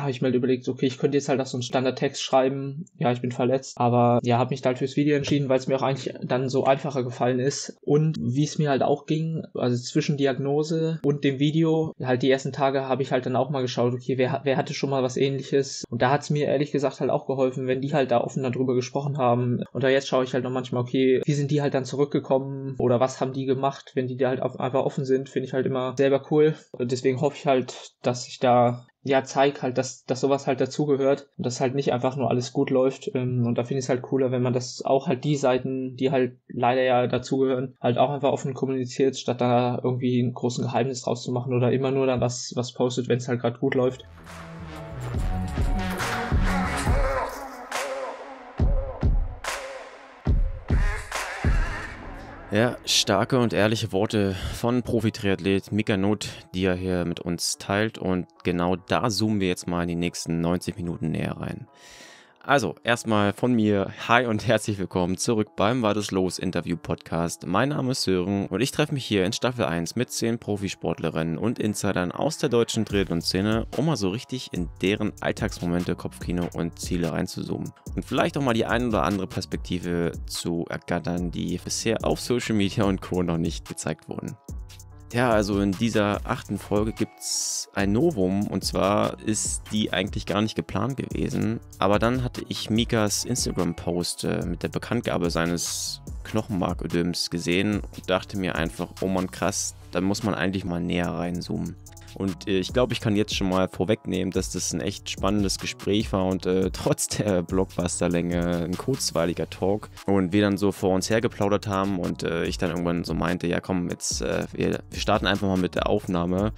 habe ich mir halt überlegt, okay, ich könnte jetzt halt auch so einen Standardtext schreiben, ja, ich bin verletzt, aber ja, habe mich halt fürs Video entschieden, weil es mir auch eigentlich dann so einfacher gefallen ist. Und wie es mir halt auch ging, also zwischen Diagnose und dem Video, halt die ersten Tage habe ich halt dann auch mal geschaut, okay, wer, wer hatte schon mal was ähnliches. Und da hat es mir ehrlich gesagt halt auch geholfen, wenn die halt da offen darüber gesprochen haben. Und da jetzt schaue ich halt noch manchmal, okay, wie sind die halt dann zurückgekommen? Oder was haben die gemacht, wenn die da halt einfach offen sind, finde ich halt immer selber cool. Und deswegen hoffe ich halt, dass ich da ja, zeig halt, dass, dass sowas halt dazugehört und dass halt nicht einfach nur alles gut läuft. Ähm, und da finde ich es halt cooler, wenn man das auch halt die Seiten, die halt leider ja dazugehören, halt auch einfach offen kommuniziert, statt da irgendwie ein großen Geheimnis draus zu machen oder immer nur dann was, was postet, wenn es halt gerade gut läuft. Ja, starke und ehrliche Worte von Profi-Triathlet Mika Not, die er hier mit uns teilt. Und genau da zoomen wir jetzt mal in die nächsten 90 Minuten näher rein. Also, erstmal von mir, hi und herzlich willkommen zurück beim War das Los Interview Podcast. Mein Name ist Sören und ich treffe mich hier in Staffel 1 mit 10 Profisportlerinnen und Insidern aus der deutschen Triathlon-Szene, um mal so richtig in deren Alltagsmomente, Kopfkino und Ziele reinzuzoomen. Und vielleicht auch mal die ein oder andere Perspektive zu ergattern, die bisher auf Social Media und Co. noch nicht gezeigt wurden. Ja, also in dieser achten Folge gibt es ein Novum und zwar ist die eigentlich gar nicht geplant gewesen. Aber dann hatte ich Mikas Instagram-Post äh, mit der Bekanntgabe seines Knochenmarködems gesehen und dachte mir einfach, oh man krass, da muss man eigentlich mal näher reinzoomen. Und äh, ich glaube, ich kann jetzt schon mal vorwegnehmen, dass das ein echt spannendes Gespräch war und äh, trotz der Blockbusterlänge ein kurzweiliger Talk. Und wir dann so vor uns hergeplaudert haben und äh, ich dann irgendwann so meinte, ja komm, jetzt äh, wir, wir starten einfach mal mit der Aufnahme.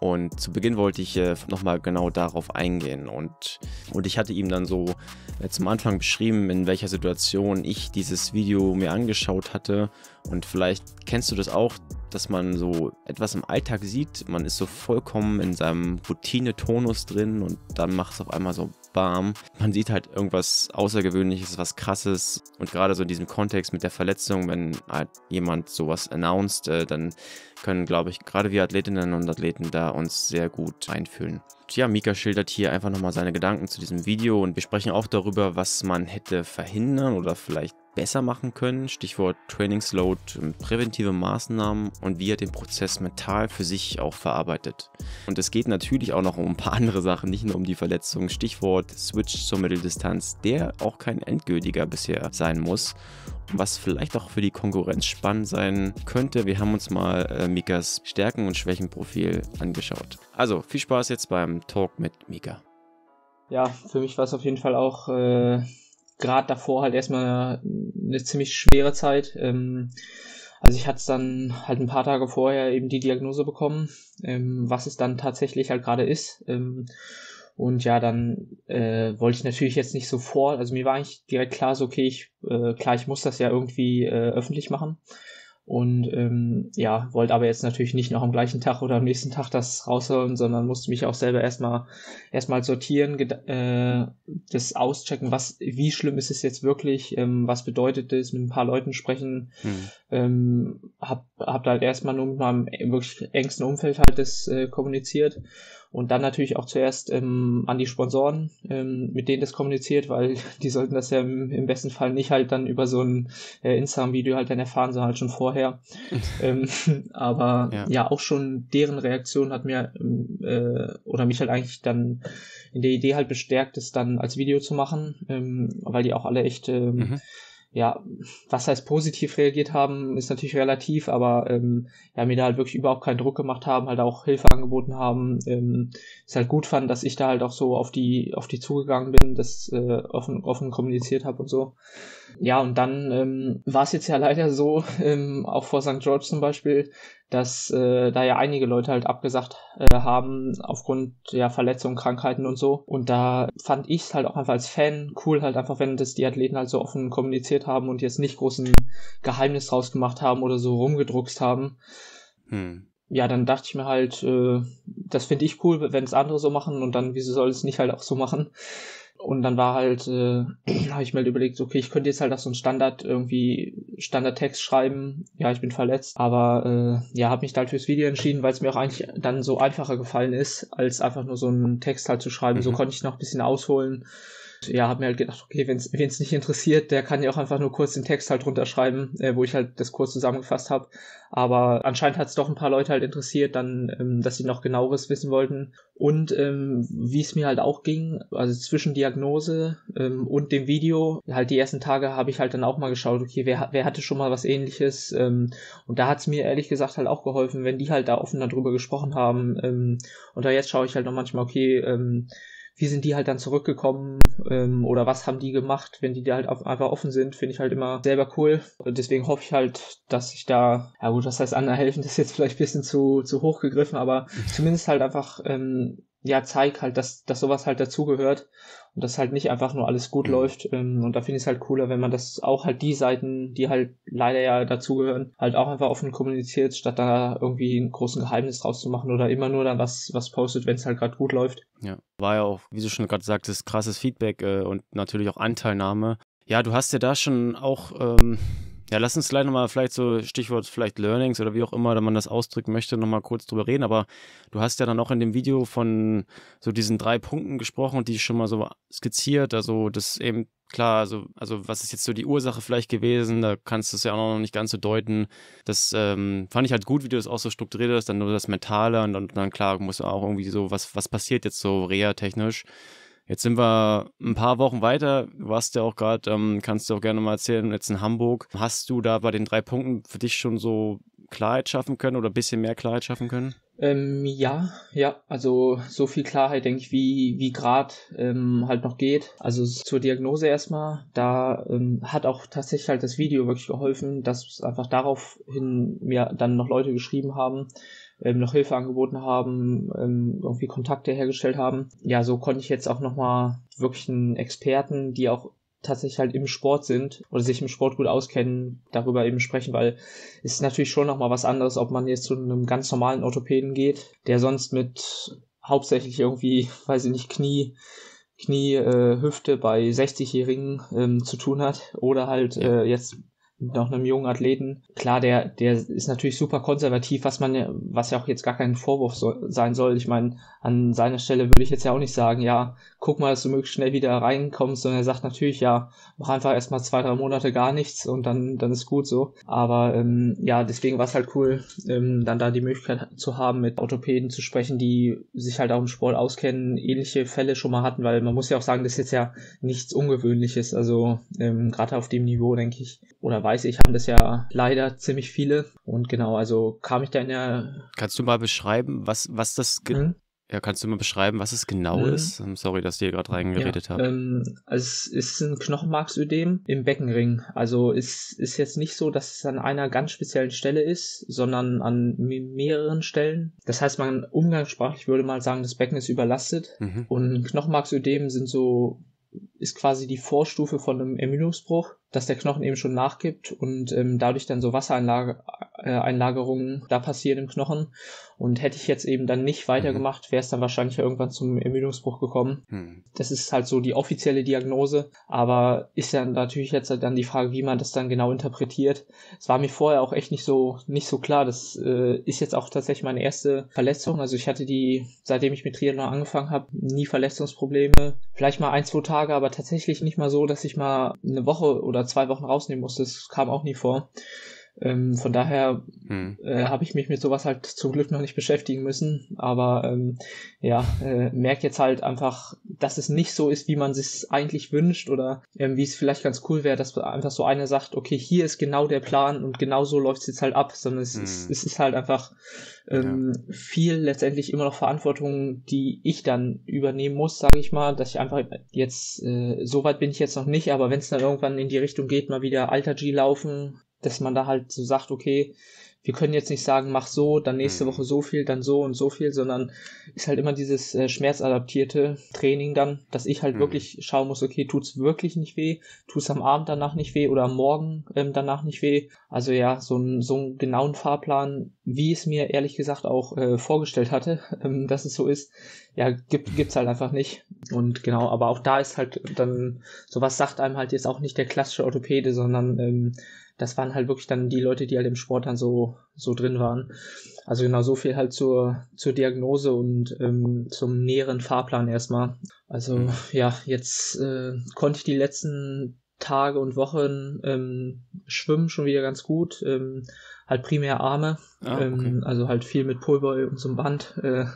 Und zu Beginn wollte ich äh, nochmal genau darauf eingehen. Und, und ich hatte ihm dann so äh, zum Anfang beschrieben, in welcher Situation ich dieses Video mir angeschaut hatte. Und vielleicht kennst du das auch, dass man so etwas im Alltag sieht. Man ist so vollkommen in seinem Routine-Tonus drin und dann macht es auf einmal so Bam. Man sieht halt irgendwas Außergewöhnliches, was Krasses. Und gerade so in diesem Kontext mit der Verletzung, wenn halt jemand sowas announced, äh, dann können, glaube ich, gerade wir Athletinnen und Athleten da uns sehr gut einfühlen. Ja, Mika schildert hier einfach nochmal seine Gedanken zu diesem Video und wir sprechen auch darüber, was man hätte verhindern oder vielleicht besser machen können. Stichwort Trainingsload, präventive Maßnahmen und wie er den Prozess mental für sich auch verarbeitet. Und es geht natürlich auch noch um ein paar andere Sachen, nicht nur um die Verletzung. Stichwort Switch zur Mitteldistanz, der auch kein endgültiger bisher sein muss. Was vielleicht auch für die Konkurrenz spannend sein könnte. Wir haben uns mal äh, Mikas Stärken- und Schwächenprofil angeschaut. Also viel Spaß jetzt beim Talk mit Mika. Ja, für mich war es auf jeden Fall auch äh, gerade davor halt erstmal eine ziemlich schwere Zeit. Ähm, also ich hatte dann halt ein paar Tage vorher eben die Diagnose bekommen, ähm, was es dann tatsächlich halt gerade ist. Ähm, und ja, dann äh, wollte ich natürlich jetzt nicht sofort, also mir war eigentlich direkt klar, so okay, ich, äh, klar, ich muss das ja irgendwie äh, öffentlich machen. Und ähm, ja, wollte aber jetzt natürlich nicht noch am gleichen Tag oder am nächsten Tag das rausholen, sondern musste mich auch selber erstmal erstmal sortieren, äh, das auschecken, was, wie schlimm ist es jetzt wirklich, ähm, was bedeutet das, mit ein paar Leuten sprechen. Hm. Ähm, hab, hab halt erstmal nur mit meinem wirklich engsten Umfeld halt das äh, kommuniziert und dann natürlich auch zuerst ähm, an die Sponsoren, ähm, mit denen das kommuniziert, weil die sollten das ja im, im besten Fall nicht halt dann über so ein äh, Instagram-Video halt dann erfahren, sondern halt schon vorher. ähm, aber ja. ja. auch schon deren Reaktion hat mir äh, oder mich halt eigentlich dann in der Idee halt bestärkt, es dann als Video zu machen, ähm, weil die auch alle echt ähm, mhm ja, was heißt positiv reagiert haben, ist natürlich relativ, aber ähm, ja, mir da halt wirklich überhaupt keinen Druck gemacht haben, halt auch Hilfe angeboten haben, ähm, ist halt gut fand, dass ich da halt auch so auf die, auf die zugegangen bin, das äh, offen, offen kommuniziert habe und so. Ja, und dann ähm, war es jetzt ja leider so, ähm, auch vor St. George zum Beispiel, dass äh, da ja einige Leute halt abgesagt äh, haben aufgrund ja Verletzungen, Krankheiten und so. Und da fand ich es halt auch einfach als Fan cool, halt einfach, wenn das die Athleten halt so offen kommuniziert haben und jetzt nicht großen Geheimnis draus gemacht haben oder so rumgedruckst haben. Hm. Ja, dann dachte ich mir halt, äh, das finde ich cool, wenn es andere so machen und dann, wieso soll es nicht halt auch so machen? Und dann war halt, äh, habe ich mir halt überlegt, okay, ich könnte jetzt halt auch so ein Standard irgendwie Standardtext schreiben. Ja, ich bin verletzt, aber äh, ja, habe mich da halt fürs Video entschieden, weil es mir auch eigentlich dann so einfacher gefallen ist, als einfach nur so einen Text halt zu schreiben. Mhm. So konnte ich noch ein bisschen ausholen ja, habe mir halt gedacht, okay, wenn es nicht interessiert, der kann ja auch einfach nur kurz den Text halt runterschreiben, äh, wo ich halt das kurz zusammengefasst habe. Aber anscheinend hat es doch ein paar Leute halt interessiert, dann, ähm, dass sie noch genaueres wissen wollten. Und ähm, wie es mir halt auch ging, also zwischen Diagnose ähm, und dem Video, halt die ersten Tage habe ich halt dann auch mal geschaut, okay, wer, wer hatte schon mal was ähnliches? Ähm, und da hat es mir ehrlich gesagt halt auch geholfen, wenn die halt da offen darüber gesprochen haben. Ähm, und da jetzt schaue ich halt noch manchmal, okay, ähm, wie sind die halt dann zurückgekommen ähm, oder was haben die gemacht, wenn die da halt auf, einfach offen sind, finde ich halt immer selber cool. Und deswegen hoffe ich halt, dass ich da, ja gut, das heißt anderen helfen, das ist jetzt vielleicht ein bisschen zu, zu hoch gegriffen, aber zumindest halt einfach ähm, ja, zeig halt, dass, dass sowas halt dazugehört und dass halt nicht einfach nur alles gut mhm. läuft. Ähm, und da finde ich es halt cooler, wenn man das auch halt die Seiten, die halt leider ja dazugehören, halt auch einfach offen kommuniziert, statt da irgendwie ein großen Geheimnis draus zu machen oder immer nur dann was, was postet, wenn es halt gerade gut läuft. Ja, war ja auch, wie du schon gerade sagtest, krasses Feedback äh, und natürlich auch Anteilnahme. Ja, du hast ja da schon auch ähm, ja, lass uns gleich nochmal vielleicht so Stichwort vielleicht Learnings oder wie auch immer man das ausdrücken möchte, nochmal kurz drüber reden. Aber du hast ja dann auch in dem Video von so diesen drei Punkten gesprochen und die schon mal so skizziert. Also das eben klar, also, also was ist jetzt so die Ursache vielleicht gewesen? Da kannst du es ja auch noch nicht ganz so deuten. Das ähm, fand ich halt gut, wie du das auch so strukturiert hast, dann nur das Mentale und dann, dann klar, muss auch irgendwie so, was, was passiert jetzt so reha-technisch. Jetzt sind wir ein paar Wochen weiter. Du warst ja auch gerade, ähm, kannst du auch gerne mal erzählen, jetzt in Hamburg. Hast du da bei den drei Punkten für dich schon so Klarheit schaffen können oder ein bisschen mehr Klarheit schaffen können? Ähm, ja, ja, also so viel Klarheit, denke ich, wie, wie gerade ähm, halt noch geht. Also zur Diagnose erstmal, da ähm, hat auch tatsächlich halt das Video wirklich geholfen, dass einfach daraufhin mir dann noch Leute geschrieben haben, ähm, noch Hilfe angeboten haben, ähm, irgendwie Kontakte hergestellt haben. Ja, so konnte ich jetzt auch nochmal wirklich einen Experten, die auch tatsächlich halt im Sport sind oder sich im Sport gut auskennen, darüber eben sprechen, weil es ist natürlich schon nochmal was anderes, ob man jetzt zu einem ganz normalen Orthopäden geht, der sonst mit hauptsächlich irgendwie, weiß ich nicht, Knie, Knie, äh, Hüfte bei 60-Jährigen ähm, zu tun hat oder halt äh, jetzt noch einem jungen Athleten. Klar, der, der ist natürlich super konservativ, was man was ja auch jetzt gar kein Vorwurf so, sein soll. Ich meine, an seiner Stelle würde ich jetzt ja auch nicht sagen, ja, guck mal, dass du möglichst schnell wieder reinkommst, sondern er sagt natürlich, ja, mach einfach erstmal zwei, drei Monate gar nichts und dann, dann ist gut so. Aber ähm, ja, deswegen war es halt cool, ähm, dann da die Möglichkeit zu haben, mit Orthopäden zu sprechen, die sich halt auch im Sport auskennen, ähnliche Fälle schon mal hatten, weil man muss ja auch sagen, das ist jetzt ja nichts Ungewöhnliches. Also ähm, gerade auf dem Niveau, denke ich, oder weiß ich, haben das ja leider ziemlich viele. Und genau, also kam ich da in der. Kannst du mal beschreiben, was, was das. Mhm. Ja, kannst du mal beschreiben, was es genau mhm. ist? Ähm, sorry, dass ich hier gerade reingeredet ja, habe. Ähm, also es ist ein Knochenmarksödem im Beckenring. Also es ist jetzt nicht so, dass es an einer ganz speziellen Stelle ist, sondern an mehreren Stellen. Das heißt, man umgangssprachlich würde mal sagen, das Becken ist überlastet. Mhm. Und Knochenmarksödem sind so ist quasi die Vorstufe von einem Ermüdungsbruch, dass der Knochen eben schon nachgibt und ähm, dadurch dann so Wassereinlagerungen äh, da passieren im Knochen. Und hätte ich jetzt eben dann nicht weitergemacht, wäre es dann wahrscheinlich irgendwann zum Ermüdungsbruch gekommen. Mhm. Das ist halt so die offizielle Diagnose, aber ist ja natürlich jetzt dann die Frage, wie man das dann genau interpretiert. Es war mir vorher auch echt nicht so nicht so klar. Das äh, ist jetzt auch tatsächlich meine erste Verletzung. Also ich hatte die, seitdem ich mit Triathlon angefangen habe, nie Verletzungsprobleme. Vielleicht mal ein, zwei Tage, aber tatsächlich nicht mal so, dass ich mal eine Woche oder zwei Wochen rausnehmen musste. Das kam auch nie vor. Ähm, von daher hm. äh, habe ich mich mit sowas halt zum Glück noch nicht beschäftigen müssen. Aber ähm, ja, äh, merke jetzt halt einfach, dass es nicht so ist, wie man es eigentlich wünscht oder ähm, wie es vielleicht ganz cool wäre, dass einfach so einer sagt, okay, hier ist genau der Plan und genau so läuft es jetzt halt ab, sondern es, hm. ist, es ist halt einfach ähm, ja. viel letztendlich immer noch Verantwortung, die ich dann übernehmen muss, sage ich mal, dass ich einfach jetzt, äh, so weit bin ich jetzt noch nicht, aber wenn es dann irgendwann in die Richtung geht, mal wieder Alter G laufen, dass man da halt so sagt, okay, wir können jetzt nicht sagen, mach so, dann nächste mhm. Woche so viel, dann so und so viel, sondern ist halt immer dieses äh, schmerzadaptierte Training dann, dass ich halt mhm. wirklich schauen muss, okay, tut's wirklich nicht weh, tut's am Abend danach nicht weh oder am Morgen ähm, danach nicht weh. Also ja, so, ein, so einen genauen Fahrplan wie es mir ehrlich gesagt auch äh, vorgestellt hatte, ähm, dass es so ist, ja, gibt gibt's halt einfach nicht. Und genau, aber auch da ist halt dann, sowas sagt einem halt jetzt auch nicht der klassische Orthopäde, sondern ähm, das waren halt wirklich dann die Leute, die halt im Sport dann so, so drin waren. Also genau so viel halt zur, zur Diagnose und ähm, zum näheren Fahrplan erstmal. Also mhm. ja, jetzt äh, konnte ich die letzten Tage und Wochen ähm, schwimmen schon wieder ganz gut. Ähm, halt primär Arme. Ah, ähm, okay. ähm, also halt viel mit Pulver und so einem Band. Äh,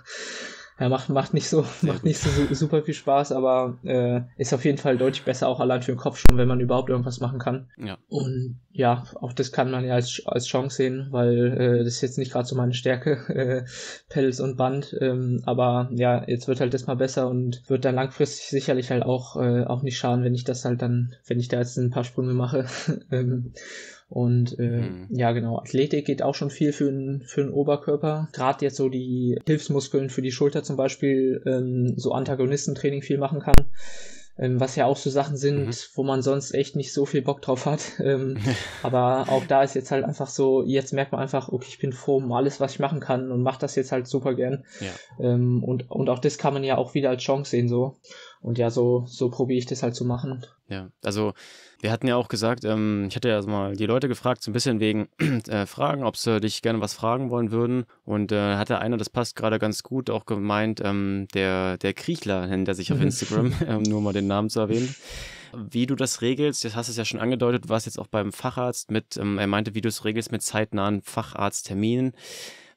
ja, macht, macht nicht so, Sehr macht gut. nicht so super viel Spaß, aber äh, ist auf jeden Fall deutlich besser, auch allein für den Kopf schon, wenn man überhaupt irgendwas machen kann. Ja. Und ja, auch das kann man ja als, als Chance sehen, weil äh, das ist jetzt nicht gerade so meine Stärke, äh, Pelz und Band. Ähm, aber ja, jetzt wird halt das mal besser und wird dann langfristig sicherlich halt auch, äh, auch nicht schaden, wenn ich das halt dann, wenn ich da jetzt ein paar Sprünge mache. ähm, und äh, mhm. ja, genau, Athletik geht auch schon viel für den, für den Oberkörper. Gerade jetzt so die Hilfsmuskeln für die Schulter zum Beispiel, ähm, so Antagonistentraining viel machen kann. Ähm, was ja auch so Sachen sind, mhm. wo man sonst echt nicht so viel Bock drauf hat. Ähm, aber auch da ist jetzt halt einfach so, jetzt merkt man einfach, okay, ich bin froh um alles, was ich machen kann und mache das jetzt halt super gern. Ja. Ähm, und, und auch das kann man ja auch wieder als Chance sehen, so. Und ja, so, so probiere ich das halt zu machen. Ja, also wir hatten ja auch gesagt, ähm, ich hatte ja mal die Leute gefragt, so ein bisschen wegen äh, Fragen, ob sie dich gerne was fragen wollen würden. Und äh, hatte einer, das passt gerade ganz gut, auch gemeint, ähm, der, der Kriechler nennt er sich auf Instagram, ähm, nur mal den Namen zu erwähnen. Wie du das regelst, jetzt hast du es ja schon angedeutet, du warst jetzt auch beim Facharzt mit, ähm, er meinte, wie du es regelst mit zeitnahen Facharztterminen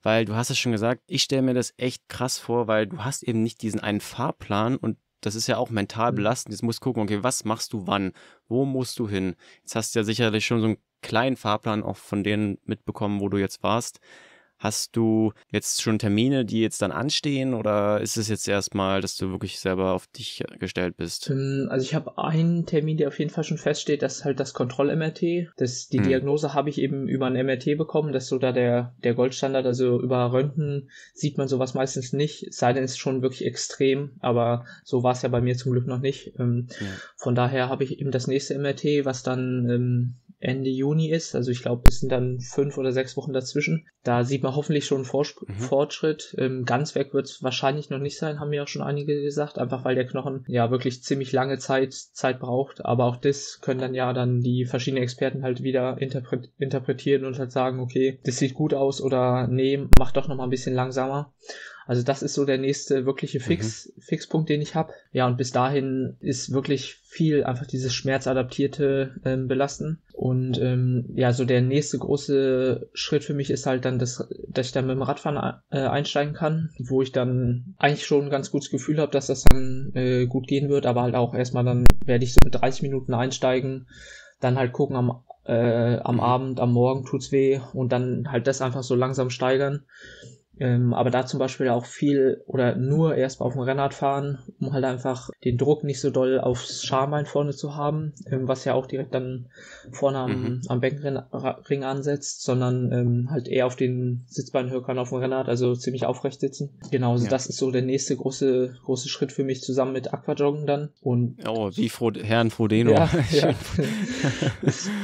weil du hast es schon gesagt, ich stelle mir das echt krass vor, weil du hast eben nicht diesen einen Fahrplan und das ist ja auch mental mhm. belastend. Jetzt musst du gucken, okay, was machst du wann? Wo musst du hin? Jetzt hast du ja sicherlich schon so einen kleinen Fahrplan auch von denen mitbekommen, wo du jetzt warst. Hast du jetzt schon Termine, die jetzt dann anstehen oder ist es jetzt erstmal, dass du wirklich selber auf dich gestellt bist? Ähm, also ich habe einen Termin, der auf jeden Fall schon feststeht, das ist halt das Kontroll-MRT. die hm. Diagnose habe ich eben über ein MRT bekommen, das ist so da der, der Goldstandard. Also über Röntgen sieht man sowas meistens nicht, sei denn es ist schon wirklich extrem, aber so war es ja bei mir zum Glück noch nicht. Ähm. Von daher habe ich eben das nächste MRT, was dann ähm, Ende Juni ist. Also ich glaube, es sind dann fünf oder sechs Wochen dazwischen. Da sieht man hoffentlich schon Vorspr mhm. Fortschritt. Ähm, ganz weg wird es wahrscheinlich noch nicht sein, haben mir auch schon einige gesagt, einfach weil der Knochen ja wirklich ziemlich lange Zeit, Zeit braucht. Aber auch das können dann ja dann die verschiedenen Experten halt wieder interpret interpretieren und halt sagen, okay, das sieht gut aus oder nee, mach doch noch mal ein bisschen langsamer. Also das ist so der nächste wirkliche Fix, mhm. Fixpunkt, den ich habe. Ja, und bis dahin ist wirklich viel einfach dieses schmerzadaptierte ähm, Belasten. Und ähm, ja, so der nächste große Schritt für mich ist halt dann, das, dass ich dann mit dem Radfahren äh, einsteigen kann, wo ich dann eigentlich schon ein ganz gutes Gefühl habe, dass das dann äh, gut gehen wird, aber halt auch erstmal dann werde ich so mit 30 Minuten einsteigen, dann halt gucken am, äh, am Abend, am Morgen tut's weh und dann halt das einfach so langsam steigern. Ähm, aber da zum Beispiel auch viel oder nur erstmal auf dem Rennrad fahren, um halt einfach den Druck nicht so doll aufs Schambein vorne zu haben, ähm, was ja auch direkt dann vorne am, mhm. am Beckenring ansetzt, sondern ähm, halt eher auf den Sitzbeinhöckern auf dem Rennrad, also ziemlich aufrecht sitzen. Genau, also ja. das ist so der nächste große, große Schritt für mich zusammen mit Aquajoggen dann. Und oh, wie Fro Herrn Frodeno. Ja, ja.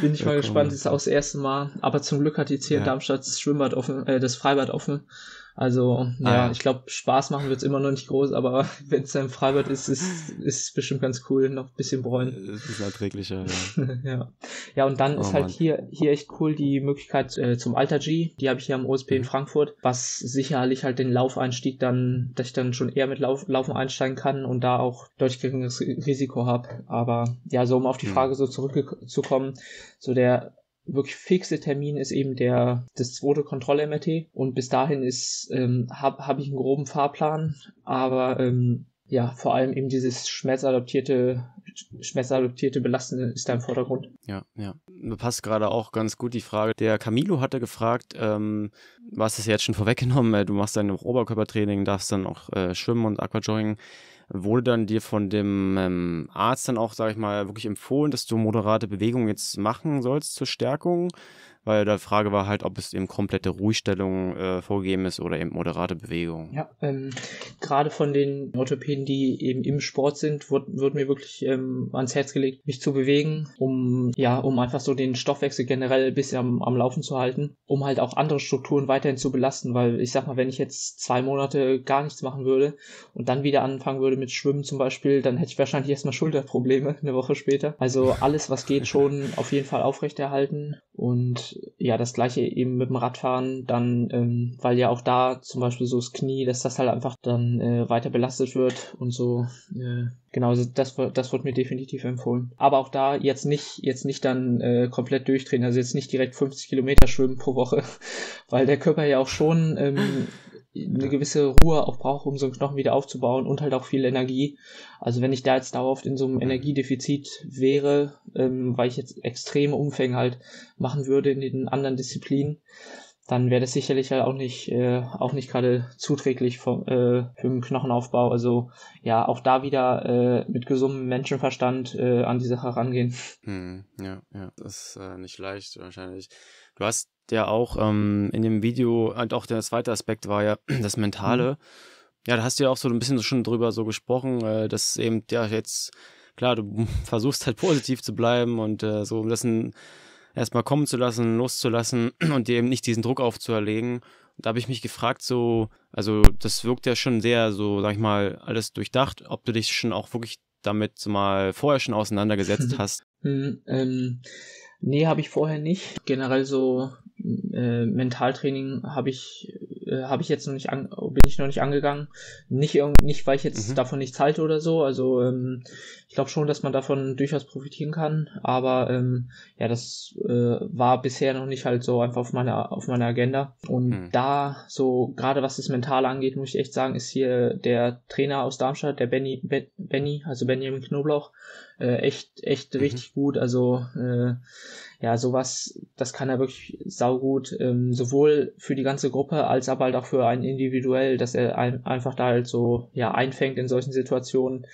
bin ich mal gespannt, das ist auch das erste Mal. Aber zum Glück hat jetzt hier ja. in Darmstadt das Schwimmbad offen, äh, das Freibad offen. Also, ja, ah. ich glaube, Spaß machen wird es immer noch nicht groß, aber wenn es ein Freibad ist, ist es bestimmt ganz cool, noch ein bisschen bräunen. Es ist erträglicher, ja. ja. Ja, und dann oh, ist halt hier, hier echt cool die Möglichkeit äh, zum Alter G, die habe ich hier am OSP in mhm. Frankfurt, was sicherlich halt den Laufeinstieg dann, dass ich dann schon eher mit Lauf, Laufen einsteigen kann und da auch deutlich geringeres Risiko habe. Aber ja, so um auf die mhm. Frage so zurückzukommen, so der wirklich fixe Termin ist eben der das zweite Kontroll-MRT und bis dahin ist ähm, habe hab ich einen groben Fahrplan, aber ähm, ja, vor allem eben dieses schmerzadaptierte, schmerzadaptierte Belastende ist da im Vordergrund. Ja, ja. Passt gerade auch ganz gut die Frage. Der Camilo hatte gefragt, ähm, hast es jetzt schon vorweggenommen, äh, du machst dein Oberkörpertraining, darfst dann auch äh, schwimmen und Aquajogging. Wurde dann dir von dem ähm, Arzt dann auch, sag ich mal, wirklich empfohlen, dass du moderate Bewegungen jetzt machen sollst zur Stärkung? Weil die Frage war halt, ob es eben komplette Ruhestellung äh, vorgegeben ist oder eben moderate Bewegung. Ja, ähm, gerade von den Orthopäden, die eben im Sport sind, wird, wird mir wirklich ähm, ans Herz gelegt, mich zu bewegen, um ja, um einfach so den Stoffwechsel generell ein bisschen am, am Laufen zu halten, um halt auch andere Strukturen weiterhin zu belasten, weil ich sag mal, wenn ich jetzt zwei Monate gar nichts machen würde und dann wieder anfangen würde mit Schwimmen zum Beispiel, dann hätte ich wahrscheinlich erstmal Schulterprobleme eine Woche später. Also alles, was geht, schon auf jeden Fall aufrechterhalten und ja, das gleiche eben mit dem Radfahren, dann, ähm, weil ja auch da zum Beispiel so das Knie, dass das halt einfach dann äh, weiter belastet wird und so. Äh, genau, also das, das wird mir definitiv empfohlen. Aber auch da jetzt nicht, jetzt nicht dann äh, komplett durchdrehen, also jetzt nicht direkt 50 Kilometer schwimmen pro Woche, weil der Körper ja auch schon ähm, eine gewisse Ruhe auch brauche, um so einen Knochen wieder aufzubauen und halt auch viel Energie. Also wenn ich da jetzt dauerhaft in so einem Energiedefizit wäre, ähm, weil ich jetzt extreme Umfänge halt machen würde in den anderen Disziplinen, dann wäre das sicherlich halt auch nicht, äh, auch nicht gerade zuträglich vom, äh, für den Knochenaufbau. Also ja, auch da wieder äh, mit gesundem Menschenverstand äh, an die Sache rangehen. Hm, ja, ja, das ist äh, nicht leicht wahrscheinlich. Du hast ja auch ähm, in dem Video, und auch der zweite Aspekt war ja das Mentale. Mhm. Ja, da hast du ja auch so ein bisschen schon drüber so gesprochen, äh, dass eben, ja, jetzt, klar, du versuchst halt positiv zu bleiben und äh, so das erstmal kommen zu lassen, loszulassen und dir eben nicht diesen Druck aufzuerlegen. Da habe ich mich gefragt, so, also das wirkt ja schon sehr, so, sag ich mal, alles durchdacht, ob du dich schon auch wirklich damit mal vorher schon auseinandergesetzt hast. Hm, ähm, nee, habe ich vorher nicht. Generell so äh, Mentaltraining habe ich äh, habe ich jetzt noch nicht an, bin ich noch nicht angegangen. Nicht nicht weil ich jetzt mhm. davon nichts halte oder so. Also ähm, ich glaube schon, dass man davon durchaus profitieren kann. Aber ähm, ja, das äh, war bisher noch nicht halt so einfach auf meiner auf meiner Agenda. Und mhm. da so gerade was das Mentale angeht, muss ich echt sagen, ist hier der Trainer aus Darmstadt, der Benny ben, Benny, also Benjamin Knoblauch, äh, echt echt mhm. richtig gut. Also äh, ja, sowas, das kann er wirklich saugut, ähm, sowohl für die ganze Gruppe als aber halt auch für einen individuell, dass er ein, einfach da halt so, ja, einfängt in solchen Situationen,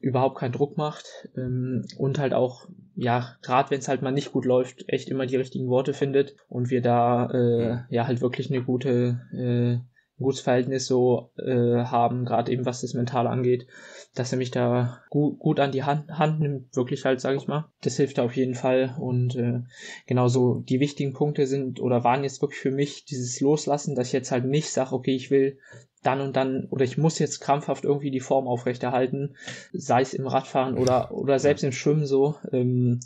überhaupt keinen Druck macht ähm, und halt auch, ja, gerade wenn es halt mal nicht gut läuft, echt immer die richtigen Worte findet und wir da, äh, ja, halt wirklich eine gute, äh, ein gutes Verhältnis so äh, haben, gerade eben was das Mental angeht, dass er mich da gut, gut an die Hand, Hand nimmt, wirklich halt, sage ich mal. Das hilft auf jeden Fall und äh, genauso die wichtigen Punkte sind oder waren jetzt wirklich für mich dieses Loslassen, dass ich jetzt halt nicht sage, okay, ich will dann und dann oder ich muss jetzt krampfhaft irgendwie die Form aufrechterhalten, sei es im Radfahren oder oder selbst im Schwimmen so. Ähm,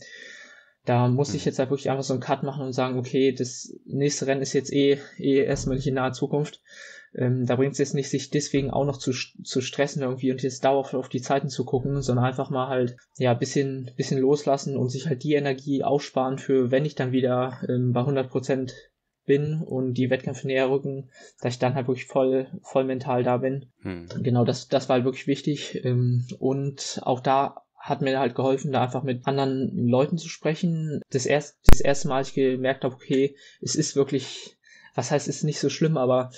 da muss ich jetzt halt wirklich einfach so einen Cut machen und sagen, okay, das nächste Rennen ist jetzt eh, eh erstmal nicht in naher Zukunft. Ähm, da bringt es jetzt nicht, sich deswegen auch noch zu, zu stressen irgendwie und jetzt dauerhaft auf die Zeiten zu gucken, sondern einfach mal halt, ja, bisschen, bisschen loslassen und sich halt die Energie aufsparen für, wenn ich dann wieder ähm, bei 100 Prozent bin und die Wettkämpfe näher rücken, dass ich dann halt wirklich voll, voll mental da bin. Hm. Genau, das, das war halt wirklich wichtig. Ähm, und auch da hat mir halt geholfen, da einfach mit anderen Leuten zu sprechen. Das erste, das erste Mal, ich gemerkt habe, okay, es ist wirklich, was heißt, es ist nicht so schlimm, aber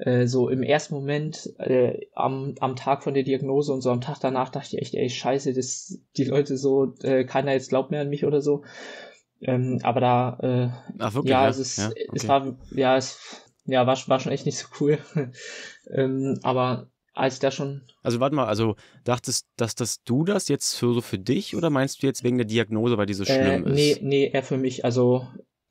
äh, so im ersten Moment äh, am, am Tag von der Diagnose und so am Tag danach dachte ich echt, ey, scheiße, das, die Leute so, äh, keiner jetzt glaubt mehr an mich oder so. Ähm, aber da, äh, Ach, wirklich, ja, ja, es ist, ja, okay. es war, ja, es, ja, war, war schon echt nicht so cool. ähm, aber als ich da schon. Also warte mal, also dachtest, dass das du das jetzt für so für dich oder meinst du jetzt wegen der Diagnose, weil die so schlimm äh, nee, ist? Nee, nee, eher für mich. Also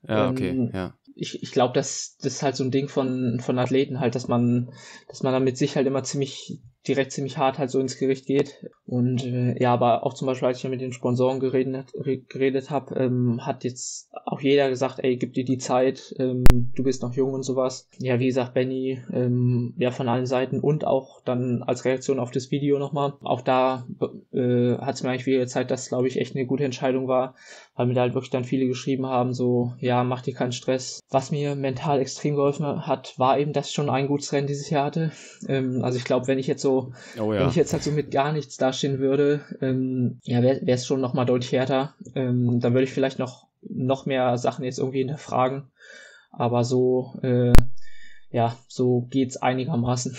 ja, okay, ähm, ja ich, ich glaube, das, das ist halt so ein Ding von, von Athleten halt, dass man, dass man damit sich halt immer ziemlich direkt ziemlich hart halt so ins Gericht geht. Und äh, ja, aber auch zum Beispiel, als ich mit den Sponsoren geredet, geredet habe, ähm, hat jetzt auch jeder gesagt, ey, gib dir die Zeit, ähm, du bist noch jung und sowas. Ja, wie gesagt, Benny, ähm, ja, von allen Seiten und auch dann als Reaktion auf das Video nochmal. Auch da äh, hat es mir eigentlich wieder gezeigt, dass, glaube ich, echt eine gute Entscheidung war, weil mir da halt wirklich dann viele geschrieben haben, so, ja, mach dir keinen Stress. Was mir mental extrem geholfen hat, war eben, dass ich schon ein gutes Rennen dieses Jahr hatte. Ähm, also ich glaube, wenn ich jetzt so, oh ja. wenn ich jetzt halt so mit gar nichts dastehen würde, ähm, ja, wäre es schon nochmal deutlich härter. Ähm, dann würde ich vielleicht noch, noch mehr Sachen jetzt irgendwie hinterfragen. Aber so, äh, ja, so geht's einigermaßen.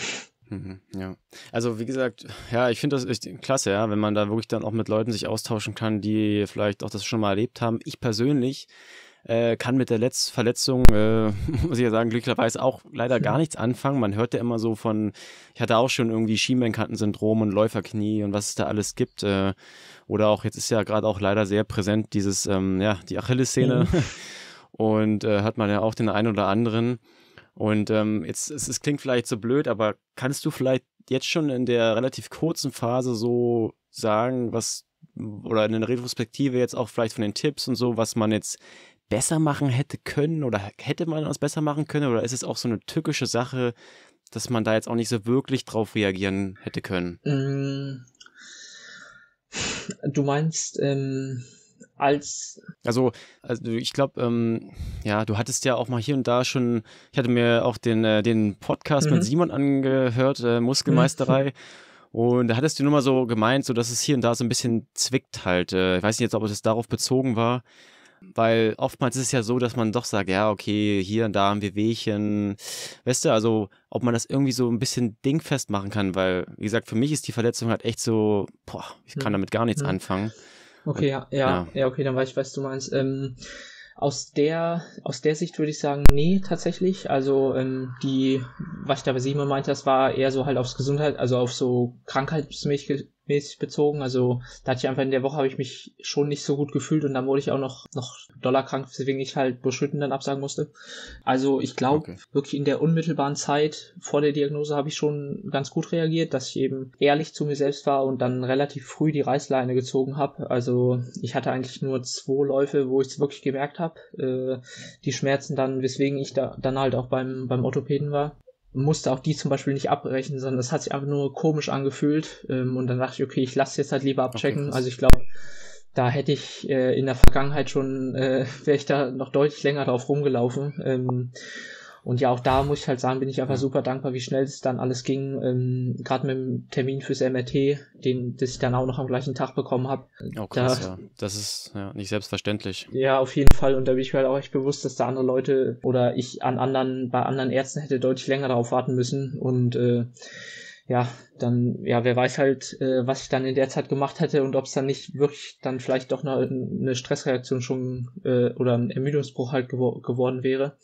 Mhm, ja, also wie gesagt, ja, ich finde das echt klasse, ja, wenn man da wirklich dann auch mit Leuten sich austauschen kann, die vielleicht auch das schon mal erlebt haben. Ich persönlich äh, kann mit der Letz Verletzung, äh, muss ich ja sagen, glücklicherweise auch leider gar nichts anfangen. Man hört ja immer so von, ich hatte auch schon irgendwie Schienbeinkantensyndrom und Läuferknie und was es da alles gibt. Äh, oder auch, jetzt ist ja gerade auch leider sehr präsent dieses, ähm, ja, die Achillessehne. Mhm. Und äh, hat man ja auch den einen oder anderen. Und ähm, jetzt, es, es klingt vielleicht so blöd, aber kannst du vielleicht jetzt schon in der relativ kurzen Phase so sagen, was oder in der Retrospektive jetzt auch vielleicht von den Tipps und so, was man jetzt besser machen hätte können oder hätte man was besser machen können oder ist es auch so eine tückische Sache, dass man da jetzt auch nicht so wirklich drauf reagieren hätte können? Mm. Du meinst, ähm, als. Also, also ich glaube, ähm, ja, du hattest ja auch mal hier und da schon, ich hatte mir auch den, äh, den Podcast mhm. mit Simon angehört, äh, Muskelmeisterei. Mhm. Und da hattest du nur mal so gemeint, so dass es hier und da so ein bisschen zwickt halt. Äh, ich weiß nicht jetzt, ob es darauf bezogen war. Weil oftmals ist es ja so, dass man doch sagt, ja, okay, hier und da haben wir Wehchen. Weißt du, also ob man das irgendwie so ein bisschen dingfest machen kann, weil, wie gesagt, für mich ist die Verletzung halt echt so, boah, ich kann damit gar nichts anfangen. Okay, ja, ja, ja, ja, okay, dann weiß ich, was du meinst. Ähm, aus der, aus der Sicht würde ich sagen, nee, tatsächlich. Also ähm, die, was ich da bei Simon meinte, das war eher so halt aufs Gesundheit, also auf so krankheitsmäßige mäßig bezogen. Also da hatte ich einfach in der Woche habe ich mich schon nicht so gut gefühlt und dann wurde ich auch noch, noch dollarkrank, weswegen ich halt Buschhütten dann absagen musste. Also ich glaube, okay. wirklich in der unmittelbaren Zeit vor der Diagnose habe ich schon ganz gut reagiert, dass ich eben ehrlich zu mir selbst war und dann relativ früh die Reißleine gezogen habe. Also ich hatte eigentlich nur zwei Läufe, wo ich es wirklich gemerkt habe. Äh, die Schmerzen dann, weswegen ich da dann halt auch beim, beim Orthopäden war musste auch die zum Beispiel nicht abbrechen, sondern es hat sich einfach nur komisch angefühlt. Ähm, und dann dachte ich, okay, ich lasse jetzt halt lieber abchecken. Okay, also ich glaube, da hätte ich äh, in der Vergangenheit schon, äh, wäre ich da noch deutlich länger drauf rumgelaufen. Ähm, und ja, auch da muss ich halt sagen, bin ich einfach super dankbar, wie schnell es dann alles ging. Ähm, Gerade mit dem Termin fürs MRT, den, das ich dann auch noch am gleichen Tag bekommen habe. Oh, krass, da, ja. Das ist ja nicht selbstverständlich. Ja, auf jeden Fall. Und da bin ich mir halt auch echt bewusst, dass da andere Leute oder ich an anderen, bei anderen Ärzten hätte deutlich länger darauf warten müssen. Und äh, ja, dann, ja, wer weiß halt, äh, was ich dann in der Zeit gemacht hätte und ob es dann nicht wirklich dann vielleicht doch eine, eine Stressreaktion schon äh, oder ein Ermüdungsbruch halt gewo geworden wäre.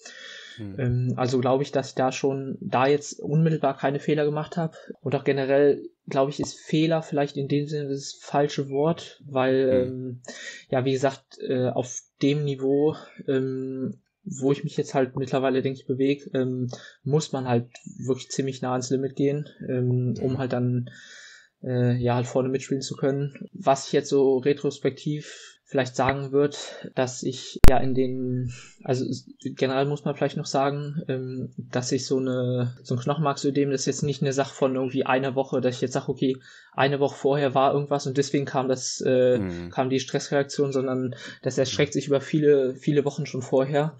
Mhm. Also glaube ich, dass ich da schon da jetzt unmittelbar keine Fehler gemacht habe. Und auch generell glaube ich, ist Fehler vielleicht in dem Sinne das falsche Wort, weil, mhm. ähm, ja, wie gesagt, äh, auf dem Niveau, ähm, wo ich mich jetzt halt mittlerweile, denke ich, bewege, ähm, muss man halt wirklich ziemlich nah ans Limit gehen, ähm, um mhm. halt dann äh, ja halt vorne mitspielen zu können. Was ich jetzt so retrospektiv vielleicht sagen wird, dass ich ja in den, also generell muss man vielleicht noch sagen, ähm, dass ich so eine, so ein Knochenmarksödem, das ist jetzt nicht eine Sache von irgendwie einer Woche, dass ich jetzt sage, okay, eine Woche vorher war irgendwas und deswegen kam das, äh, mhm. kam die Stressreaktion, sondern das erstreckt sich über viele, viele Wochen schon vorher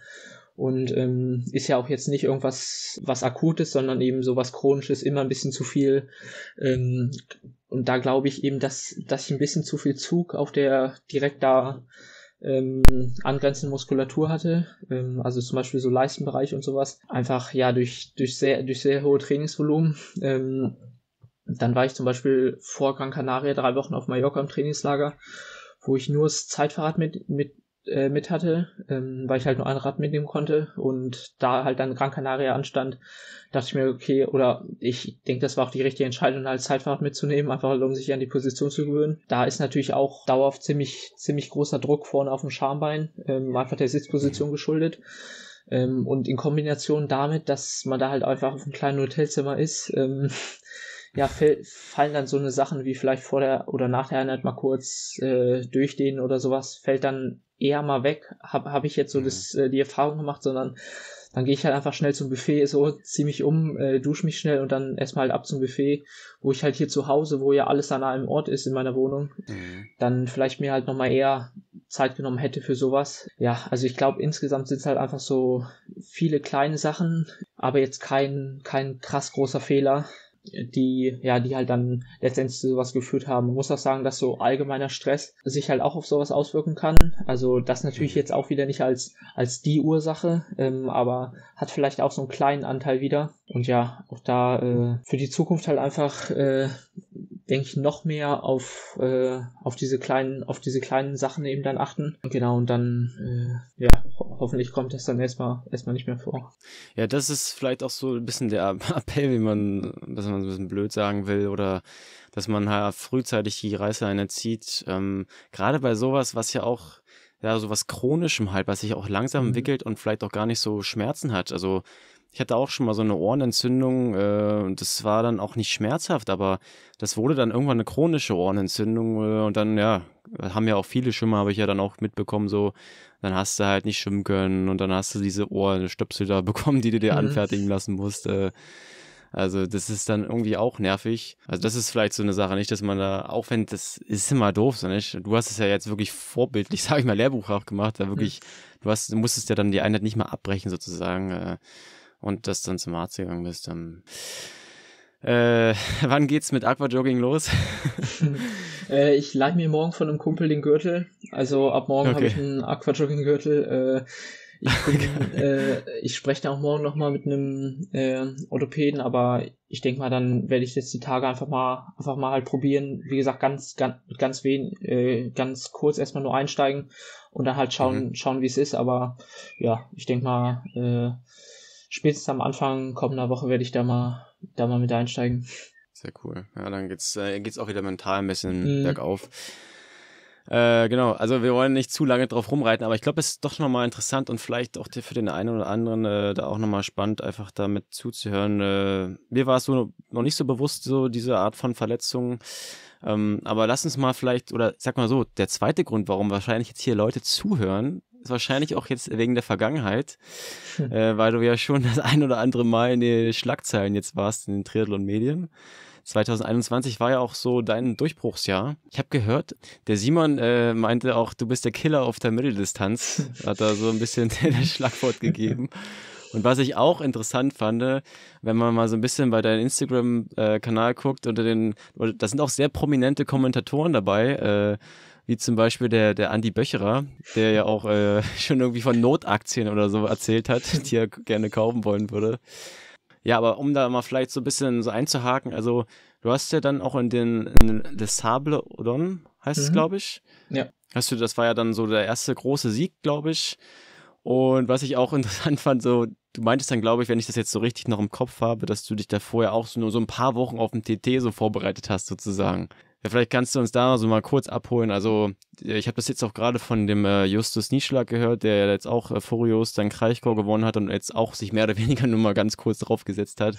und ähm, ist ja auch jetzt nicht irgendwas was akutes, sondern eben so was chronisches, immer ein bisschen zu viel. Ähm, und da glaube ich eben, dass dass ich ein bisschen zu viel Zug auf der direkt da ähm, angrenzenden Muskulatur hatte, ähm, also zum Beispiel so Leistenbereich und sowas, einfach ja durch durch sehr durch sehr hohe Trainingsvolumen. Ähm, dann war ich zum Beispiel vor Gran Canaria drei Wochen auf Mallorca im Trainingslager, wo ich nur das Zeitfahrrad mit mit äh, mit hatte, ähm, weil ich halt nur ein Rad mitnehmen konnte und da halt dann Gran Canaria anstand, dachte ich mir, okay, oder ich denke, das war auch die richtige Entscheidung, halt Zeitfahrrad mitzunehmen, einfach um sich an die Position zu gewöhnen. Da ist natürlich auch dauerhaft ziemlich, ziemlich großer Druck vorne auf dem Schambein, ähm, einfach der Sitzposition geschuldet. Ähm, und in Kombination damit, dass man da halt einfach auf einem kleinen Hotelzimmer ist, ähm, ja, fallen dann so eine Sachen wie vielleicht vor der oder nach der Einheit mal kurz äh, durchdehnen oder sowas, fällt dann eher mal weg, habe hab ich jetzt so mhm. das, äh, die Erfahrung gemacht, sondern dann gehe ich halt einfach schnell zum Buffet, so zieh mich um, äh, dusche mich schnell und dann erstmal halt ab zum Buffet, wo ich halt hier zu Hause, wo ja alles an einem Ort ist in meiner Wohnung, mhm. dann vielleicht mir halt nochmal eher Zeit genommen hätte für sowas. Ja, also ich glaube insgesamt sind es halt einfach so viele kleine Sachen, aber jetzt kein, kein krass großer Fehler die, ja, die halt dann letztendlich zu sowas geführt haben. Man muss auch sagen, dass so allgemeiner Stress sich halt auch auf sowas auswirken kann. Also das natürlich jetzt auch wieder nicht als, als die Ursache, ähm, aber hat vielleicht auch so einen kleinen Anteil wieder. Und ja, auch da äh, für die Zukunft halt einfach äh, denke ich, noch mehr auf, äh, auf diese kleinen, auf diese kleinen Sachen eben dann achten. Genau, und dann, äh, ja, ho hoffentlich kommt das dann erstmal, erstmal nicht mehr vor. Ja, das ist vielleicht auch so ein bisschen der Appell, wie man, dass man so ein bisschen blöd sagen will, oder dass man halt frühzeitig die Reißleine zieht. Ähm, Gerade bei sowas, was ja auch ja, so was Chronischem halt, was sich auch langsam mhm. entwickelt und vielleicht auch gar nicht so Schmerzen hat. Also ich hatte auch schon mal so eine Ohrenentzündung äh, und das war dann auch nicht schmerzhaft, aber das wurde dann irgendwann eine chronische Ohrenentzündung äh, und dann, ja, haben ja auch viele Schwimmer, habe ich ja dann auch mitbekommen, so, dann hast du halt nicht schwimmen können und dann hast du diese Ohrenstöpsel da bekommen, die du dir mhm. anfertigen lassen musst. Äh, also das ist dann irgendwie auch nervig. Also das ist vielleicht so eine Sache, nicht, dass man da, auch wenn das ist immer doof, so nicht. Du hast es ja jetzt wirklich vorbildlich, sage ich mal, Lehrbuch auch gemacht, da wirklich, mhm. du hast, du musstest ja dann die Einheit nicht mal abbrechen sozusagen. Äh, und das dann zum Arzt gegangen bist, dann. Äh, wann geht's mit Aquajogging los? äh, ich leih mir morgen von einem Kumpel den Gürtel. Also ab morgen okay. habe ich einen Aquajogging-Gürtel. Äh, ich, äh, ich spreche da auch morgen nochmal mit einem äh, Orthopäden, aber ich denke mal, dann werde ich jetzt die Tage einfach mal einfach mal halt probieren. Wie gesagt, ganz ganz ganz wen, äh, ganz kurz erstmal nur einsteigen und dann halt schauen mhm. schauen, wie es ist. Aber ja, ich denke mal. Äh, spätestens am Anfang kommender Woche werde ich da mal, da mal mit einsteigen. Sehr cool. Ja, dann geht's, äh, geht's auch wieder mental ein bisschen mhm. bergauf. Äh, genau, also wir wollen nicht zu lange drauf rumreiten, aber ich glaube, es ist doch nochmal interessant und vielleicht auch für den einen oder anderen äh, da auch nochmal spannend, einfach damit zuzuhören. Äh, mir war es so noch nicht so bewusst, so diese Art von Verletzungen. Ähm, aber lass uns mal vielleicht, oder sag mal so, der zweite Grund, warum wahrscheinlich jetzt hier Leute zuhören, ist wahrscheinlich auch jetzt wegen der Vergangenheit, hm. äh, weil du ja schon das ein oder andere Mal in den Schlagzeilen jetzt warst in den Triathlon-Medien. 2021 war ja auch so dein Durchbruchsjahr. Ich habe gehört, der Simon äh, meinte auch, du bist der Killer auf der Mitteldistanz. Hat da so ein bisschen das Schlagwort gegeben. Und was ich auch interessant fand, wenn man mal so ein bisschen bei deinem Instagram-Kanal guckt, unter den, da sind auch sehr prominente Kommentatoren dabei. Äh, wie zum Beispiel der, der Andi Böcherer, der ja auch äh, schon irgendwie von Notaktien oder so erzählt hat, die er gerne kaufen wollen würde. Ja, aber um da mal vielleicht so ein bisschen so einzuhaken, also du hast ja dann auch in den, in Les Sable Odon, heißt mhm. es, glaube ich. Ja. Hast du, das war ja dann so der erste große Sieg, glaube ich. Und was ich auch interessant fand, so, du meintest dann, glaube ich, wenn ich das jetzt so richtig noch im Kopf habe, dass du dich da vorher auch so nur so ein paar Wochen auf dem TT so vorbereitet hast, sozusagen. Vielleicht kannst du uns da so mal kurz abholen. Also, ich habe das jetzt auch gerade von dem äh, Justus Nieschlag gehört, der jetzt auch äh, Furios dann Kraichgau gewonnen hat und jetzt auch sich mehr oder weniger nur mal ganz kurz draufgesetzt hat.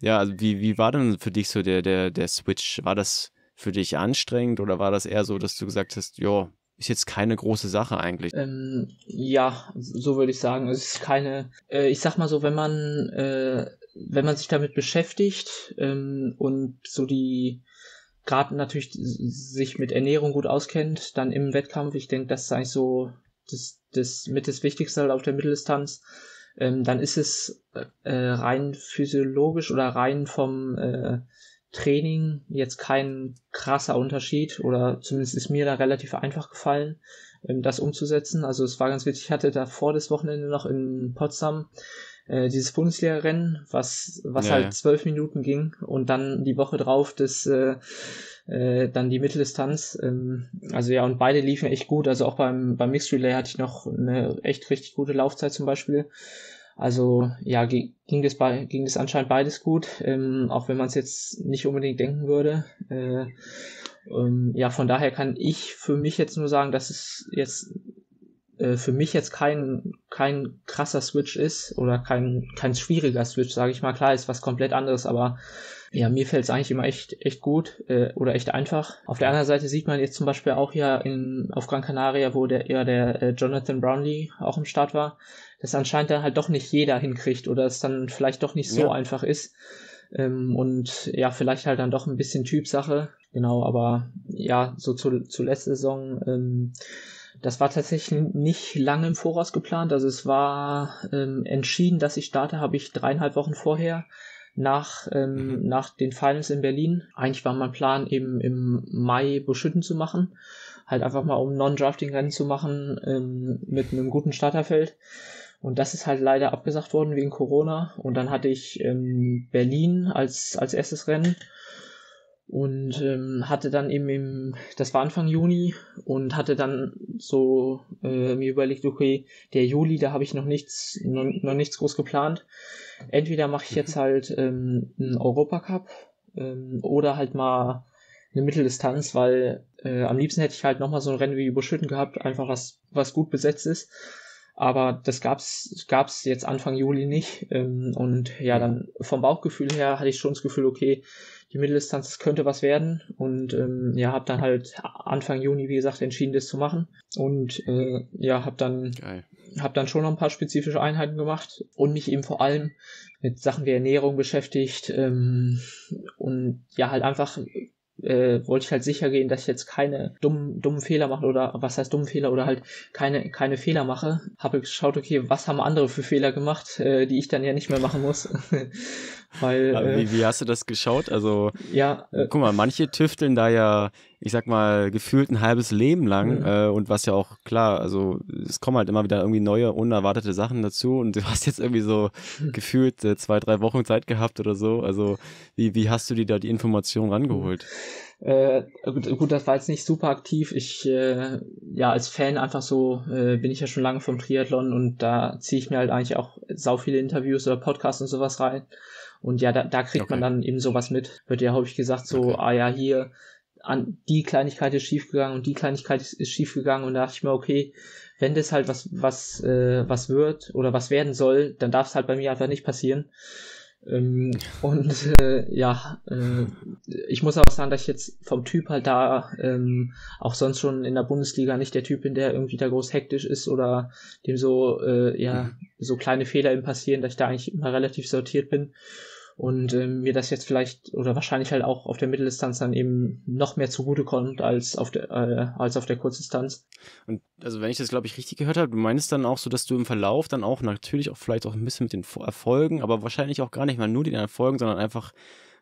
Ja, also wie, wie war denn für dich so der, der, der Switch? War das für dich anstrengend oder war das eher so, dass du gesagt hast, ja, ist jetzt keine große Sache eigentlich? Ähm, ja, so würde ich sagen. Es ist keine, äh, ich sag mal so, wenn man, äh, wenn man sich damit beschäftigt ähm, und so die, gerade natürlich sich mit Ernährung gut auskennt, dann im Wettkampf, ich denke, das ist eigentlich so das, das mit das Wichtigste halt auf der Mitteldistanz, ähm, dann ist es äh, rein physiologisch oder rein vom äh, Training jetzt kein krasser Unterschied oder zumindest ist mir da relativ einfach gefallen, ähm, das umzusetzen. Also es war ganz witzig, ich hatte da vor das Wochenende noch in Potsdam äh, dieses Bundesliga-Rennen, was, was ja, halt zwölf ja. Minuten ging und dann die Woche drauf das äh, äh, dann die Mitteldistanz. Ähm, also ja, und beide liefen echt gut. Also auch beim, beim Mixed Relay hatte ich noch eine echt richtig gute Laufzeit zum Beispiel. Also ja, ging das, bei, ging das anscheinend beides gut, ähm, auch wenn man es jetzt nicht unbedingt denken würde. Äh, ähm, ja, von daher kann ich für mich jetzt nur sagen, dass es jetzt äh, für mich jetzt kein, kein krasser Switch ist oder kein, kein schwieriger Switch, sage ich mal. Klar, ist was komplett anderes, aber ja, mir fällt es eigentlich immer echt, echt gut äh, oder echt einfach. Auf der anderen Seite sieht man jetzt zum Beispiel auch hier in, auf Gran Canaria, wo der, ja, der äh, Jonathan Brownlee auch im Start war, dass anscheinend dann halt doch nicht jeder hinkriegt oder es dann vielleicht doch nicht so ja. einfach ist. Ähm, und ja, vielleicht halt dann doch ein bisschen Typsache. Genau, aber ja, so zu, zu letzter Saison ähm, das war tatsächlich nicht lange im Voraus geplant. Also es war ähm, entschieden, dass ich starte, habe ich dreieinhalb Wochen vorher nach, ähm, mhm. nach den Finals in Berlin. Eigentlich war mein Plan eben im Mai Buschütten zu machen. Halt einfach mal um Non-Drafting-Rennen zu machen ähm, mit einem guten Starterfeld. Und das ist halt leider abgesagt worden wegen Corona. Und dann hatte ich ähm, Berlin als, als erstes Rennen. Und ähm, hatte dann eben im, das war Anfang Juni und hatte dann so äh, mir überlegt, okay, der Juli, da habe ich noch nichts, noch, noch nichts groß geplant. Entweder mache ich jetzt mhm. halt ähm, einen Europacup ähm, oder halt mal eine Mitteldistanz, weil äh, am liebsten hätte ich halt nochmal so ein Rennen wie Überschütten gehabt, einfach was, was gut besetzt ist. Aber das gab's, gab's jetzt Anfang Juli nicht. Ähm, und ja, dann vom Bauchgefühl her hatte ich schon das Gefühl, okay, die Mitteldistanz das könnte was werden. Und ähm, ja, habe dann halt Anfang Juni, wie gesagt, entschieden, das zu machen. Und äh, ja, habe dann, hab dann schon noch ein paar spezifische Einheiten gemacht und mich eben vor allem mit Sachen wie Ernährung beschäftigt ähm, und ja, halt einfach äh, wollte ich halt sicher gehen, dass ich jetzt keine dummen, dummen Fehler mache oder was heißt dummen Fehler oder halt keine, keine Fehler mache. Habe geschaut, okay, was haben andere für Fehler gemacht, äh, die ich dann ja nicht mehr machen muss. Weil, äh, wie, wie hast du das geschaut? Also, ja, äh, guck mal, manche tüfteln da ja, ich sag mal, gefühlt ein halbes Leben lang mhm. äh, und was ja auch klar, also es kommen halt immer wieder irgendwie neue, unerwartete Sachen dazu und du hast jetzt irgendwie so mhm. gefühlt äh, zwei, drei Wochen Zeit gehabt oder so. Also, wie, wie hast du dir da die Informationen rangeholt? Äh, gut, gut, das war jetzt nicht super aktiv. Ich, äh, ja, als Fan einfach so, äh, bin ich ja schon lange vom Triathlon und da ziehe ich mir halt eigentlich auch sau viele Interviews oder Podcasts und sowas rein. Und ja, da, da kriegt okay. man dann eben sowas mit. Wird ja häufig gesagt, so, okay. ah ja, hier, an die Kleinigkeit ist schiefgegangen und die Kleinigkeit ist, ist schiefgegangen und da dachte ich mir, okay, wenn das halt was, was, äh, was wird oder was werden soll, dann darf es halt bei mir einfach nicht passieren. Ähm, und äh, ja, äh, ich muss auch sagen, dass ich jetzt vom Typ halt da ähm, auch sonst schon in der Bundesliga nicht der Typ bin, der irgendwie da groß hektisch ist oder dem so, äh, ja, mhm. so kleine Fehler eben passieren, dass ich da eigentlich immer relativ sortiert bin und äh, mir das jetzt vielleicht oder wahrscheinlich halt auch auf der Mitteldistanz dann eben noch mehr zugutekommt als auf der äh, als auf der Kurzdistanz. Und also wenn ich das glaube ich richtig gehört habe, du meinst dann auch so, dass du im Verlauf dann auch natürlich auch vielleicht auch ein bisschen mit den Erfolgen, aber wahrscheinlich auch gar nicht mal nur den Erfolgen, sondern einfach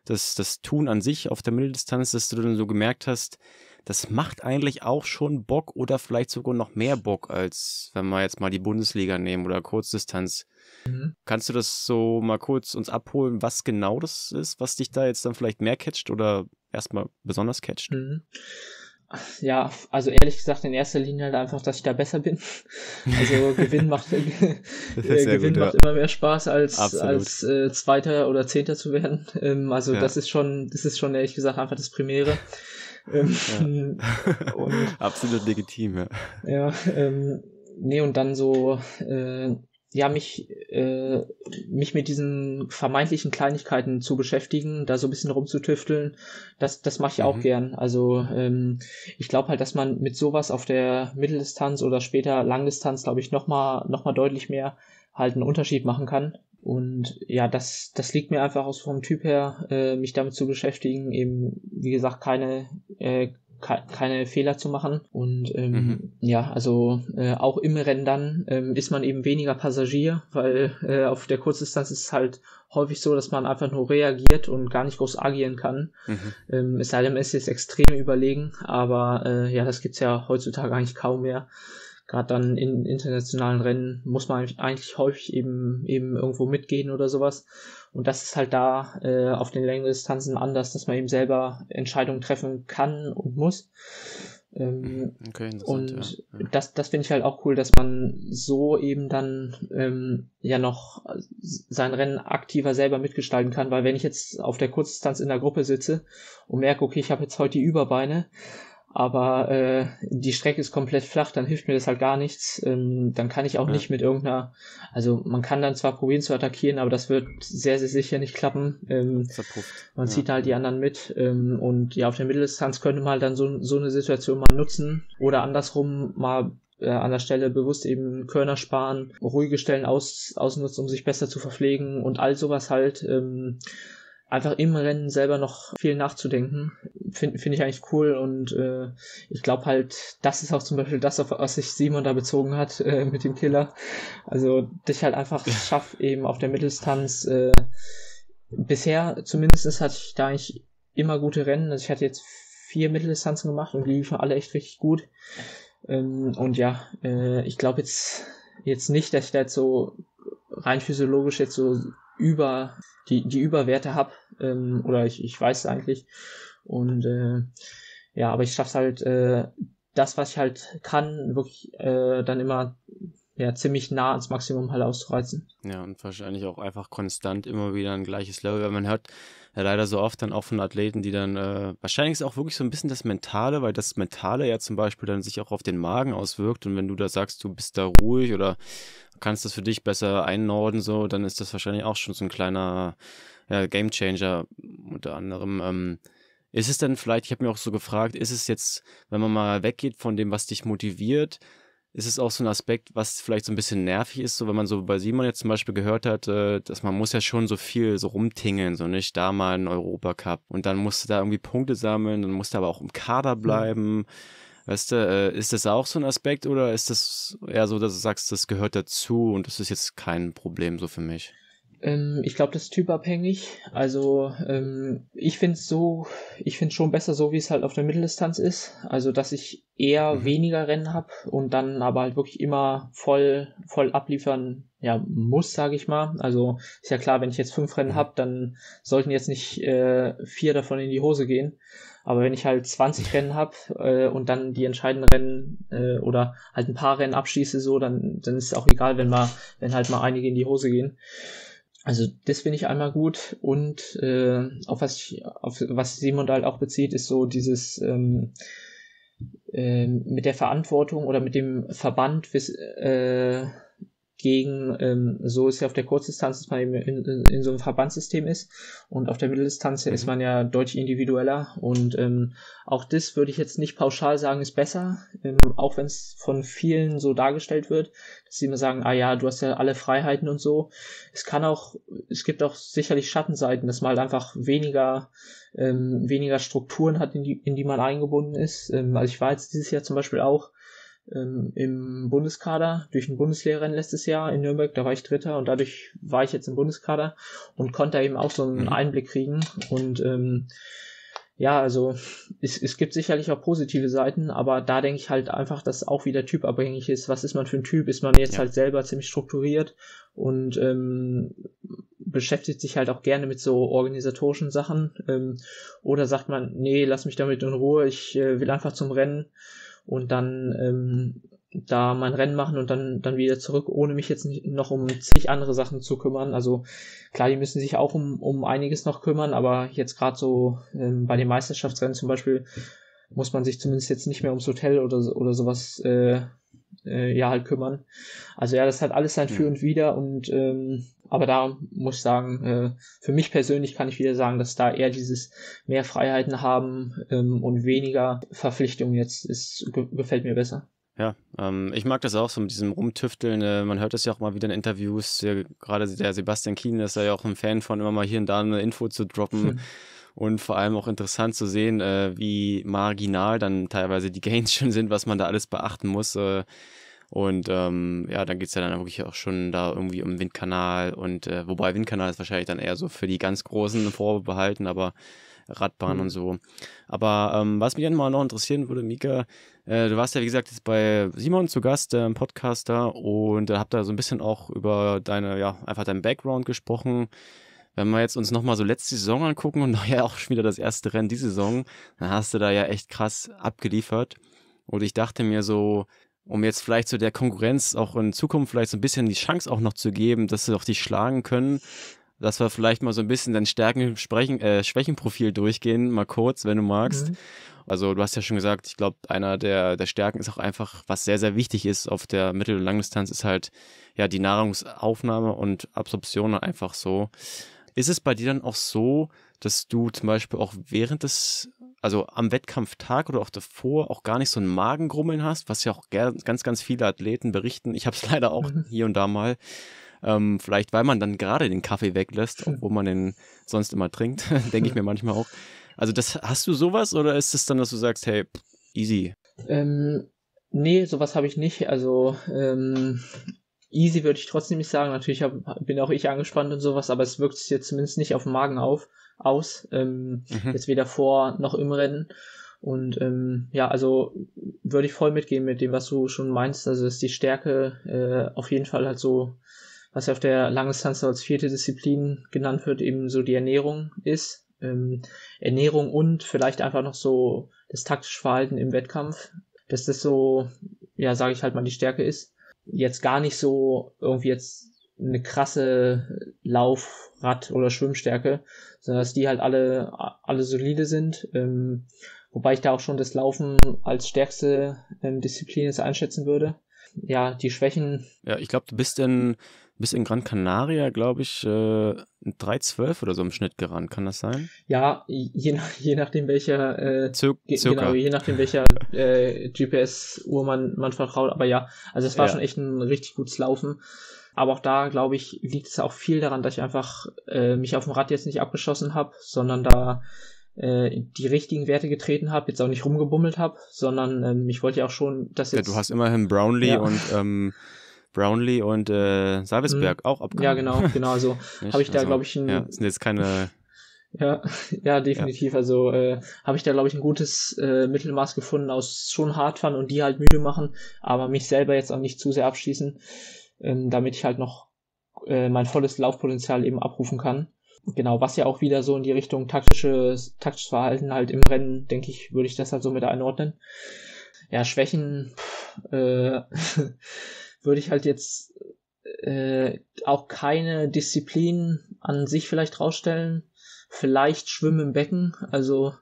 das das Tun an sich auf der Mitteldistanz, dass du dann so gemerkt hast, das macht eigentlich auch schon Bock oder vielleicht sogar noch mehr Bock als wenn wir jetzt mal die Bundesliga nehmen oder Kurzdistanz Mhm. Kannst du das so mal kurz uns abholen, was genau das ist, was dich da jetzt dann vielleicht mehr catcht oder erstmal besonders catcht? Mhm. Ja, also ehrlich gesagt in erster Linie halt einfach, dass ich da besser bin. Also Gewinn macht, äh, Gewinn gut, macht ja. immer mehr Spaß als, als äh, Zweiter oder Zehnter zu werden. Ähm, also ja. das ist schon, das ist schon ehrlich gesagt einfach das Primäre. Ähm, ja. und, Absolut legitim, ja. Ja, ähm, nee, und dann so äh, ja, mich, äh, mich mit diesen vermeintlichen Kleinigkeiten zu beschäftigen, da so ein bisschen rumzutüfteln, das, das mache ich mhm. auch gern. Also ähm, ich glaube halt, dass man mit sowas auf der Mitteldistanz oder später Langdistanz, glaube ich, nochmal noch mal deutlich mehr halt einen Unterschied machen kann. Und ja, das, das liegt mir einfach aus vom Typ her, äh, mich damit zu beschäftigen, eben, wie gesagt, keine äh, keine Fehler zu machen. Und ähm, mhm. ja, also äh, auch im Rennen dann ähm, ist man eben weniger Passagier, weil äh, auf der Kurzdistanz ist es halt häufig so, dass man einfach nur reagiert und gar nicht groß agieren kann. Mhm. Ähm, es sei denn, es ist extrem überlegen, aber äh, ja, das gibt's ja heutzutage eigentlich kaum mehr gerade dann in internationalen Rennen muss man eigentlich häufig eben eben irgendwo mitgehen oder sowas. Und das ist halt da äh, auf den längeren Distanzen anders, dass man eben selber Entscheidungen treffen kann und muss. Ähm, okay, und ja. das, das finde ich halt auch cool, dass man so eben dann ähm, ja noch sein Rennen aktiver selber mitgestalten kann, weil wenn ich jetzt auf der Kurzdistanz in der Gruppe sitze und merke, okay, ich habe jetzt heute die Überbeine, aber äh, die Strecke ist komplett flach, dann hilft mir das halt gar nichts. Ähm, dann kann ich auch ja. nicht mit irgendeiner, also man kann dann zwar probieren zu attackieren, aber das wird sehr, sehr sicher nicht klappen. Ähm, man ja. zieht halt die anderen mit ähm, und ja, auf der Mitteldistanz könnte man halt dann so, so eine Situation mal nutzen oder andersrum mal äh, an der Stelle bewusst eben Körner sparen, ruhige Stellen aus, ausnutzen, um sich besser zu verpflegen und all sowas halt. Ähm, einfach im Rennen selber noch viel nachzudenken. Finde find ich eigentlich cool und äh, ich glaube halt, das ist auch zum Beispiel das, auf was sich Simon da bezogen hat äh, mit dem Killer. Also, dass ich halt einfach schaffe, eben auf der Mitteldistanz, äh, bisher zumindest hatte ich da eigentlich immer gute Rennen. Also ich hatte jetzt vier Mitteldistanzen gemacht und die liefen alle echt richtig gut. Ähm, und ja, äh, ich glaube jetzt, jetzt nicht, dass ich da jetzt so rein physiologisch jetzt so über die, die Überwerte habe, ähm, oder ich, ich weiß es eigentlich. Und äh, ja, aber ich schaff's halt, äh, das, was ich halt kann, wirklich äh, dann immer ja, ziemlich nah ans Maximum halt auszureizen. Ja, und wahrscheinlich auch einfach konstant immer wieder ein gleiches Level, weil man hört ja leider so oft dann auch von Athleten, die dann, äh, wahrscheinlich ist auch wirklich so ein bisschen das Mentale, weil das Mentale ja zum Beispiel dann sich auch auf den Magen auswirkt und wenn du da sagst, du bist da ruhig oder kannst das für dich besser einnorden, so, dann ist das wahrscheinlich auch schon so ein kleiner ja, Gamechanger unter anderem. Ähm, ist es denn vielleicht, ich habe mir auch so gefragt, ist es jetzt, wenn man mal weggeht von dem, was dich motiviert, ist es auch so ein Aspekt, was vielleicht so ein bisschen nervig ist, so wenn man so bei Simon jetzt zum Beispiel gehört hat, äh, dass man muss ja schon so viel so rumtingeln, so nicht da mal ein Europacup und dann musst du da irgendwie Punkte sammeln, dann musst du aber auch im Kader bleiben. Mhm. Weißt du, äh, ist das auch so ein Aspekt oder ist das eher so, dass du sagst, das gehört dazu und das ist jetzt kein Problem so für mich? Ähm, ich glaube, das ist typabhängig. Also ähm, ich finde es so, ich finde schon besser so, wie es halt auf der Mitteldistanz ist. Also dass ich eher mhm. weniger Rennen habe und dann aber halt wirklich immer voll, voll abliefern ja, muss, sage ich mal. Also ist ja klar, wenn ich jetzt fünf Rennen mhm. habe, dann sollten jetzt nicht äh, vier davon in die Hose gehen. Aber wenn ich halt 20 Rennen habe äh, und dann die entscheidenden Rennen äh, oder halt ein paar Rennen abschließe, so, dann, dann ist es auch egal, wenn mal, wenn halt mal einige in die Hose gehen. Also das finde ich einmal gut und äh, auf was ich, auf was Simon halt auch bezieht, ist so dieses ähm, äh, mit der Verantwortung oder mit dem Verband äh, gegen, ähm, so ist ja auf der Kurzdistanz, dass man eben in, in, in so einem Verbandssystem ist und auf der Mitteldistanz mhm. ist man ja deutlich individueller und ähm, auch das würde ich jetzt nicht pauschal sagen, ist besser, ähm, auch wenn es von vielen so dargestellt wird, dass sie immer sagen, ah ja, du hast ja alle Freiheiten und so. Es kann auch, es gibt auch sicherlich Schattenseiten, dass man halt einfach weniger ähm, weniger Strukturen hat, in die, in die man eingebunden ist. Ähm, also ich war jetzt dieses Jahr zum Beispiel auch ähm, im Bundeskader durch ein Bundeslehrrennen letztes Jahr in Nürnberg, da war ich Dritter und dadurch war ich jetzt im Bundeskader und konnte da eben auch so einen mhm. Einblick kriegen und ähm, ja, also es, es gibt sicherlich auch positive Seiten, aber da denke ich halt einfach, dass auch wieder typabhängig ist. Was ist man für ein Typ? Ist man jetzt ja. halt selber ziemlich strukturiert und ähm, beschäftigt sich halt auch gerne mit so organisatorischen Sachen? Ähm, oder sagt man, nee, lass mich damit in Ruhe, ich äh, will einfach zum Rennen und dann ähm, da mein Rennen machen und dann, dann wieder zurück, ohne mich jetzt nicht noch um zig andere Sachen zu kümmern. Also klar, die müssen sich auch um, um einiges noch kümmern, aber jetzt gerade so ähm, bei den Meisterschaftsrennen zum Beispiel muss man sich zumindest jetzt nicht mehr ums Hotel oder, oder sowas äh, äh, ja halt kümmern. Also ja, das hat alles sein Für und Wider und ähm, aber da muss ich sagen, äh, für mich persönlich kann ich wieder sagen, dass da eher dieses mehr Freiheiten haben ähm, und weniger Verpflichtungen jetzt ist, gefällt mir besser. Ja, ähm, ich mag das auch so mit diesem Rumtüfteln. Äh, man hört das ja auch mal wieder in Interviews. Ja, gerade der Sebastian Kien ist ja auch ein Fan von, immer mal hier und da eine Info zu droppen. Hm. Und vor allem auch interessant zu sehen, äh, wie marginal dann teilweise die Gains schon sind, was man da alles beachten muss. Äh, und ähm, ja, dann geht es ja dann wirklich auch schon da irgendwie um Windkanal und äh, wobei Windkanal ist wahrscheinlich dann eher so für die ganz Großen vorbehalten, aber Radbahn mhm. und so. Aber ähm, was mich dann mal noch interessieren würde, Mika, äh, du warst ja wie gesagt jetzt bei Simon zu Gast, äh, im Podcaster und äh, habt da so ein bisschen auch über deine, ja, einfach deinen Background gesprochen. Wenn wir jetzt uns nochmal so letzte Saison angucken und nachher auch schon wieder das erste Rennen diese Saison, dann hast du da ja echt krass abgeliefert. Und ich dachte mir so, um jetzt vielleicht so der Konkurrenz auch in Zukunft vielleicht so ein bisschen die Chance auch noch zu geben, dass sie auch dich schlagen können, dass wir vielleicht mal so ein bisschen dein Stärken sprechen, äh, Schwächenprofil durchgehen, mal kurz, wenn du magst. Mhm. Also du hast ja schon gesagt, ich glaube, einer der, der Stärken ist auch einfach, was sehr, sehr wichtig ist auf der Mittel- und Langdistanz, ist halt ja die Nahrungsaufnahme und Absorption einfach so. Ist es bei dir dann auch so, dass du zum Beispiel auch während des also am Wettkampftag oder auch davor auch gar nicht so ein Magengrummeln hast, was ja auch ganz, ganz viele Athleten berichten. Ich habe es leider auch mhm. hier und da mal. Ähm, vielleicht, weil man dann gerade den Kaffee weglässt, obwohl man den sonst immer trinkt, denke ich mir manchmal auch. Also das, hast du sowas oder ist es dann, dass du sagst, hey, easy? Ähm, nee, sowas habe ich nicht. Also ähm, easy würde ich trotzdem nicht sagen. Natürlich hab, bin auch ich angespannt und sowas, aber es wirkt sich jetzt zumindest nicht auf den Magen auf aus. Ähm, mhm. Jetzt weder vor noch im Rennen. Und ähm, ja, also würde ich voll mitgehen mit dem, was du schon meinst. Also ist die Stärke äh, auf jeden Fall halt so, was ja auf der Langdistanz als vierte Disziplin genannt wird, eben so die Ernährung ist. ähm, Ernährung und vielleicht einfach noch so das taktische Verhalten im Wettkampf, dass das so, ja, sage ich halt mal, die Stärke ist. Jetzt gar nicht so irgendwie jetzt eine krasse Lauf-, Rad- oder Schwimmstärke, sondern dass die halt alle, alle solide sind. Ähm, wobei ich da auch schon das Laufen als stärkste ähm, Disziplin jetzt einschätzen würde. Ja, die Schwächen. Ja, ich glaube, du bist in, bist in Gran Canaria, glaube ich, äh, 3,12 oder so im Schnitt gerannt. Kann das sein? Ja, je, nach, je nachdem welcher äh, Zir genau, je nachdem welcher äh, GPS-Uhr man, man vertraut. Aber ja, also es war ja. schon echt ein richtig gutes Laufen. Aber auch da, glaube ich, liegt es auch viel daran, dass ich einfach äh, mich auf dem Rad jetzt nicht abgeschossen habe, sondern da äh, die richtigen Werte getreten habe, jetzt auch nicht rumgebummelt habe, sondern ähm, ich wollte ja auch schon, dass jetzt... Ja, du hast immerhin Brownlee ja. und ähm, Brownlee und äh, Salvesberg mhm. auch abgegangen. Ja, genau, genau. Also habe ich da, also, glaube ich, ein, ja, sind jetzt keine ja, ja, definitiv. Ja. Also äh, habe ich da, glaube ich, ein gutes äh, Mittelmaß gefunden aus schon hart fahren und die halt müde machen, aber mich selber jetzt auch nicht zu sehr abschließen ähm, damit ich halt noch äh, mein volles Laufpotenzial eben abrufen kann. Genau, was ja auch wieder so in die Richtung taktisches, taktisches Verhalten halt im Rennen, denke ich, würde ich das halt so mit einordnen. Ja, Schwächen äh, würde ich halt jetzt äh, auch keine Disziplin an sich vielleicht rausstellen. Vielleicht Schwimmen im Becken. Also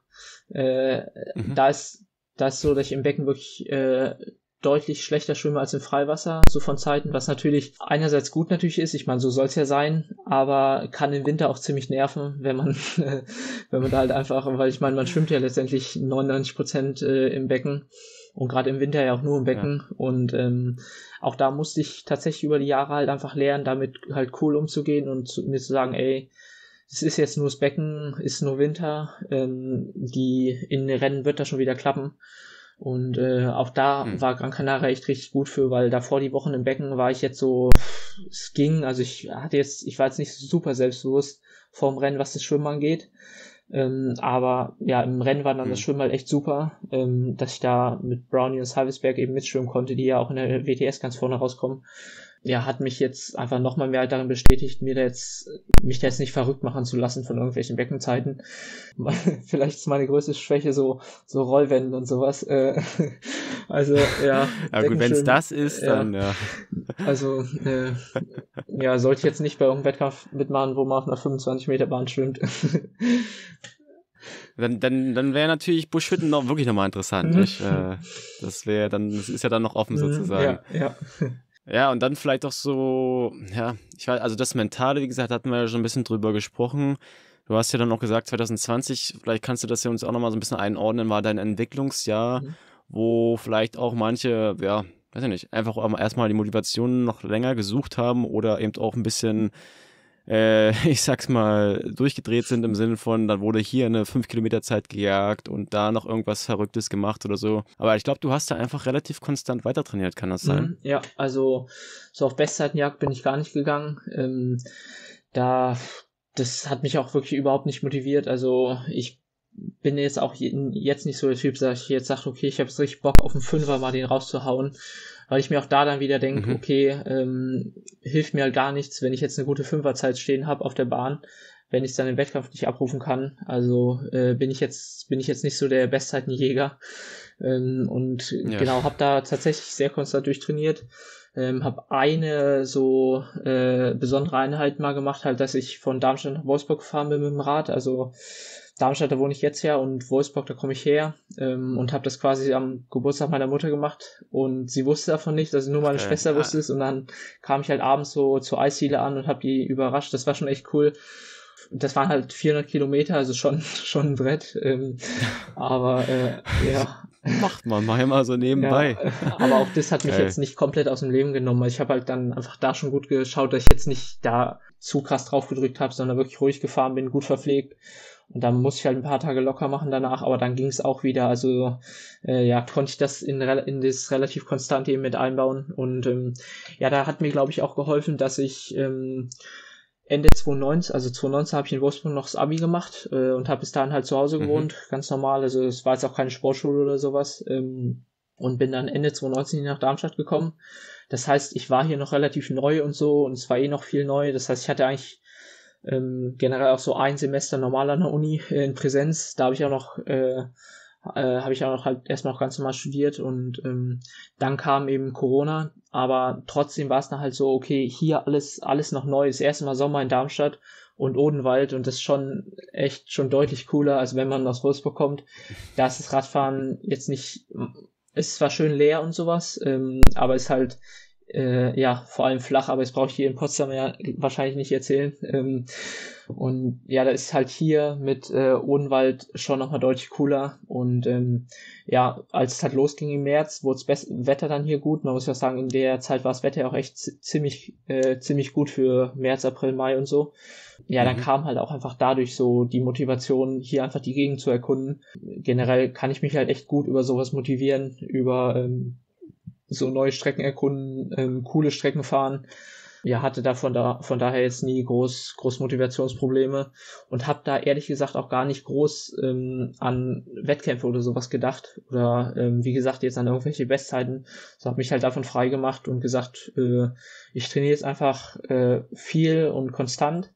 äh, mhm. da ist da ist so, dass ich im Becken wirklich äh, deutlich schlechter schwimme als im Freiwasser, so von Zeiten, was natürlich einerseits gut natürlich ist, ich meine, so soll es ja sein, aber kann im Winter auch ziemlich nerven, wenn man, wenn man da halt einfach, weil ich meine, man schwimmt ja letztendlich 99 Prozent äh, im Becken und gerade im Winter ja auch nur im Becken ja. und ähm, auch da musste ich tatsächlich über die Jahre halt einfach lernen, damit halt cool umzugehen und zu, mir zu sagen, ey, es ist jetzt nur das Becken, ist nur Winter, ähm, die in den Rennen wird das schon wieder klappen und äh, auch da mhm. war Gran Canaria echt richtig gut für, weil davor die Wochen im Becken war ich jetzt so, es ging, also ich hatte jetzt, ich war jetzt nicht super selbstbewusst vorm Rennen, was das Schwimmen angeht. Ähm, aber ja, im Rennen war dann mhm. das Schwimmen halt echt super, ähm, dass ich da mit Brownie und Salvesberg eben mitschwimmen konnte, die ja auch in der WTS ganz vorne rauskommen ja, hat mich jetzt einfach nochmal mehr darin bestätigt, mir da jetzt, mich da jetzt nicht verrückt machen zu lassen von irgendwelchen Beckenzeiten. Vielleicht ist meine größte Schwäche so, so Rollwände und sowas. Äh, also, ja. ja gut, wenn es das ist, dann, ja. Also, äh, ja, sollte ich jetzt nicht bei irgendeinem Wettkampf mitmachen, wo man auf einer 25 Meter Bahn schwimmt. Dann, dann, dann wäre natürlich Buschhütten noch wirklich nochmal interessant. Mhm. Nicht? Äh, das wäre dann, das ist ja dann noch offen mhm, sozusagen. Ja, ja. Ja, und dann vielleicht auch so, ja, ich weiß, also das Mentale, wie gesagt, hatten wir ja schon ein bisschen drüber gesprochen. Du hast ja dann auch gesagt, 2020, vielleicht kannst du das ja uns auch nochmal so ein bisschen einordnen, war dein Entwicklungsjahr, mhm. wo vielleicht auch manche, ja, weiß ich nicht, einfach erstmal die Motivation noch länger gesucht haben oder eben auch ein bisschen äh, ich sag's mal, durchgedreht sind im Sinne von, dann wurde hier eine 5 Kilometer Zeit gejagt und da noch irgendwas Verrücktes gemacht oder so. Aber ich glaube, du hast da einfach relativ konstant weiter trainiert, kann das sein? Mhm, ja, also so auf Bestzeitenjagd bin ich gar nicht gegangen. Ähm, da, das hat mich auch wirklich überhaupt nicht motiviert. Also ich bin jetzt auch jetzt nicht so der Typ, dass ich jetzt sage, okay, ich habe richtig Bock auf einen Fünfer mal den rauszuhauen weil ich mir auch da dann wieder denke, mhm. okay, ähm, hilft mir halt gar nichts, wenn ich jetzt eine gute Fünferzeit stehen habe auf der Bahn, wenn ich dann im Wettkampf nicht abrufen kann. Also äh, bin ich jetzt bin ich jetzt nicht so der Bestzeitenjäger ähm, und ja. genau habe da tatsächlich sehr konstant durchtrainiert. Ähm, habe eine so äh, besondere Einheit mal gemacht, halt, dass ich von Darmstadt nach Wolfsburg gefahren bin mit dem Rad. Also Darmstadt, da wohne ich jetzt her und Wolfsburg, da komme ich her ähm, und habe das quasi am Geburtstag meiner Mutter gemacht und sie wusste davon nicht, also nur meine okay. Schwester wusste es und dann kam ich halt abends so zur Eisziele an und habe die überrascht. Das war schon echt cool. Das waren halt 400 Kilometer, also schon schon ein Brett. Ähm, aber äh, ja. Macht man mal immer so nebenbei. Ja, aber auch das hat mich okay. jetzt nicht komplett aus dem Leben genommen. Also ich habe halt dann einfach da schon gut geschaut, dass ich jetzt nicht da zu krass drauf gedrückt habe, sondern wirklich ruhig gefahren bin, gut verpflegt und dann muss ich halt ein paar Tage locker machen danach, aber dann ging es auch wieder. Also äh, ja, konnte ich das in, in das relativ konstant eben mit einbauen. Und ähm, ja, da hat mir, glaube ich, auch geholfen, dass ich ähm, Ende 2019, also 2019 habe ich in Wolfsburg noch das Abi gemacht äh, und habe bis dahin halt zu Hause mhm. gewohnt, mhm. ganz normal. Also es war jetzt auch keine Sportschule oder sowas. Ähm, und bin dann Ende 2019 nach Darmstadt gekommen. Das heißt, ich war hier noch relativ neu und so und es war eh noch viel neu. Das heißt, ich hatte eigentlich ähm, generell auch so ein Semester normal an der Uni äh, in Präsenz. Da habe ich auch noch äh, äh, habe ich auch noch halt erstmal noch ganz normal studiert und ähm, dann kam eben Corona, aber trotzdem war es dann halt so, okay, hier alles, alles noch neu, das erste Mal Sommer in Darmstadt und Odenwald und das ist schon echt schon deutlich cooler, als wenn man aus Wolfsburg kommt. Da ist das Radfahren jetzt nicht, ist zwar schön leer und sowas, ähm, aber ist halt äh, ja, vor allem flach, aber das brauche ich hier in Potsdam ja wahrscheinlich nicht erzählen. Ähm, und ja, da ist halt hier mit äh, Odenwald schon nochmal deutlich cooler. Und ähm, ja, als es halt losging im März, wurde das Wetter dann hier gut. Man muss ja sagen, in der Zeit war das Wetter auch echt ziemlich, äh, ziemlich gut für März, April, Mai und so. Ja, dann mhm. kam halt auch einfach dadurch so die Motivation, hier einfach die Gegend zu erkunden. Generell kann ich mich halt echt gut über sowas motivieren, über ähm, so neue Strecken erkunden, ähm, coole Strecken fahren. Ja, hatte da von, da von daher jetzt nie groß, groß Motivationsprobleme und habe da ehrlich gesagt auch gar nicht groß ähm, an Wettkämpfe oder sowas gedacht oder ähm, wie gesagt jetzt an irgendwelche Bestzeiten. So habe mich halt davon frei gemacht und gesagt, äh, ich trainiere jetzt einfach äh, viel und konstant.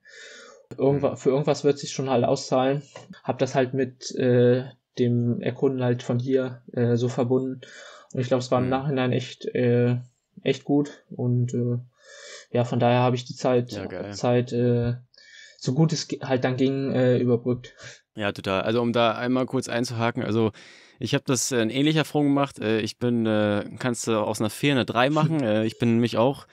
Irgendwas, für irgendwas wird sich schon halt auszahlen. Hab das halt mit äh, dem Erkunden halt von hier äh, so verbunden und ich glaube, es war im mhm. Nachhinein echt, äh, echt gut. Und äh, ja, von daher habe ich die Zeit, ja, Zeit äh, so gut es halt dann ging, äh, überbrückt. Ja, total. Also um da einmal kurz einzuhaken, also ich habe das in ähnlicher Form gemacht. Äh, ich bin, äh, kannst du aus einer 4 eine 3 machen. Äh, ich bin nämlich auch,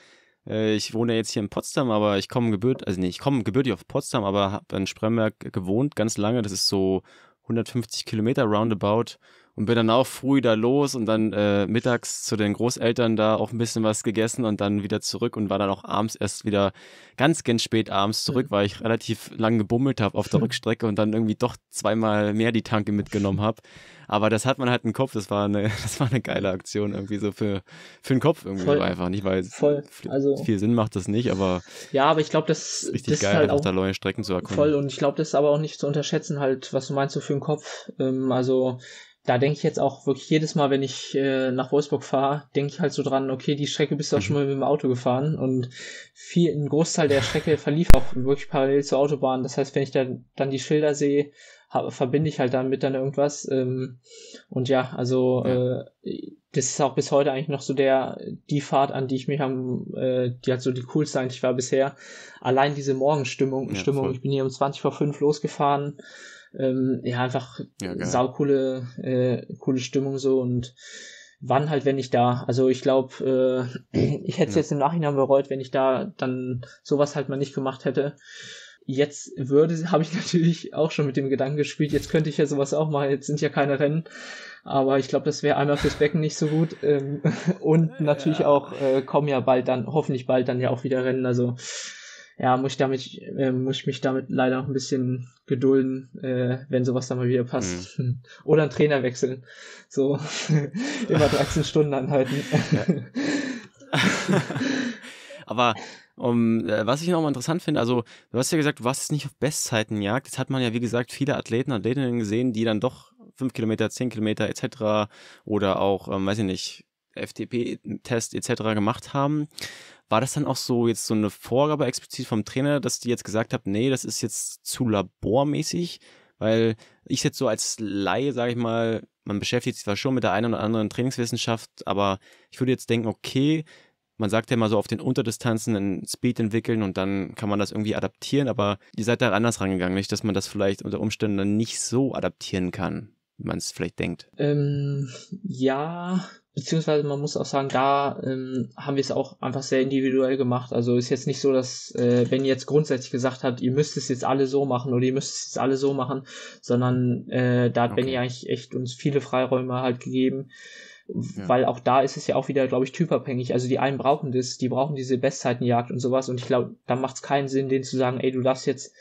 ich wohne jetzt hier in Potsdam, aber ich komme gebürt, also nee, ich komme gebürtig auf Potsdam, aber habe in Spremberg gewohnt ganz lange. Das ist so 150 Kilometer roundabout und bin dann auch früh da los und dann äh, mittags zu den Großeltern da auch ein bisschen was gegessen und dann wieder zurück und war dann auch abends erst wieder ganz, ganz spät abends zurück, weil ich relativ lang gebummelt habe auf der Rückstrecke und dann irgendwie doch zweimal mehr die Tanke mitgenommen habe. Aber das hat man halt im Kopf, das war eine, das war eine geile Aktion irgendwie so für, für den Kopf irgendwie voll, einfach. Nicht, weil voll. Also, viel Sinn macht das nicht, aber ja, aber ich glaube, das ist richtig das geil, halt einfach da neue Strecken zu erkunden. Voll und ich glaube, das ist aber auch nicht zu unterschätzen, halt, was du meinst so für den Kopf. Ähm, also da denke ich jetzt auch wirklich jedes Mal, wenn ich äh, nach Wolfsburg fahre, denke ich halt so dran, okay, die Strecke bist du auch schon mal mit dem Auto gefahren und viel, ein Großteil der Strecke verlief auch wirklich parallel zur Autobahn. Das heißt, wenn ich da dann die Schilder sehe, hab, verbinde ich halt damit dann irgendwas. Ähm, und ja, also ja. Äh, das ist auch bis heute eigentlich noch so der die Fahrt, an die ich mich am, äh, die halt so die coolste eigentlich war bisher. Allein diese Morgenstimmung, ja, Stimmung. Ich bin hier um 20 vor 5 losgefahren ähm, ja, einfach ja, saukoole, äh, coole Stimmung so und wann halt, wenn ich da. Also ich glaube, äh, ich hätte es ja. jetzt im Nachhinein bereut, wenn ich da dann sowas halt mal nicht gemacht hätte. Jetzt würde, habe ich natürlich auch schon mit dem Gedanken gespielt, jetzt könnte ich ja sowas auch machen, jetzt sind ja keine Rennen. Aber ich glaube, das wäre einmal fürs Becken nicht so gut. Ähm, und natürlich ja. auch äh, kommen ja bald dann, hoffentlich bald dann ja auch wieder Rennen. Also ja, muss ich damit, äh, muss ich mich damit leider noch ein bisschen gedulden, äh, wenn sowas dann mal wieder passt. Mhm. Oder einen Trainer wechseln. So immer 13 Stunden anhalten. Aber um, äh, was ich nochmal interessant finde, also du hast ja gesagt, du warst jetzt nicht auf Bestzeitenjagd. Jetzt hat man ja, wie gesagt, viele Athleten, Athletinnen gesehen, die dann doch 5 Kilometer, 10 Kilometer etc. oder auch, ähm, weiß ich nicht, FTP-Test etc. gemacht haben. War das dann auch so jetzt so eine Vorgabe explizit vom Trainer, dass die jetzt gesagt haben, nee, das ist jetzt zu labormäßig? Weil ich jetzt so als Laie, sage ich mal, man beschäftigt sich zwar schon mit der einen oder anderen Trainingswissenschaft, aber ich würde jetzt denken, okay, man sagt ja immer so auf den Unterdistanzen einen Speed entwickeln und dann kann man das irgendwie adaptieren, aber ihr seid da anders rangegangen, nicht, dass man das vielleicht unter Umständen dann nicht so adaptieren kann, wie man es vielleicht denkt. Ähm, ja, beziehungsweise man muss auch sagen, da ähm, haben wir es auch einfach sehr individuell gemacht. Also ist jetzt nicht so, dass äh, wenn jetzt grundsätzlich gesagt hat, ihr müsst es jetzt alle so machen oder ihr müsst es jetzt alle so machen, sondern äh, da hat okay. Benny eigentlich echt uns viele Freiräume halt gegeben. Ja. Weil auch da ist es ja auch wieder, glaube ich, typabhängig. Also die einen brauchen das, die brauchen diese Bestzeitenjagd und sowas. Und ich glaube, da macht es keinen Sinn, denen zu sagen, ey, du darfst jetzt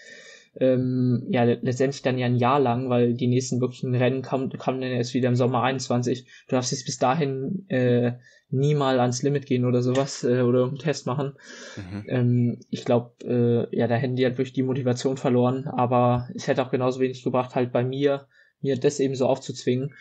ähm, ja letztendlich dann ja ein Jahr lang, weil die nächsten wirklichen Rennen kommen, kommen dann erst wieder im Sommer 21. Du darfst jetzt bis dahin äh, nie mal ans Limit gehen oder sowas äh, oder einen Test machen. Mhm. Ähm, ich glaube, äh, ja, da hätten die halt wirklich die Motivation verloren, aber es hätte auch genauso wenig gebracht, halt bei mir, mir das eben so aufzuzwingen.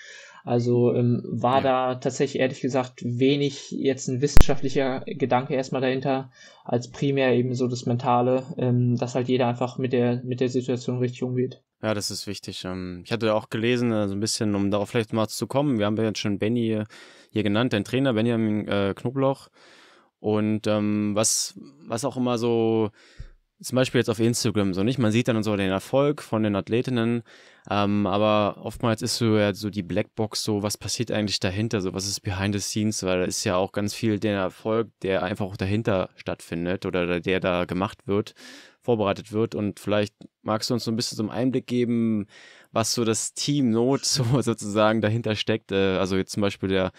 Also ähm, war ja. da tatsächlich ehrlich gesagt wenig jetzt ein wissenschaftlicher Gedanke erstmal dahinter, als primär eben so das Mentale, ähm, dass halt jeder einfach mit der, mit der Situation richtig umgeht. Ja, das ist wichtig. Ähm, ich hatte auch gelesen, also ein bisschen, um darauf vielleicht mal zu kommen, wir haben ja jetzt schon Benny hier genannt, den Trainer Benjamin äh, Knobloch. Und ähm, was, was auch immer so zum Beispiel jetzt auf Instagram so nicht. Man sieht dann so den Erfolg von den Athletinnen, ähm, aber oftmals ist so ja so die Blackbox so, was passiert eigentlich dahinter, so was ist behind the scenes, weil da ist ja auch ganz viel der Erfolg, der einfach auch dahinter stattfindet oder der da gemacht wird, vorbereitet wird und vielleicht magst du uns so ein bisschen so einen Einblick geben, was so das Team Not so sozusagen dahinter steckt, äh, also jetzt zum Beispiel der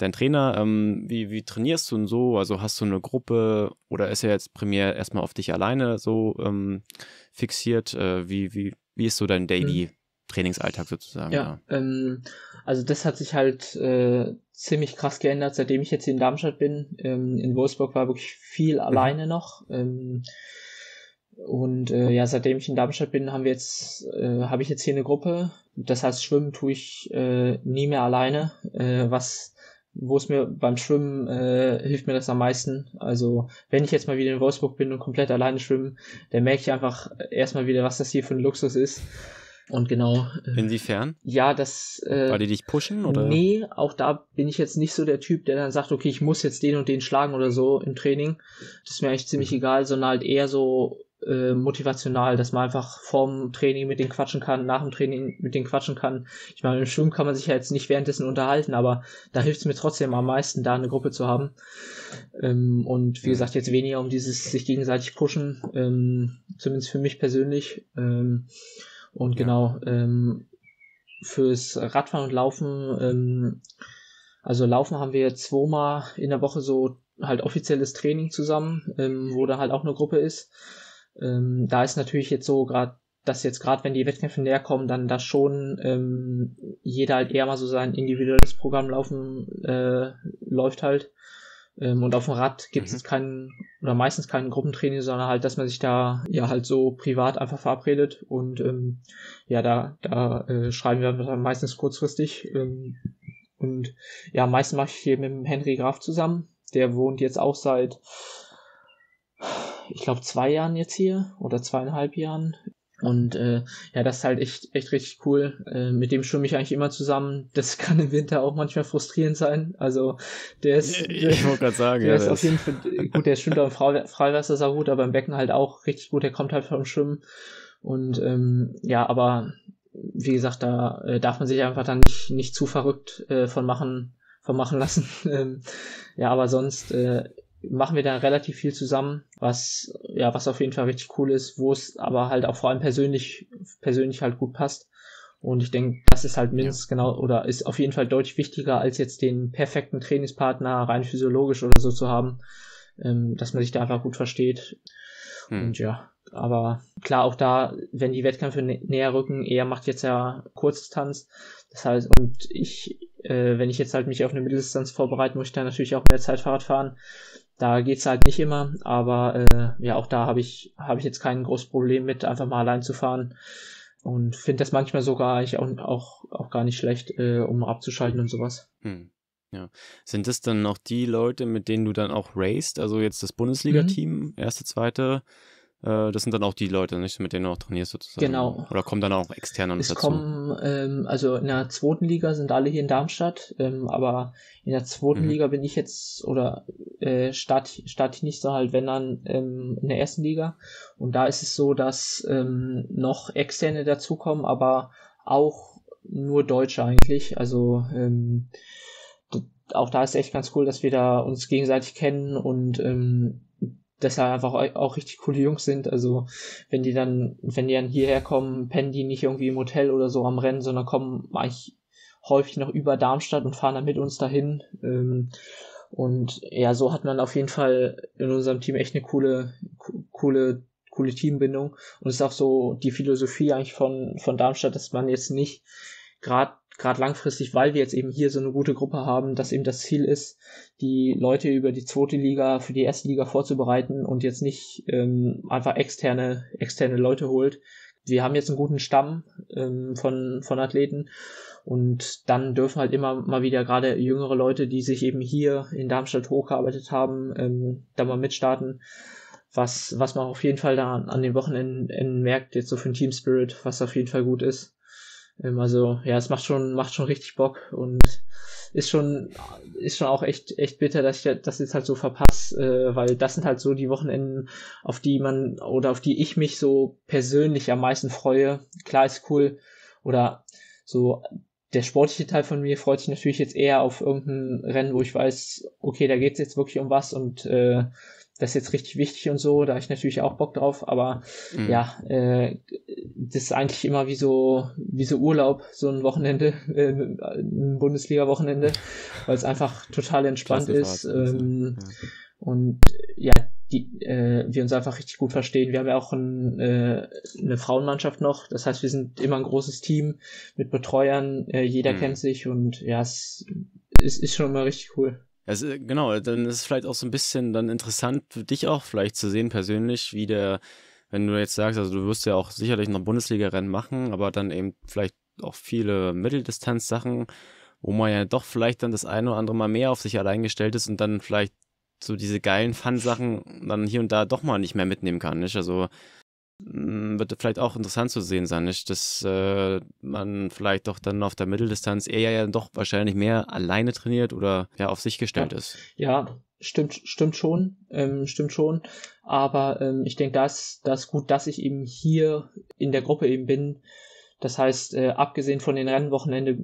dein Trainer, ähm, wie, wie trainierst du denn so? Also hast du eine Gruppe oder ist er jetzt primär erstmal auf dich alleine so ähm, fixiert? Äh, wie, wie, wie ist so dein Daily hm. Trainingsalltag sozusagen? Ja, ja. Ähm, also das hat sich halt äh, ziemlich krass geändert, seitdem ich jetzt hier in Darmstadt bin. Ähm, in Wolfsburg war wirklich viel mhm. alleine noch. Ähm, und äh, ja, seitdem ich in Darmstadt bin, haben wir jetzt, äh, habe ich jetzt hier eine Gruppe. Das heißt, schwimmen tue ich äh, nie mehr alleine, äh, was wo es mir beim Schwimmen äh, hilft mir das am meisten. Also wenn ich jetzt mal wieder in Wolfsburg bin und komplett alleine schwimmen, dann merke ich einfach erstmal wieder, was das hier für ein Luxus ist. Und genau. Äh, Inwiefern? Ja, das. Äh, Weil die dich pushen oder? Nee, auch da bin ich jetzt nicht so der Typ, der dann sagt, okay, ich muss jetzt den und den schlagen oder so im Training. Das ist mir eigentlich ziemlich mhm. egal, sondern halt eher so äh, motivational, dass man einfach vorm Training mit denen quatschen kann, nach dem Training mit denen quatschen kann. Ich meine, im Schwimmen kann man sich ja jetzt nicht währenddessen unterhalten, aber da hilft es mir trotzdem am meisten, da eine Gruppe zu haben. Ähm, und wie gesagt, jetzt weniger um dieses sich gegenseitig pushen, ähm, zumindest für mich persönlich. Ähm, und ja. genau, ähm, fürs Radfahren und Laufen, ähm, also Laufen haben wir zweimal in der Woche so halt offizielles Training zusammen, ähm, wo da halt auch eine Gruppe ist. Ähm, da ist natürlich jetzt so gerade, dass jetzt gerade, wenn die Wettkämpfe näher kommen, dann da schon ähm, jeder halt eher mal so sein individuelles Programm laufen äh, läuft halt. Ähm, und auf dem Rad gibt es mhm. keinen oder meistens keinen Gruppentraining, sondern halt, dass man sich da ja halt so privat einfach verabredet und ähm, ja, da, da äh, schreiben wir dann meistens kurzfristig. Ähm, und ja, meistens mache ich hier mit dem Henry Graf zusammen. Der wohnt jetzt auch seit ich glaube, zwei Jahren jetzt hier oder zweieinhalb Jahren. Und äh, ja, das ist halt echt, echt richtig cool. Äh, mit dem schwimme ich eigentlich immer zusammen. Das kann im Winter auch manchmal frustrierend sein. Also der ist, ich wollte gerade sagen, der ja, ist auf jeden Fall gut. Der schwimmt auch im Fre Freiwasser sehr gut, aber im Becken halt auch richtig gut. Der kommt halt vom Schwimmen. Und ähm, ja, aber wie gesagt, da äh, darf man sich einfach dann nicht, nicht zu verrückt äh, von machen, von machen lassen. ähm, ja, aber sonst äh, machen wir dann relativ viel zusammen, was ja was auf jeden Fall richtig cool ist, wo es aber halt auch vor allem persönlich persönlich halt gut passt. Und ich denke, das ist halt mindestens ja. genau oder ist auf jeden Fall deutlich wichtiger, als jetzt den perfekten Trainingspartner rein physiologisch oder so zu haben, ähm, dass man sich da einfach gut versteht. Hm. Und ja, aber klar, auch da, wenn die Wettkämpfe nä näher rücken, er macht jetzt ja Kurzdistanz. Das heißt, und ich, äh, wenn ich jetzt halt mich auf eine Mitteldistanz vorbereite, muss ich dann natürlich auch mehr Zeit Fahrrad fahren. Da geht's halt nicht immer, aber äh, ja, auch da habe ich, hab ich jetzt kein großes Problem mit, einfach mal allein zu fahren. Und finde das manchmal sogar eigentlich auch, auch, auch gar nicht schlecht, äh, um abzuschalten und sowas. Hm. Ja. Sind das dann auch die Leute, mit denen du dann auch raced? Also jetzt das Bundesliga-Team, mhm. erste, zweite, das sind dann auch die Leute, nicht mit denen du auch trainierst sozusagen. Genau. Oder kommen dann auch externe es dazu? Kommen, ähm, also in der zweiten Liga sind alle hier in Darmstadt, ähm, aber in der zweiten mhm. Liga bin ich jetzt oder äh, starte start ich nicht so halt, wenn dann ähm, in der ersten Liga. Und da ist es so, dass ähm, noch externe dazukommen, aber auch nur Deutsche eigentlich. Also ähm, auch da ist echt ganz cool, dass wir da uns gegenseitig kennen und ähm, dass da einfach auch richtig coole Jungs sind. Also wenn die dann, wenn die dann hierher kommen, pennen die nicht irgendwie im Hotel oder so am Rennen, sondern kommen eigentlich häufig noch über Darmstadt und fahren dann mit uns dahin. Ähm, und ja, so hat man auf jeden Fall in unserem Team echt eine coole, coole, coole Teambindung. Und es ist auch so die Philosophie eigentlich von, von Darmstadt, dass man jetzt nicht gerade gerade langfristig, weil wir jetzt eben hier so eine gute Gruppe haben, dass eben das Ziel ist, die Leute über die zweite Liga für die erste Liga vorzubereiten und jetzt nicht ähm, einfach externe, externe Leute holt. Wir haben jetzt einen guten Stamm ähm, von, von Athleten Und dann dürfen halt immer mal wieder gerade jüngere Leute, die sich eben hier in Darmstadt hochgearbeitet haben, ähm, da mal mitstarten. Was, was man auf jeden Fall da an den Wochenenden merkt, jetzt so für den Team Spirit, was auf jeden Fall gut ist. Ähm, also, ja, es macht schon, macht schon richtig Bock und ist schon, ist schon auch echt, echt bitter, dass ich das jetzt halt so verpasse, äh, weil das sind halt so die Wochenenden, auf die man oder auf die ich mich so persönlich am meisten freue. Klar ist cool oder so der sportliche Teil von mir freut sich natürlich jetzt eher auf irgendein Rennen, wo ich weiß, okay, da geht's jetzt wirklich um was und äh, das ist jetzt richtig wichtig und so, da habe ich natürlich auch Bock drauf, aber mhm. ja, äh, das ist eigentlich immer wie so, wie so Urlaub, so ein Wochenende, äh, ein Bundesliga-Wochenende, weil es einfach total entspannt ist. Ähm, ja. Und ja, die, äh, wir uns einfach richtig gut verstehen. Wir haben ja auch ein, äh, eine Frauenmannschaft noch, das heißt, wir sind immer ein großes Team mit Betreuern, äh, jeder mhm. kennt sich und ja, es ist, ist schon immer richtig cool. Also, genau, dann ist es vielleicht auch so ein bisschen dann interessant für dich auch vielleicht zu sehen persönlich, wie der, wenn du jetzt sagst, also du wirst ja auch sicherlich noch Bundesliga-Rennen machen, aber dann eben vielleicht auch viele Mitteldistanz-Sachen, wo man ja doch vielleicht dann das eine oder andere Mal mehr auf sich allein gestellt ist und dann vielleicht so diese geilen Fun-Sachen dann hier und da doch mal nicht mehr mitnehmen kann, nicht? Also wird vielleicht auch interessant zu sehen sein, nicht? dass äh, man vielleicht doch dann auf der Mitteldistanz eher ja doch wahrscheinlich mehr alleine trainiert oder ja auf sich gestellt ja. ist. Ja, stimmt, stimmt schon, ähm, stimmt schon. Aber ähm, ich denke, das, das ist gut, dass ich eben hier in der Gruppe eben bin. Das heißt, äh, abgesehen von den Rennwochenende,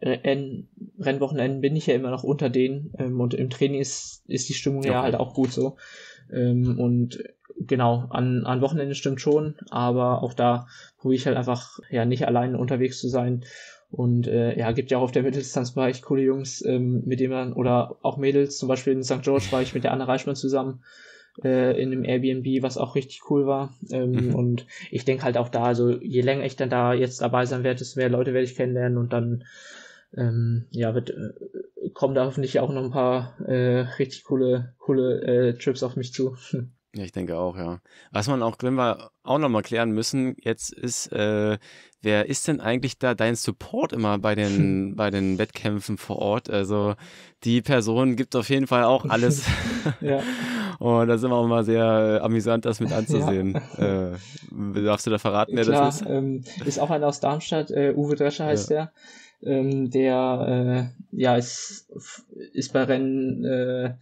Renn, Rennwochenenden bin ich ja immer noch unter denen ähm, und im Training ist, ist die Stimmung okay. ja halt auch gut so. Ähm, und genau, an, an Wochenende stimmt schon, aber auch da probiere ich halt einfach ja nicht allein unterwegs zu sein. Und äh, ja, gibt ja auch auf der Mitteldistanzbereich coole Jungs, ähm, mit denen man, oder auch Mädels, zum Beispiel in St. George war ich mit der Anne Reichmann zusammen äh, in einem Airbnb, was auch richtig cool war. Ähm, mhm. Und ich denke halt auch da, also je länger ich dann da jetzt dabei sein werde, desto mehr Leute werde ich kennenlernen und dann ähm, ja, wird, äh, kommen da hoffentlich auch noch ein paar äh, richtig coole, coole äh, Trips auf mich zu. Ja, ich denke auch, ja. Was man auch, wenn wir auch nochmal klären müssen, jetzt ist, äh, wer ist denn eigentlich da dein Support immer bei den, bei den Wettkämpfen vor Ort? Also die Person gibt auf jeden Fall auch alles. ja. Und da sind wir auch mal sehr äh, amüsant, das mit anzusehen. Ja. Äh, darfst du da verraten, wer Klar, das ist? Ähm, ist auch einer aus Darmstadt, äh, Uwe Drescher heißt ja. der. Ähm, der äh, ja ist, ist bei Rennen äh,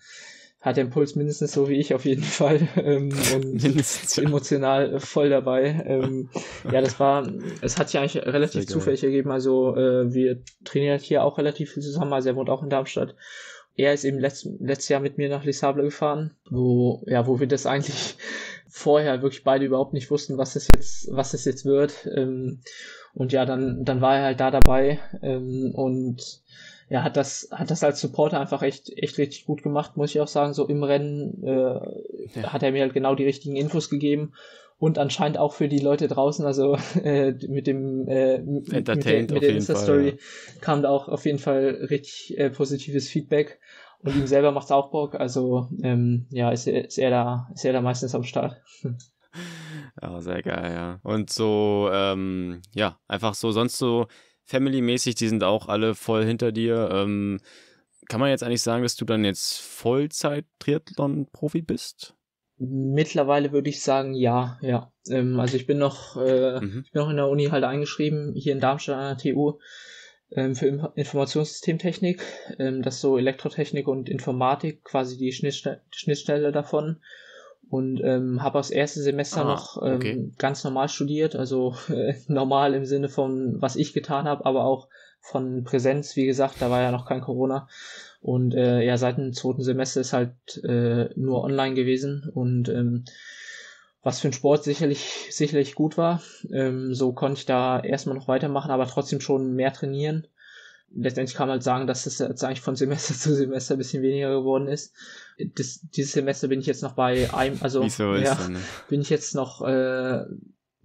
hat den Puls mindestens so wie ich auf jeden Fall ähm, und mindestens, ja. emotional voll dabei. Ähm, ja, das war, es hat sich eigentlich relativ zufällig ergeben. Also äh, wir trainieren hier auch relativ viel zusammen. Also er wohnt auch in Darmstadt. Er ist eben letzt, letztes Jahr mit mir nach Lisable gefahren, wo ja, wo wir das eigentlich vorher wirklich beide überhaupt nicht wussten, was es jetzt, was es jetzt wird. Ähm, und ja, dann, dann war er halt da dabei ähm, und ja, hat das, hat das als Supporter einfach echt, echt richtig gut gemacht, muss ich auch sagen. So im Rennen äh, ja. hat er mir halt genau die richtigen Infos gegeben und anscheinend auch für die Leute draußen, also äh, mit dem äh, mit, mit der, mit der Insta-Story ja. kam da auch auf jeden Fall richtig äh, positives Feedback und ihm selber macht's auch Bock, also ähm, ja, ist, ist er da, ist er da meistens am Start. Ja, sehr geil, ja. Und so, ähm, ja, einfach so, sonst so Family-mäßig, die sind auch alle voll hinter dir. Ähm, kann man jetzt eigentlich sagen, dass du dann jetzt Vollzeit-Triathlon-Profi bist? Mittlerweile würde ich sagen, ja, ja. Ähm, also ich bin noch, äh, mhm. ich bin noch in der Uni halt eingeschrieben, hier in Darmstadt an der TU ähm, für Informationssystemtechnik. Ähm, das ist so Elektrotechnik und Informatik, quasi die Schnittstelle, Schnittstelle davon und ähm, habe das erste Semester ah, noch ähm, okay. ganz normal studiert, also äh, normal im Sinne von was ich getan habe, aber auch von Präsenz, wie gesagt, da war ja noch kein Corona und äh, ja seit dem zweiten Semester ist halt äh, nur online gewesen und ähm, was für ein Sport sicherlich sicherlich gut war. Ähm, so konnte ich da erstmal noch weitermachen, aber trotzdem schon mehr trainieren letztendlich kann man halt sagen, dass es jetzt eigentlich von Semester zu Semester ein bisschen weniger geworden ist. Das, dieses Semester bin ich jetzt noch bei einem, also so ja, dann, ne? bin ich jetzt noch äh,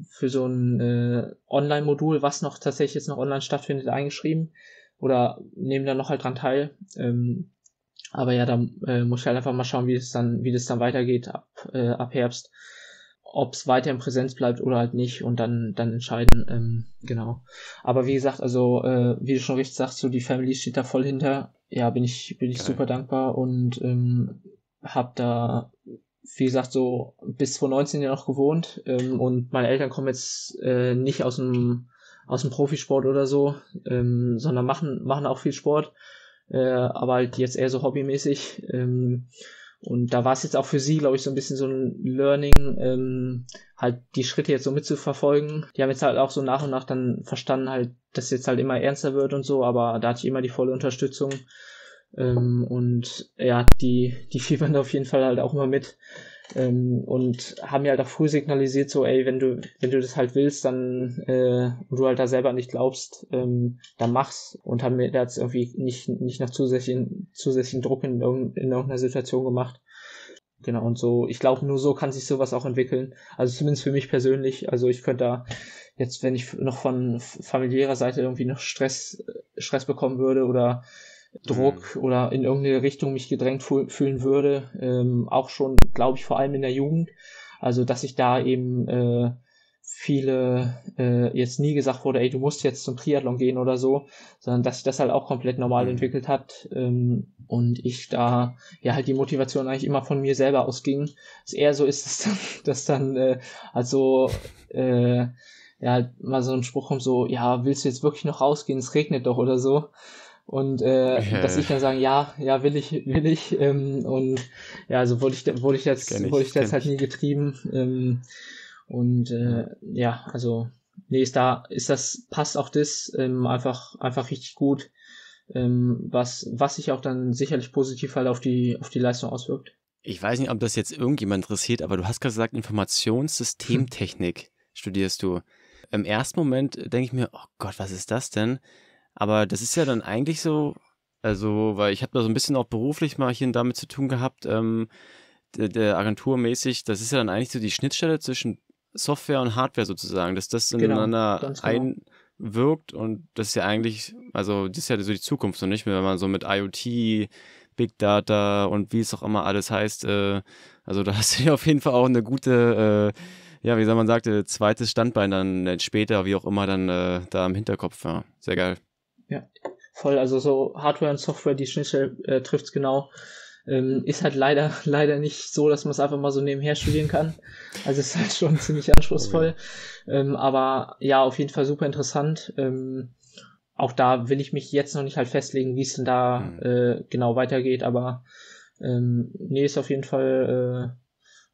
für so ein äh, Online-Modul, was noch tatsächlich jetzt noch online stattfindet, eingeschrieben oder nehmen da noch halt dran teil. Ähm, aber ja, da äh, muss ich halt einfach mal schauen, wie es dann, wie das dann weitergeht ab, äh, ab Herbst ob es weiter in Präsenz bleibt oder halt nicht und dann, dann entscheiden, ähm, genau. Aber wie gesagt, also, äh, wie du schon richtig sagst, so die Family steht da voll hinter. Ja, bin ich, bin ich Geil. super dankbar und ähm, hab da, wie gesagt, so bis 2019 ja noch gewohnt ähm, und meine Eltern kommen jetzt äh, nicht aus dem aus dem Profisport oder so, ähm, sondern machen machen auch viel Sport, äh, aber halt jetzt eher so hobbymäßig. Ähm, und da war es jetzt auch für sie, glaube ich, so ein bisschen so ein Learning, ähm, halt die Schritte jetzt so mitzuverfolgen. Die haben jetzt halt auch so nach und nach dann verstanden, halt, dass jetzt halt immer ernster wird und so, aber da hatte ich immer die volle Unterstützung. Ähm, und ja, die, die fiebern auf jeden Fall halt auch immer mit. Ähm, und haben mir halt auch früh signalisiert, so, ey, wenn du, wenn du das halt willst, dann, äh, und du halt da selber nicht glaubst, ähm, dann mach's. Und haben mir da jetzt irgendwie nicht, nicht noch zusätzlichen, zusätzlichen Druck in, in irgendeiner Situation gemacht. Genau, und so, ich glaube, nur so kann sich sowas auch entwickeln. Also zumindest für mich persönlich. Also ich könnte da jetzt, wenn ich noch von familiärer Seite irgendwie noch Stress, Stress bekommen würde oder Druck mhm. oder in irgendeine Richtung mich gedrängt fühlen würde, ähm, auch schon, glaube ich, vor allem in der Jugend. Also, dass ich da eben äh, viele äh, jetzt nie gesagt wurde, ey, du musst jetzt zum Triathlon gehen oder so, sondern dass sich das halt auch komplett normal mhm. entwickelt hat ähm, und ich da ja halt die Motivation eigentlich immer von mir selber ausging. Es eher so ist es dann, dass dann äh, also äh, ja halt mal so ein Spruch kommt so, ja, willst du jetzt wirklich noch rausgehen, es regnet doch oder so. Und äh, ja. dass ich dann sagen, ja, ja, will ich, will ich. Ähm, und ja, also wurde ich, wurde ich jetzt, ich, wurde ich jetzt halt nie getrieben. Ähm, und äh, ja, also nee, ist da, ist das, passt auch das ähm, einfach, einfach richtig gut, ähm, was, was sich auch dann sicherlich positiv halt auf die, auf die Leistung auswirkt. Ich weiß nicht, ob das jetzt irgendjemand interessiert, aber du hast gerade gesagt, Informationssystemtechnik hm. studierst du. Im ersten Moment denke ich mir, oh Gott, was ist das denn? Aber das ist ja dann eigentlich so, also, weil ich habe da so ein bisschen auch beruflich mal hier und damit zu tun gehabt, ähm, der, der Agenturmäßig, das ist ja dann eigentlich so die Schnittstelle zwischen Software und Hardware sozusagen, dass das genau, ineinander genau, einwirkt und das ist ja eigentlich, also das ist ja so die Zukunft so nicht? Mehr, wenn man so mit IoT, Big Data und wie es auch immer alles heißt, äh, also da hast du ja auf jeden Fall auch eine gute, äh, ja, wie soll man sagte, zweites Standbein dann später, wie auch immer, dann äh, da im Hinterkopf, ja, sehr geil. Ja, voll. Also so Hardware und Software, die Schnittstelle äh, trifft genau. Ähm, ist halt leider, leider nicht so, dass man es einfach mal so nebenher studieren kann. Also ist halt schon ziemlich anspruchsvoll. Oh, ja. ähm, aber ja, auf jeden Fall super interessant. Ähm, auch da will ich mich jetzt noch nicht halt festlegen, wie es denn da mhm. äh, genau weitergeht, aber ähm, nee, ist auf jeden Fall äh,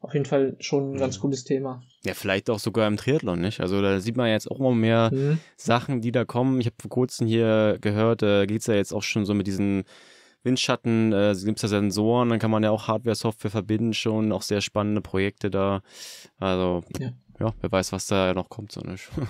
auf jeden Fall schon ein ganz mhm. cooles Thema. Ja, vielleicht auch sogar im Triathlon, nicht? Also da sieht man jetzt auch immer mehr mhm. Sachen, die da kommen. Ich habe vor kurzem hier gehört, äh, geht es ja jetzt auch schon so mit diesen Windschatten, äh, gibt es ja Sensoren, dann kann man ja auch Hardware, Software verbinden schon, auch sehr spannende Projekte da. Also ja, ja wer weiß, was da noch kommt, so nicht.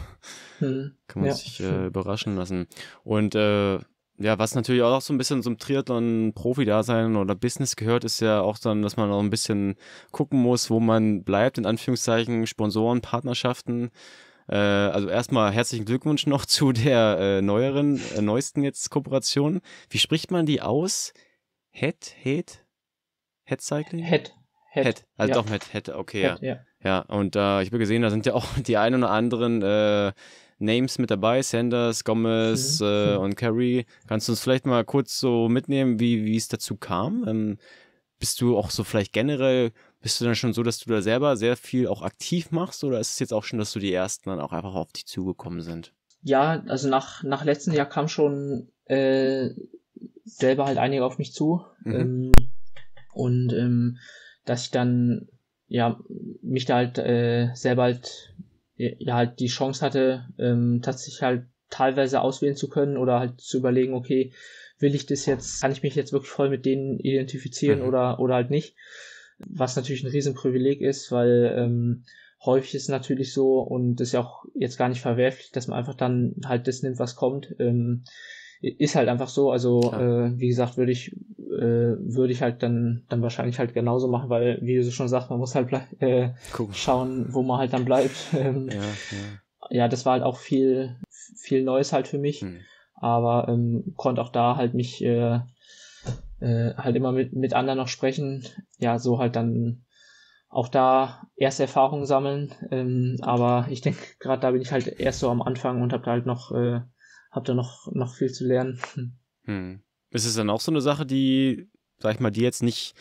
Mhm. kann man ja. sich äh, überraschen lassen. Und äh, ja, was natürlich auch so ein bisschen zum Triathlon-Profi-Dasein oder Business gehört, ist ja auch dann, dass man auch ein bisschen gucken muss, wo man bleibt, in Anführungszeichen, Sponsoren, Partnerschaften. Äh, also erstmal herzlichen Glückwunsch noch zu der äh, neueren, äh, neuesten jetzt Kooperation. Wie spricht man die aus? Head, Head? Head Cycling? Head. Head. Head. Also ja. doch mit Head, okay, Head, ja. ja. Ja, und äh, ich habe gesehen, da sind ja auch die ein oder anderen äh, Names mit dabei, Sanders, Gomez mhm. äh, und Carey. Kannst du uns vielleicht mal kurz so mitnehmen, wie, wie es dazu kam? Ähm, bist du auch so vielleicht generell, bist du dann schon so, dass du da selber sehr viel auch aktiv machst oder ist es jetzt auch schon, dass du die ersten dann auch einfach auf dich zugekommen sind? Ja, also nach, nach letztem Jahr kam schon äh, selber halt einige auf mich zu. Mhm. Ähm, und ähm, dass ich dann ja mich da halt äh, selber halt ja halt die Chance hatte, ähm, tatsächlich halt teilweise auswählen zu können oder halt zu überlegen, okay, will ich das jetzt, kann ich mich jetzt wirklich voll mit denen identifizieren mhm. oder, oder halt nicht. Was natürlich ein Riesenprivileg ist, weil ähm, häufig ist es natürlich so und das ist ja auch jetzt gar nicht verwerflich, dass man einfach dann halt das nimmt, was kommt. Ähm, ist halt einfach so. Also äh, wie gesagt, würde ich äh, würde ich halt dann dann wahrscheinlich halt genauso machen, weil wie du schon sagst, man muss halt äh, schauen, wo man halt dann bleibt. Ähm, ja, ja. ja, das war halt auch viel viel Neues halt für mich, hm. aber ähm, konnte auch da halt mich äh, äh, halt immer mit mit anderen noch sprechen. Ja, so halt dann auch da erste Erfahrungen sammeln. Ähm, aber ich denke, gerade da bin ich halt erst so am Anfang und habe da halt noch, äh, hab da noch, noch viel zu lernen. Hm. Ist es dann auch so eine Sache, die, sag ich mal, die jetzt nicht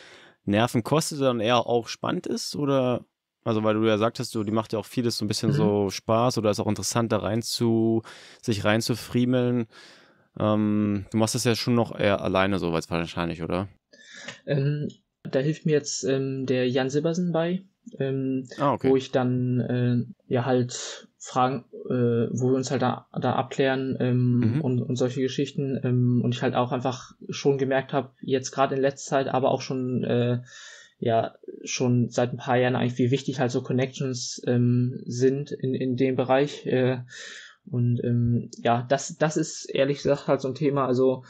Nerven kostet, sondern eher auch spannend ist? Oder, also weil du ja sagtest, du, die macht ja auch vieles so ein bisschen mhm. so Spaß oder ist auch interessant, da rein zu, sich reinzufriemeln. Ähm, du machst das ja schon noch eher alleine so, wahrscheinlich, oder? Ähm, da hilft mir jetzt ähm, der Jan Sibbersen bei, ähm, ah, okay. wo ich dann äh, ja halt Fragen, äh, wo wir uns halt da, da abklären ähm, mhm. und, und solche Geschichten ähm, und ich halt auch einfach schon gemerkt habe, jetzt gerade in letzter Zeit, aber auch schon äh, ja schon seit ein paar Jahren eigentlich, wie wichtig halt so Connections ähm, sind in, in dem Bereich. Äh, und ähm, ja, das, das ist ehrlich gesagt halt so ein Thema, also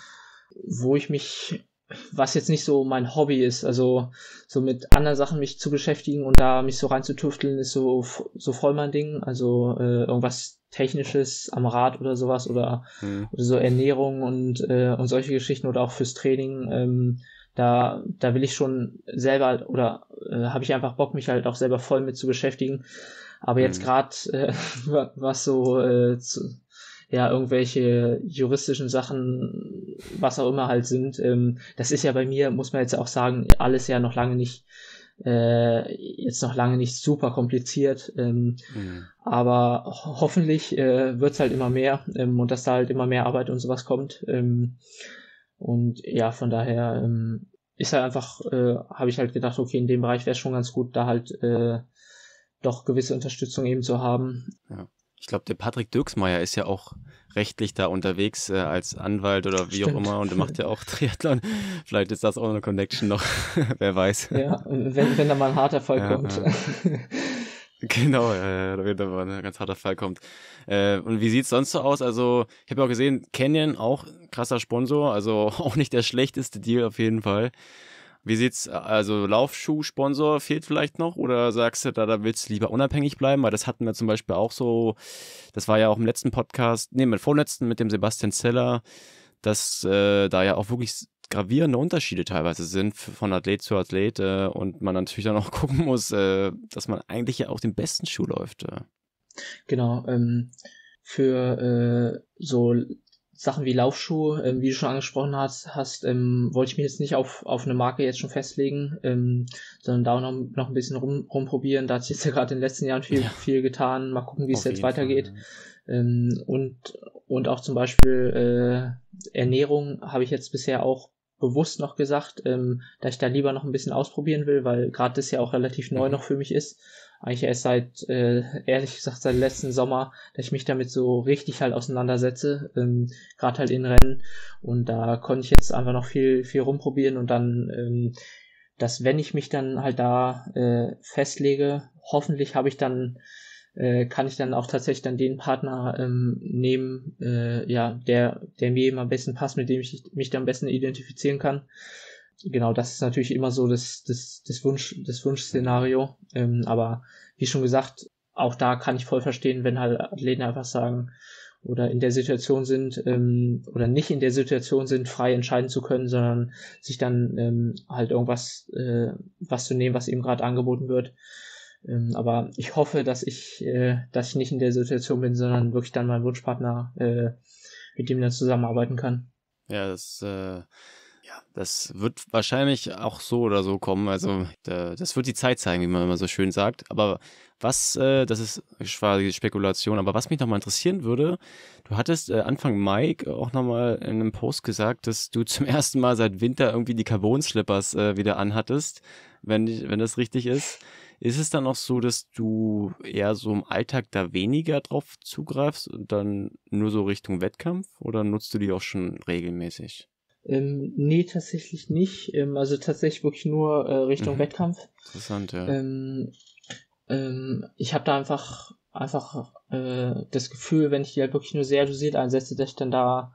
wo ich mich was jetzt nicht so mein Hobby ist. Also so mit anderen Sachen mich zu beschäftigen und da mich so reinzutüfteln, ist so, so voll mein Ding. Also äh, irgendwas Technisches am Rad oder sowas oder, mhm. oder so Ernährung und, äh, und solche Geschichten oder auch fürs Training. Ähm, da, da will ich schon selber oder äh, habe ich einfach Bock, mich halt auch selber voll mit zu beschäftigen. Aber jetzt mhm. gerade, äh, was so äh, zu, ja, irgendwelche juristischen Sachen, was auch immer halt sind. Ähm, das ist ja bei mir, muss man jetzt auch sagen, alles ja noch lange nicht, äh, jetzt noch lange nicht super kompliziert. Ähm, mhm. Aber ho hoffentlich äh, wird halt immer mehr ähm, und dass da halt immer mehr Arbeit und sowas kommt. Ähm, und ja, von daher ähm, ist halt einfach, äh, habe ich halt gedacht, okay, in dem Bereich wäre es schon ganz gut, da halt äh, doch gewisse Unterstützung eben zu haben. Ja. Ich glaube, der Patrick Dirksmeier ist ja auch rechtlich da unterwegs äh, als Anwalt oder wie Stimmt. auch immer und der macht ja auch Triathlon. Vielleicht ist das auch eine Connection noch, wer weiß. Ja, wenn, wenn da mal ein harter Fall ja, kommt. Ja. Genau, äh, wenn da mal ein ganz harter Fall kommt. Äh, und wie sieht's sonst so aus? Also, ich habe auch gesehen, Canyon auch krasser Sponsor, also auch nicht der schlechteste Deal auf jeden Fall. Wie sieht's, also Laufschuhsponsor fehlt vielleicht noch oder sagst du, da, da willst du lieber unabhängig bleiben? Weil das hatten wir zum Beispiel auch so, das war ja auch im letzten Podcast, nee, mit vorletzten mit dem Sebastian Zeller, dass äh, da ja auch wirklich gravierende Unterschiede teilweise sind von Athlet zu Athlet äh, und man natürlich dann auch gucken muss, äh, dass man eigentlich ja auch den besten Schuh läuft. Äh. Genau, ähm, für äh, so Sachen wie Laufschuhe, ähm, wie du schon angesprochen hast, hast ähm, wollte ich mich jetzt nicht auf, auf eine Marke jetzt schon festlegen, ähm, sondern da auch noch, noch ein bisschen rum, rumprobieren. Da hat sich jetzt ja gerade in den letzten Jahren viel, ja. viel getan. Mal gucken, wie es jetzt weitergeht. Fall, ja. ähm, und, und auch zum Beispiel äh, Ernährung habe ich jetzt bisher auch bewusst noch gesagt, ähm, dass ich da lieber noch ein bisschen ausprobieren will, weil gerade das ja auch relativ neu mhm. noch für mich ist eigentlich erst seit, äh, ehrlich gesagt, seit letzten Sommer, dass ich mich damit so richtig halt auseinandersetze, ähm, gerade halt in Rennen. Und da konnte ich jetzt einfach noch viel, viel rumprobieren und dann, ähm, dass wenn ich mich dann halt da äh, festlege, hoffentlich habe ich dann, äh, kann ich dann auch tatsächlich dann den Partner ähm, nehmen, äh, ja, der, der mir eben am besten passt, mit dem ich mich dann am besten identifizieren kann genau, das ist natürlich immer so das, das, das Wunsch, das Wunschszenario. Ähm, aber wie schon gesagt, auch da kann ich voll verstehen, wenn halt Athleten einfach sagen oder in der Situation sind ähm, oder nicht in der Situation sind, frei entscheiden zu können, sondern sich dann ähm, halt irgendwas äh, was zu nehmen, was ihm gerade angeboten wird. Ähm, aber ich hoffe, dass ich, äh, dass ich nicht in der Situation bin, sondern wirklich dann mein Wunschpartner, äh, mit dem dann zusammenarbeiten kann. Ja, das äh ja, das wird wahrscheinlich auch so oder so kommen. Also, das wird die Zeit zeigen, wie man immer so schön sagt. Aber was, äh, das ist quasi Spekulation, aber was mich nochmal interessieren würde, du hattest äh, Anfang Mai auch nochmal in einem Post gesagt, dass du zum ersten Mal seit Winter irgendwie die Carbon-Slippers äh, wieder anhattest, wenn, wenn das richtig ist. Ist es dann auch so, dass du eher so im Alltag da weniger drauf zugreifst und dann nur so Richtung Wettkampf oder nutzt du die auch schon regelmäßig? Ähm, nee, tatsächlich nicht. Ähm, also tatsächlich wirklich nur äh, Richtung mhm. Wettkampf. Interessant, ja. Ähm, ähm, ich habe da einfach einfach äh, das Gefühl, wenn ich die halt wirklich nur sehr dosiert einsetze, dass ich dann da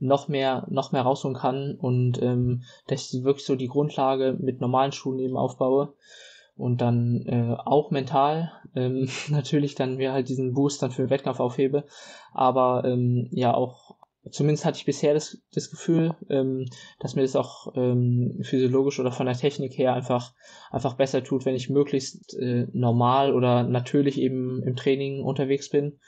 noch mehr noch mehr rausholen kann und ähm, dass ich wirklich so die Grundlage mit normalen Schuhen eben aufbaue und dann äh, auch mental ähm, natürlich dann mir halt diesen Boost dann für den Wettkampf aufhebe, aber ähm, ja auch zumindest hatte ich bisher das, das Gefühl, ähm, dass mir das auch ähm, physiologisch oder von der Technik her einfach, einfach besser tut, wenn ich möglichst äh, normal oder natürlich eben im Training unterwegs bin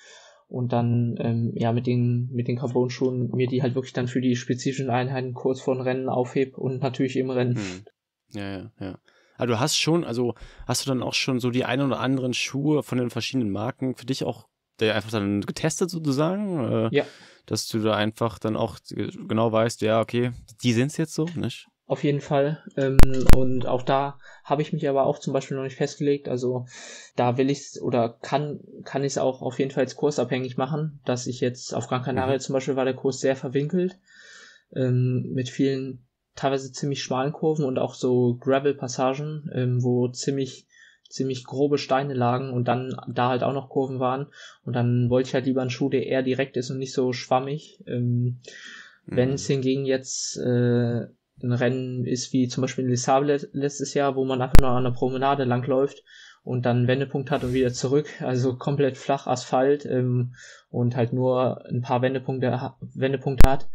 und dann ähm, ja mit den mit den Carbon-Schuhen mir die halt wirklich dann für die spezifischen Einheiten kurz vor dem Rennen aufheb und natürlich im Rennen. Hm. Ja, ja, ja. Also du hast schon, also hast du dann auch schon so die ein oder anderen Schuhe von den verschiedenen Marken für dich auch der einfach dann getestet sozusagen? Äh, ja. Dass du da einfach dann auch genau weißt, ja, okay, die sind es jetzt so, nicht? Auf jeden Fall. Ähm, und auch da habe ich mich aber auch zum Beispiel noch nicht festgelegt. Also da will ich es oder kann, kann ich es auch auf jeden Fall jetzt kursabhängig machen, dass ich jetzt auf Gran Canaria mhm. zum Beispiel war der Kurs sehr verwinkelt, ähm, mit vielen teilweise ziemlich schmalen Kurven und auch so Gravel-Passagen, ähm, wo ziemlich ziemlich grobe Steine lagen und dann da halt auch noch Kurven waren. Und dann wollte ich halt lieber einen Schuh, der eher direkt ist und nicht so schwammig. Ähm, mhm. Wenn es hingegen jetzt äh, ein Rennen ist wie zum Beispiel in Les Sables letztes Jahr, wo man einfach nur an der Promenade langläuft und dann einen Wendepunkt hat und wieder zurück, also komplett flach Asphalt ähm, und halt nur ein paar Wendepunkte, Wendepunkte hat,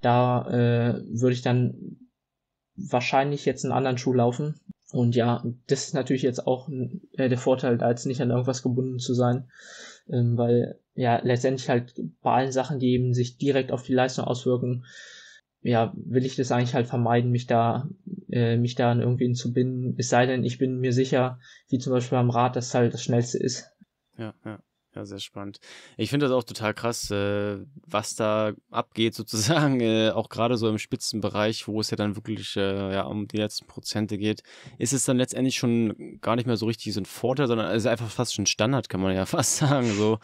da äh, würde ich dann wahrscheinlich jetzt einen anderen Schuh laufen, und ja, das ist natürlich jetzt auch äh, der Vorteil, da jetzt nicht an irgendwas gebunden zu sein, ähm, weil ja letztendlich halt bei allen Sachen, die eben sich direkt auf die Leistung auswirken, ja, will ich das eigentlich halt vermeiden, mich da, äh, mich da an irgendwen zu binden. Es sei denn, ich bin mir sicher, wie zum Beispiel am Rad, dass halt das schnellste ist. Ja, ja. Ja, sehr spannend. Ich finde das auch total krass, äh, was da abgeht sozusagen, äh, auch gerade so im Spitzenbereich, wo es ja dann wirklich äh, ja, um die letzten Prozente geht, ist es dann letztendlich schon gar nicht mehr so richtig so ein Vorteil, sondern es ist einfach fast schon Standard, kann man ja fast sagen, so,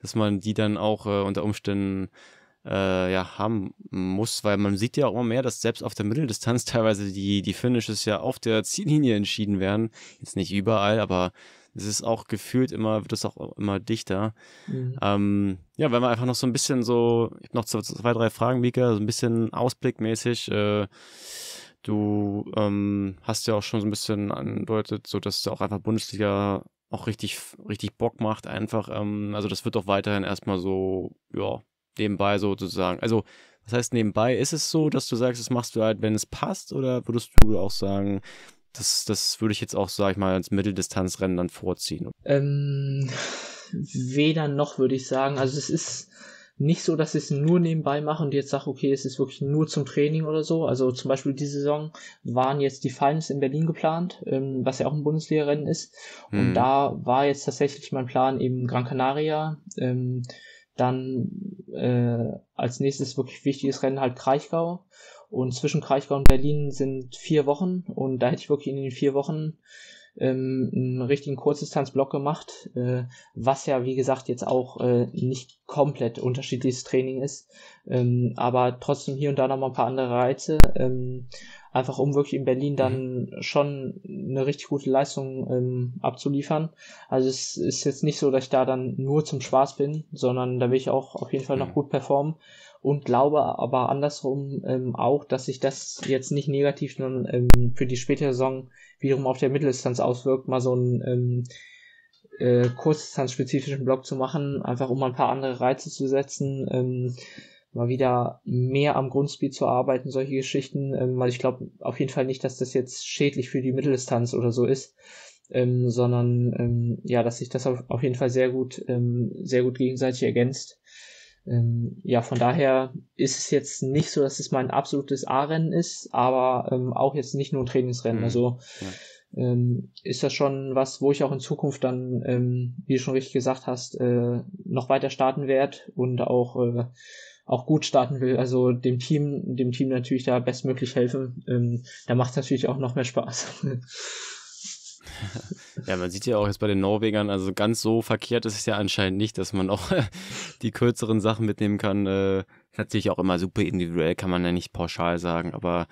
dass man die dann auch äh, unter Umständen äh, ja, haben muss, weil man sieht ja auch immer mehr, dass selbst auf der Mitteldistanz teilweise die, die Finishes ja auf der Ziellinie entschieden werden. Jetzt nicht überall, aber es ist auch gefühlt immer, wird es auch immer dichter. Mhm. Ähm, ja, wenn wir einfach noch so ein bisschen so, ich habe noch zwei, drei Fragen, Mika, so ein bisschen ausblickmäßig. Äh, du ähm, hast ja auch schon so ein bisschen andeutet, so dass du auch einfach Bundesliga auch richtig, richtig Bock macht, einfach. Ähm, also das wird auch weiterhin erstmal so, ja, nebenbei sozusagen. Also, was heißt nebenbei? Ist es so, dass du sagst, das machst du halt, wenn es passt, oder würdest du auch sagen, das, das würde ich jetzt auch, sag ich mal, als Mitteldistanzrennen dann vorziehen. Ähm, weder noch, würde ich sagen. Also es ist nicht so, dass ich es nur nebenbei mache und jetzt sage, okay, es ist wirklich nur zum Training oder so. Also zum Beispiel diese Saison waren jetzt die Finals in Berlin geplant, ähm, was ja auch ein Bundesliga-Rennen ist. Und mhm. da war jetzt tatsächlich mein Plan eben Gran Canaria, ähm, dann äh, als nächstes wirklich wichtiges Rennen halt Kraichgau und zwischen Kraichgau und Berlin sind vier Wochen und da hätte ich wirklich in den vier Wochen ähm, einen richtigen Kurzdistanzblock gemacht, äh, was ja wie gesagt jetzt auch äh, nicht komplett unterschiedliches Training ist, ähm, aber trotzdem hier und da nochmal ein paar andere Reize, ähm, einfach um wirklich in Berlin dann mhm. schon eine richtig gute Leistung ähm, abzuliefern. Also es ist jetzt nicht so, dass ich da dann nur zum Spaß bin, sondern da will ich auch auf jeden Fall noch mhm. gut performen und glaube aber andersrum ähm, auch, dass sich das jetzt nicht negativ nun ähm, für die spätere Saison wiederum auf der Mitteldistanz auswirkt, mal so einen ähm, äh, kurzdistanzspezifischen Block zu machen, einfach um ein paar andere Reize zu setzen, ähm, mal wieder mehr am Grundspeed zu arbeiten, solche Geschichten, ähm, weil ich glaube auf jeden Fall nicht, dass das jetzt schädlich für die Mitteldistanz oder so ist. Ähm, sondern ähm, ja, dass sich das auf, auf jeden Fall sehr gut, ähm, sehr gut gegenseitig ergänzt. Ähm, ja, von daher ist es jetzt nicht so, dass es mein absolutes A-Rennen ist, aber ähm, auch jetzt nicht nur ein Trainingsrennen. Mhm. Also ja. ähm, ist das schon was, wo ich auch in Zukunft dann, ähm, wie du schon richtig gesagt hast, äh, noch weiter starten werde und auch äh, auch gut starten will, also dem Team, dem Team natürlich da bestmöglich helfen. Ähm, da macht es natürlich auch noch mehr Spaß. Ja, man sieht ja auch jetzt bei den Norwegern, also ganz so verkehrt ist es ja anscheinend nicht, dass man auch die kürzeren Sachen mitnehmen kann. Äh, natürlich auch immer super individuell, kann man ja nicht pauschal sagen, aber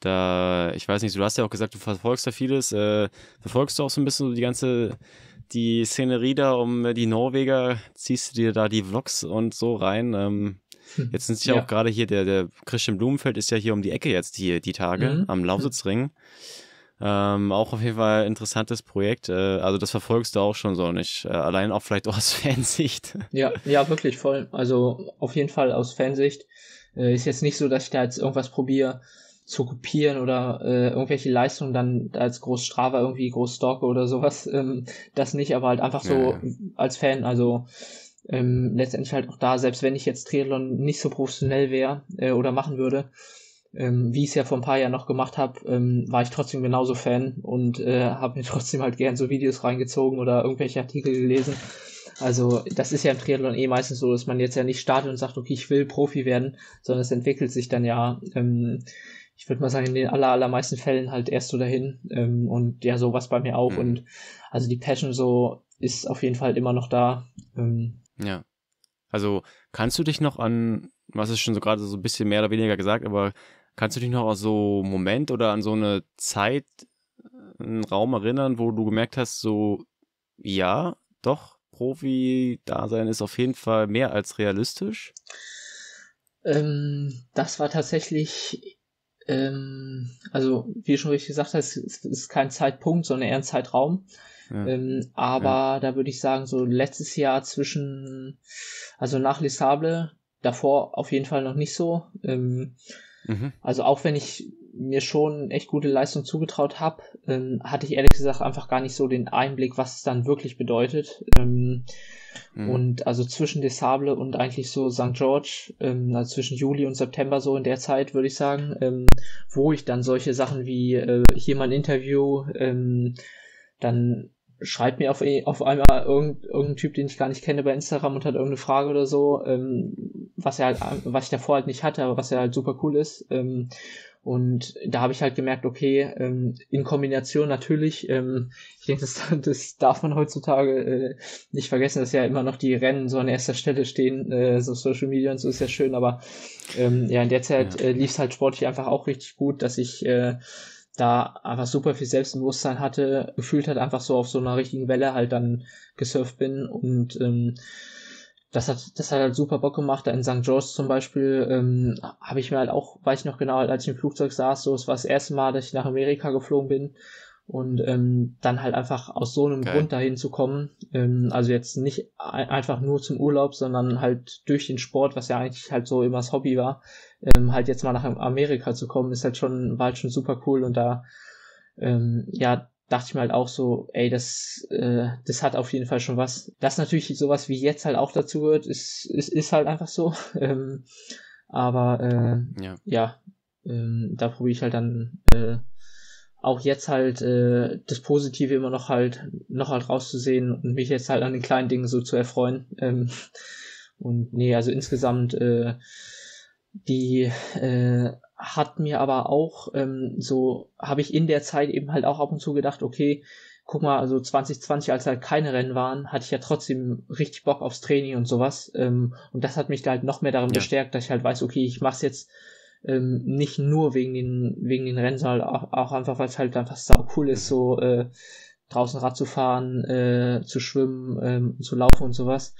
da, ich weiß nicht, du hast ja auch gesagt, du verfolgst da vieles. Äh, verfolgst du auch so ein bisschen die ganze, die Szenerie da um die Norweger, ziehst du dir da die Vlogs und so rein? Ähm, jetzt sind es ja, ja, auch gerade hier, der, der Christian Blumenfeld ist ja hier um die Ecke jetzt die, die Tage mhm. am Lausitzring. Ähm, auch auf jeden Fall ein interessantes Projekt. Äh, also das verfolgst du auch schon so nicht. Äh, allein auch vielleicht aus Fansicht. Ja, ja, wirklich voll. Also auf jeden Fall aus Fansicht. Äh, ist jetzt nicht so, dass ich da jetzt irgendwas probiere zu kopieren oder äh, irgendwelche Leistungen dann als groß Strava irgendwie groß stalke oder sowas. Ähm, das nicht, aber halt einfach so ja. als Fan. Also ähm, letztendlich halt auch da, selbst wenn ich jetzt Triathlon nicht so professionell wäre äh, oder machen würde, ähm, wie ich es ja vor ein paar Jahren noch gemacht habe, ähm, war ich trotzdem genauso Fan und äh, habe mir trotzdem halt gern so Videos reingezogen oder irgendwelche Artikel gelesen. Also das ist ja im Triathlon eh meistens so, dass man jetzt ja nicht startet und sagt, okay, ich will Profi werden, sondern es entwickelt sich dann ja, ähm, ich würde mal sagen, in den aller, allermeisten Fällen halt erst so dahin. Ähm, und ja, sowas bei mir auch. Mhm. Und also die Passion so ist auf jeden Fall immer noch da. Ähm, ja. Also kannst du dich noch an, was ist schon so gerade so ein bisschen mehr oder weniger gesagt, aber Kannst du dich noch an so einen Moment oder an so eine Zeit, äh, einen Raum erinnern, wo du gemerkt hast, so, ja, doch, Profi-Dasein ist auf jeden Fall mehr als realistisch? Ähm, das war tatsächlich, ähm, also wie du schon richtig gesagt hast, es ist kein Zeitpunkt, sondern eher ein Zeitraum. Ja. Ähm, aber ja. da würde ich sagen, so letztes Jahr zwischen, also nach Les Sables, davor auf jeden Fall noch nicht so. Ähm, Mhm. Also auch wenn ich mir schon echt gute Leistung zugetraut habe, ähm, hatte ich ehrlich gesagt einfach gar nicht so den Einblick, was es dann wirklich bedeutet. Ähm, mhm. Und also zwischen Des Sable und eigentlich so St. George, ähm, also zwischen Juli und September so in der Zeit, würde ich sagen, ähm, wo ich dann solche Sachen wie äh, hier mal ein Interview, ähm, dann schreibt mir auf, auf einmal irgendein, irgendein Typ, den ich gar nicht kenne bei Instagram und hat irgendeine Frage oder so, ähm, was er halt, was ich davor halt nicht hatte, aber was ja halt super cool ist. Ähm, und da habe ich halt gemerkt, okay, ähm, in Kombination natürlich, ähm, ich denke, das, das darf man heutzutage äh, nicht vergessen, dass ja immer noch die Rennen so an erster Stelle stehen, äh, so Social Media und so ist ja schön, aber ähm, ja, in der Zeit ja. äh, lief es halt sportlich einfach auch richtig gut, dass ich äh, da einfach super viel Selbstbewusstsein hatte, gefühlt hat, einfach so auf so einer richtigen Welle halt dann gesurft bin und ähm, das hat, das hat halt super Bock gemacht. Da in St. George zum Beispiel ähm, habe ich mir halt auch, weiß ich noch genau, als ich im Flugzeug saß, so, es war das erste Mal, dass ich nach Amerika geflogen bin und ähm, dann halt einfach aus so einem Geil. Grund dahin zu kommen. Ähm, also jetzt nicht einfach nur zum Urlaub, sondern halt durch den Sport, was ja eigentlich halt so immer das Hobby war, ähm, halt jetzt mal nach Amerika zu kommen, ist halt schon, war halt schon super cool und da, ähm, ja, dachte ich mir halt auch so, ey, das, äh, das hat auf jeden Fall schon was. Das natürlich sowas wie jetzt halt auch dazu gehört, ist, ist, ist halt einfach so. Ähm, aber äh, ja, ja ähm, da probiere ich halt dann äh, auch jetzt halt äh, das Positive immer noch halt noch halt rauszusehen und mich jetzt halt an den kleinen Dingen so zu erfreuen. Ähm, und nee, also insgesamt äh, die äh, hat mir aber auch ähm, so habe ich in der Zeit eben halt auch ab und zu gedacht, okay, guck mal, also 2020, als halt keine Rennen waren, hatte ich ja trotzdem richtig Bock aufs Training und sowas. Ähm, und das hat mich da halt noch mehr darin ja. bestärkt, dass ich halt weiß, okay, ich mach's jetzt ähm, nicht nur wegen den, wegen den Rennen, sondern auch, auch einfach, weil es halt einfach sau cool ist, so äh, draußen Rad zu fahren, äh, zu schwimmen, ähm, zu laufen und sowas.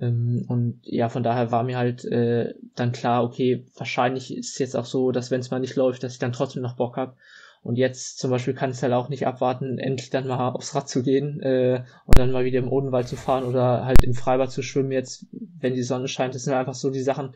Ähm, und ja, von daher war mir halt äh, dann klar, okay, wahrscheinlich ist es jetzt auch so, dass wenn es mal nicht läuft, dass ich dann trotzdem noch Bock habe. Und jetzt zum Beispiel kann es halt auch nicht abwarten, endlich dann mal aufs Rad zu gehen äh, und dann mal wieder im Odenwald zu fahren oder halt im Freibad zu schwimmen jetzt, wenn die Sonne scheint. Das sind einfach so die Sachen,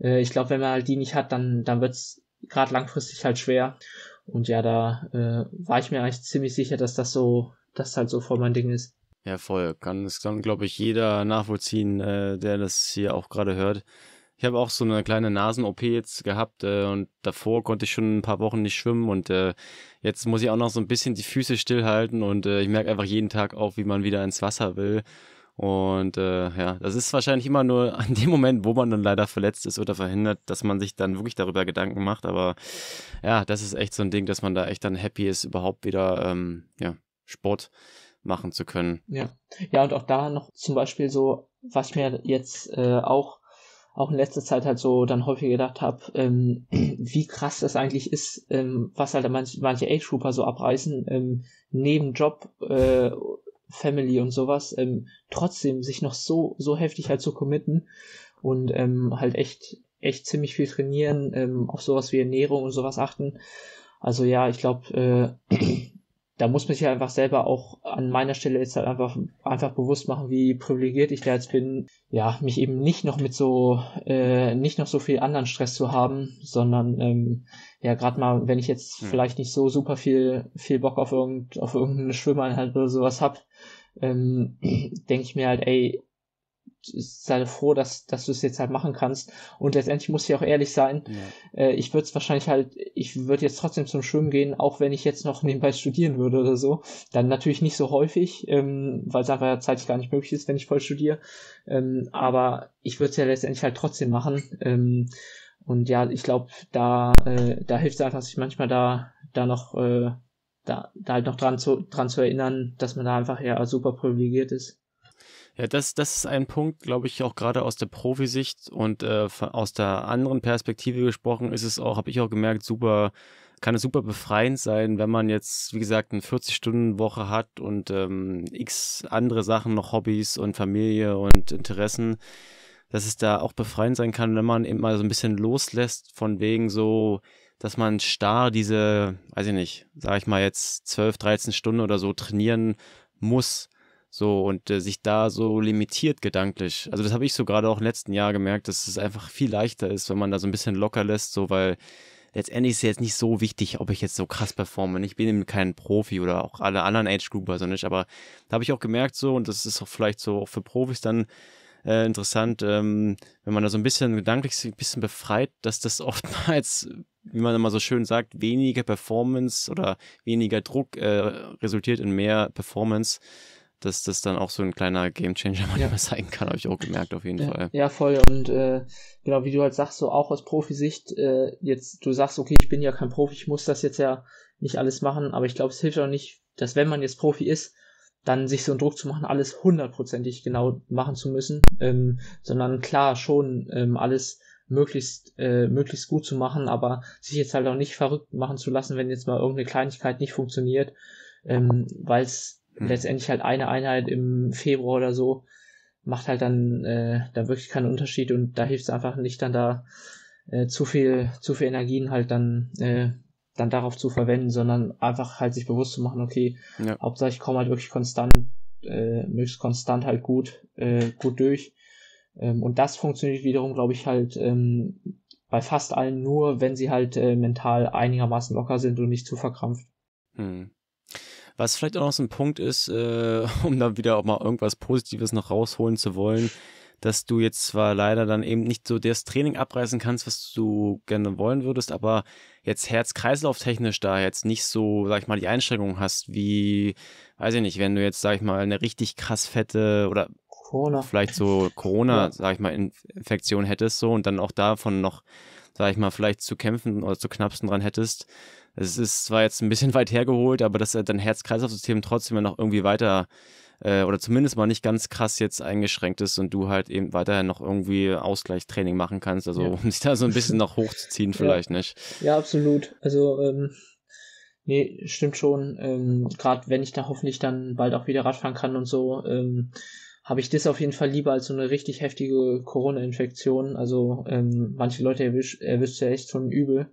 äh, ich glaube, wenn man halt die nicht hat, dann, dann wird's gerade langfristig halt schwer. Und ja, da äh, war ich mir eigentlich ziemlich sicher, dass das so, dass halt so voll mein Ding ist. Ja, voll. Kann es dann, glaube ich, jeder nachvollziehen, äh, der das hier auch gerade hört. Ich habe auch so eine kleine Nasen-OP jetzt gehabt äh, und davor konnte ich schon ein paar Wochen nicht schwimmen und äh, jetzt muss ich auch noch so ein bisschen die Füße stillhalten und äh, ich merke einfach jeden Tag auch, wie man wieder ins Wasser will. Und äh, ja, das ist wahrscheinlich immer nur an dem Moment, wo man dann leider verletzt ist oder verhindert, dass man sich dann wirklich darüber Gedanken macht. Aber ja, das ist echt so ein Ding, dass man da echt dann happy ist, überhaupt wieder ähm, ja, Sport machen zu können. Ja, ja und auch da noch zum Beispiel so, was ich mir jetzt äh, auch auch in letzter Zeit halt so dann häufig gedacht habe, ähm, wie krass das eigentlich ist, ähm, was halt manche, manche Age-Trooper so abreißen, ähm, neben Job äh, Family und sowas, ähm, trotzdem sich noch so, so heftig halt zu committen und ähm, halt echt, echt ziemlich viel trainieren, ähm, auf sowas wie Ernährung und sowas achten. Also ja, ich glaube, äh, da muss man sich einfach selber auch an meiner Stelle jetzt halt einfach, einfach bewusst machen, wie privilegiert ich da jetzt bin, ja, mich eben nicht noch mit so, äh, nicht noch so viel anderen Stress zu haben, sondern ähm, ja, gerade mal, wenn ich jetzt hm. vielleicht nicht so super viel, viel Bock auf, irgend, auf irgendeine Schwimmeinheit oder sowas hab, ähm, denke ich mir halt, ey, sei froh, dass, dass du es jetzt halt machen kannst. Und letztendlich muss ich auch ehrlich sein, ja. äh, ich würde es wahrscheinlich halt, ich würde jetzt trotzdem zum Schwimmen gehen, auch wenn ich jetzt noch nebenbei studieren würde oder so. Dann natürlich nicht so häufig, ähm, weil es einfach zeitlich gar nicht möglich ist, wenn ich voll studiere. Ähm, aber ich würde es ja letztendlich halt trotzdem machen. Ähm, und ja, ich glaube, da, äh, da hilft es einfach, sich manchmal da, da noch, äh, da, da halt noch dran zu, dran zu erinnern, dass man da einfach ja super privilegiert ist. Ja, das, das ist ein Punkt, glaube ich, auch gerade aus der Profisicht und äh, aus der anderen Perspektive gesprochen, ist es auch, habe ich auch gemerkt, super, kann es super befreiend sein, wenn man jetzt, wie gesagt, eine 40-Stunden-Woche hat und ähm, x andere Sachen, noch Hobbys und Familie und Interessen, dass es da auch befreiend sein kann, wenn man eben mal so ein bisschen loslässt, von wegen so, dass man starr diese, weiß ich nicht, sage ich mal jetzt 12, 13 Stunden oder so trainieren muss so, und äh, sich da so limitiert gedanklich. Also das habe ich so gerade auch im letzten Jahr gemerkt, dass es einfach viel leichter ist, wenn man da so ein bisschen locker lässt, so weil letztendlich ist es jetzt nicht so wichtig, ob ich jetzt so krass performe. Ich bin eben kein Profi oder auch alle anderen Age-Grouper so nicht, aber da habe ich auch gemerkt so, und das ist auch vielleicht so auch für Profis dann äh, interessant, ähm, wenn man da so ein bisschen gedanklich ein bisschen befreit, dass das oftmals, wie man immer so schön sagt, weniger Performance oder weniger Druck äh, resultiert in mehr Performance dass das dann auch so ein kleiner Gamechanger manchmal ja. sein kann, habe ich auch gemerkt auf jeden ja, Fall. Ja, voll. Und äh, genau, wie du halt sagst, so auch aus Profisicht, äh, jetzt, du sagst, okay, ich bin ja kein Profi, ich muss das jetzt ja nicht alles machen, aber ich glaube, es hilft auch nicht, dass wenn man jetzt Profi ist, dann sich so einen Druck zu machen, alles hundertprozentig genau machen zu müssen, ähm, sondern klar schon ähm, alles möglichst äh, möglichst gut zu machen, aber sich jetzt halt auch nicht verrückt machen zu lassen, wenn jetzt mal irgendeine Kleinigkeit nicht funktioniert, ähm, weil es hm. letztendlich halt eine Einheit im Februar oder so macht halt dann äh, da wirklich keinen Unterschied und da hilft es einfach nicht dann da äh, zu viel zu viel Energien halt dann äh, dann darauf zu verwenden, sondern einfach halt sich bewusst zu machen, okay, ja. Hauptsache ich komme halt wirklich konstant, äh, möglichst konstant halt gut, äh, gut durch. Ähm, und das funktioniert wiederum, glaube ich, halt ähm, bei fast allen nur, wenn sie halt äh, mental einigermaßen locker sind und nicht zu verkrampft. Hm. Was vielleicht auch noch so ein Punkt ist, äh, um da wieder auch mal irgendwas Positives noch rausholen zu wollen, dass du jetzt zwar leider dann eben nicht so das Training abreißen kannst, was du gerne wollen würdest, aber jetzt Herz-Kreislauf-technisch da jetzt nicht so, sag ich mal, die Einschränkungen hast, wie, weiß ich nicht, wenn du jetzt, sag ich mal, eine richtig krass fette oder Corona. vielleicht so Corona, ja. sag ich mal, Infektion hättest so und dann auch davon noch, sag ich mal, vielleicht zu kämpfen oder zu knapsen dran hättest, es ist zwar jetzt ein bisschen weit hergeholt, aber dass dein Herz-Kreislauf-System trotzdem noch irgendwie weiter äh, oder zumindest mal nicht ganz krass jetzt eingeschränkt ist und du halt eben weiterhin noch irgendwie Ausgleichstraining machen kannst, also ja. um sich da so ein bisschen noch hochzuziehen vielleicht, ja. nicht? Ja, absolut. Also, ähm, nee, stimmt schon. Ähm, Gerade wenn ich da hoffentlich dann bald auch wieder Radfahren kann und so, ähm, habe ich das auf jeden Fall lieber als so eine richtig heftige Corona-Infektion. Also ähm, manche Leute erwischt erwischt ja echt schon übel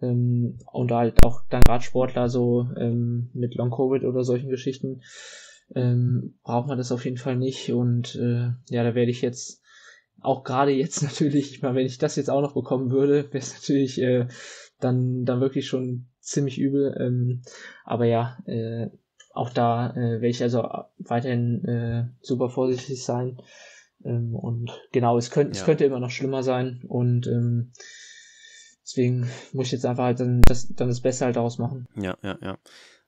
ähm, und halt auch dann gerade Sportler so ähm, mit Long Covid oder solchen Geschichten ähm, braucht man das auf jeden Fall nicht und äh, ja, da werde ich jetzt auch gerade jetzt natürlich, ich meine, wenn ich das jetzt auch noch bekommen würde, wäre es natürlich äh, dann dann wirklich schon ziemlich übel. Ähm, aber ja, äh, auch da äh, werde ich also weiterhin äh, super vorsichtig sein. Ähm, und genau, es könnte, ja. es könnte immer noch schlimmer sein. Und ähm, Deswegen muss ich jetzt einfach halt dann das, dann das Beste halt daraus machen. Ja, ja, ja.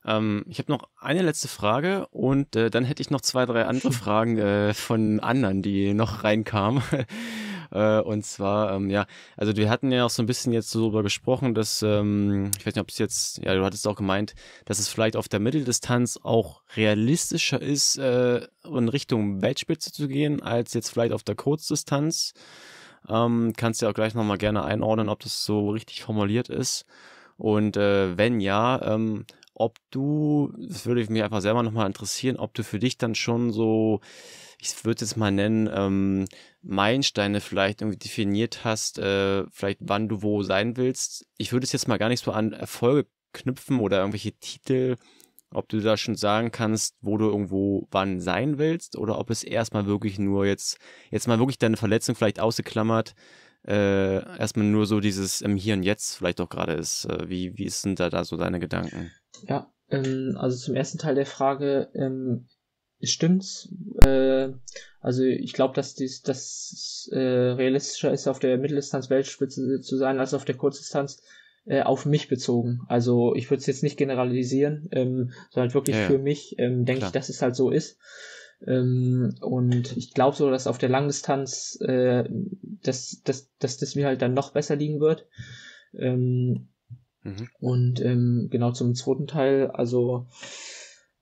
Ähm, ich habe noch eine letzte Frage und äh, dann hätte ich noch zwei, drei andere Fragen äh, von anderen, die noch reinkamen. äh, und zwar, ähm, ja, also wir hatten ja auch so ein bisschen jetzt darüber gesprochen, dass, ähm, ich weiß nicht, ob es jetzt, ja, du hattest auch gemeint, dass es vielleicht auf der Mitteldistanz auch realistischer ist, äh, in Richtung Weltspitze zu gehen, als jetzt vielleicht auf der Kurzdistanz. Ähm, kannst du ja auch gleich nochmal gerne einordnen, ob das so richtig formuliert ist. Und äh, wenn ja, ähm, ob du, das würde mich einfach selber nochmal interessieren, ob du für dich dann schon so, ich würde es mal nennen, ähm, Meilensteine vielleicht irgendwie definiert hast, äh, vielleicht wann du wo sein willst. Ich würde es jetzt mal gar nicht so an Erfolge knüpfen oder irgendwelche Titel, ob du da schon sagen kannst, wo du irgendwo wann sein willst oder ob es erstmal wirklich nur jetzt, jetzt mal wirklich deine Verletzung vielleicht ausgeklammert, äh, erstmal nur so dieses im Hier und Jetzt vielleicht auch gerade ist. Äh, wie, wie sind da, da so deine Gedanken? Ja, ähm, also zum ersten Teil der Frage, ähm, stimmt's. Äh, also ich glaube, dass dies, das äh, realistischer ist, auf der Mitteldistanz Weltspitze zu sein, als auf der Kurzdistanz äh, auf mich bezogen. Also ich würde es jetzt nicht generalisieren, ähm, sondern wirklich ja, ja. für mich ähm, denke ich, dass es halt so ist. Ähm, und ich glaube so, dass auf der Langdistanz, äh, dass, dass, dass das mir halt dann noch besser liegen wird. Ähm, mhm. Und ähm, genau zum zweiten Teil, also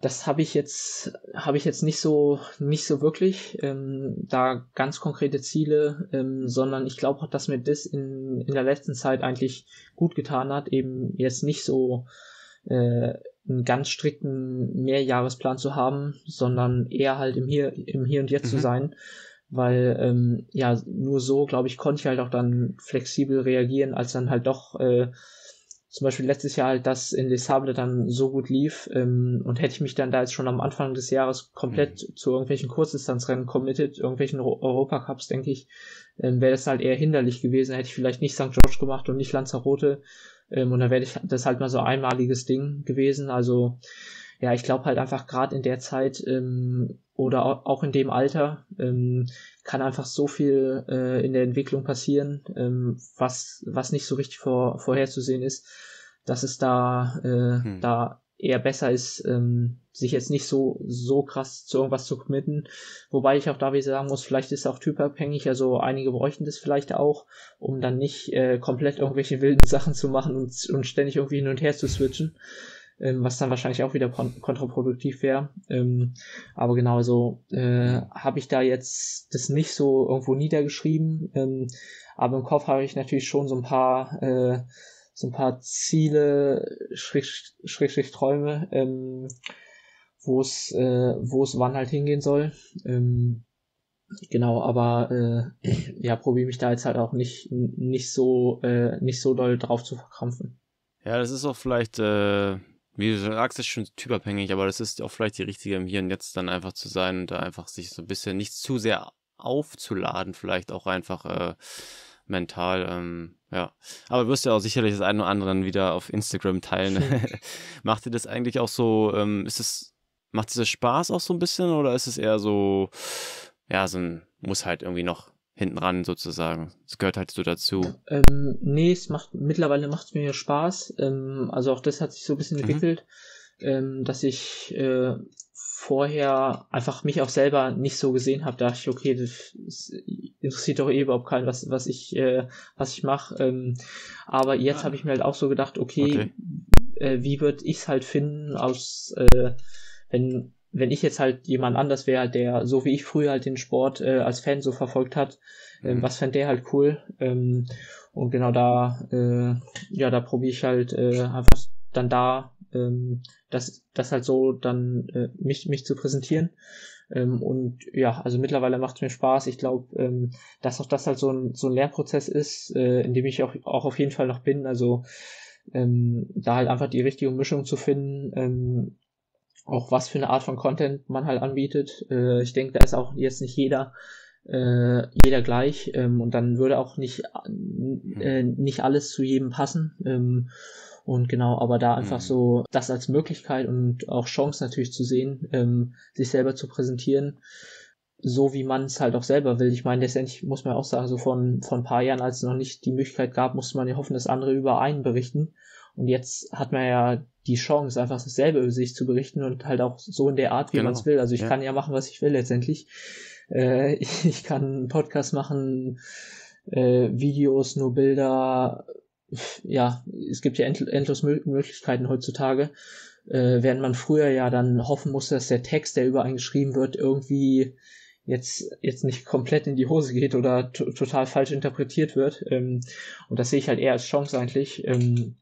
das habe ich jetzt habe ich jetzt nicht so nicht so wirklich ähm, da ganz konkrete Ziele, ähm, sondern ich glaube auch, dass mir das in, in der letzten Zeit eigentlich gut getan hat, eben jetzt nicht so äh, einen ganz strikten Mehrjahresplan zu haben, sondern eher halt im Hier im Hier und Jetzt mhm. zu sein, weil ähm, ja nur so glaube ich konnte ich halt auch dann flexibel reagieren, als dann halt doch äh, zum Beispiel letztes Jahr halt das in Les Sables dann so gut lief ähm, und hätte ich mich dann da jetzt schon am Anfang des Jahres komplett mhm. zu irgendwelchen Kurzdistanzrennen committed, irgendwelchen Europacups, denke ich, ähm, wäre das halt eher hinderlich gewesen. Hätte ich vielleicht nicht St. George gemacht und nicht Lanzarote ähm, und dann wäre das halt mal so einmaliges Ding gewesen. Also ja, ich glaube halt einfach gerade in der Zeit ähm, oder auch in dem Alter ähm, kann einfach so viel äh, in der Entwicklung passieren, ähm, was, was nicht so richtig vor, vorherzusehen ist, dass es da, äh, hm. da eher besser ist, ähm, sich jetzt nicht so, so krass zu irgendwas zu committen. Wobei ich auch da wieder sagen muss, vielleicht ist es auch typabhängig, also einige bräuchten das vielleicht auch, um dann nicht äh, komplett irgendwelche wilden Sachen zu machen und, und ständig irgendwie hin und her zu switchen was dann wahrscheinlich auch wieder kontraproduktiv wäre. Ähm, aber genau so äh, habe ich da jetzt das nicht so irgendwo niedergeschrieben. Ähm, aber im Kopf habe ich natürlich schon so ein paar äh, so ein paar Ziele, Schräg, Schräg, Träume, ähm, wo es äh, wo es wann halt hingehen soll. Ähm, genau, aber äh, ja, probiere mich da jetzt halt auch nicht nicht so äh, nicht so doll drauf zu verkrampfen. Ja, das ist auch vielleicht äh, wie du sagst, ist schon typabhängig, aber das ist auch vielleicht die richtige im Hier und Jetzt dann einfach zu sein und da einfach sich so ein bisschen nicht zu sehr aufzuladen, vielleicht auch einfach äh, mental, ähm, ja. Aber du wirst ja auch sicherlich das eine oder andere wieder auf Instagram teilen. macht dir das eigentlich auch so, ähm, ist es, macht dir das Spaß auch so ein bisschen oder ist es eher so, ja, so ein, muss halt irgendwie noch hinten ran sozusagen. Das gehört halt so dazu. Ähm, nee, es macht mittlerweile macht es mir Spaß. Ähm, also auch das hat sich so ein bisschen mhm. entwickelt, ähm, dass ich äh, vorher einfach mich auch selber nicht so gesehen habe. Da dachte ich, okay, das, interessiert doch eh überhaupt keinen, was, was ich, äh, was ich mache. Ähm, aber jetzt ah. habe ich mir halt auch so gedacht, okay, okay. Äh, wie würde ich es halt finden, aus äh, wenn wenn ich jetzt halt jemand anders wäre, der so wie ich früher halt den Sport äh, als Fan so verfolgt hat, ähm, mhm. was fände der halt cool. Ähm, und genau da, äh, ja, da probiere ich halt äh, einfach dann da, ähm, das, das halt so dann äh, mich, mich zu präsentieren. Ähm, und ja, also mittlerweile macht es mir Spaß. Ich glaube, ähm, dass auch das halt so ein, so ein Lernprozess ist, äh, in dem ich auch, auch auf jeden Fall noch bin. Also ähm, da halt einfach die richtige Mischung zu finden, ähm, auch was für eine Art von Content man halt anbietet. Äh, ich denke, da ist auch jetzt nicht jeder äh, jeder gleich ähm, und dann würde auch nicht äh, nicht alles zu jedem passen. Ähm, und genau, aber da einfach mhm. so das als Möglichkeit und auch Chance natürlich zu sehen, ähm, sich selber zu präsentieren, so wie man es halt auch selber will. Ich meine, letztendlich muss man auch sagen, so von, von ein paar Jahren, als es noch nicht die Möglichkeit gab, musste man ja hoffen, dass andere über einen berichten. Und jetzt hat man ja die Chance, einfach dasselbe über sich zu berichten und halt auch so in der Art, wie genau. man es will. Also ich ja. kann ja machen, was ich will letztendlich. Äh, ich kann einen Podcast machen, äh, Videos, nur Bilder. Ja, es gibt ja end endlos Möglichkeiten heutzutage. Äh, während man früher ja dann hoffen musste, dass der Text, der über einen geschrieben wird, irgendwie jetzt, jetzt nicht komplett in die Hose geht oder total falsch interpretiert wird. Ähm, und das sehe ich halt eher als Chance eigentlich. Ähm,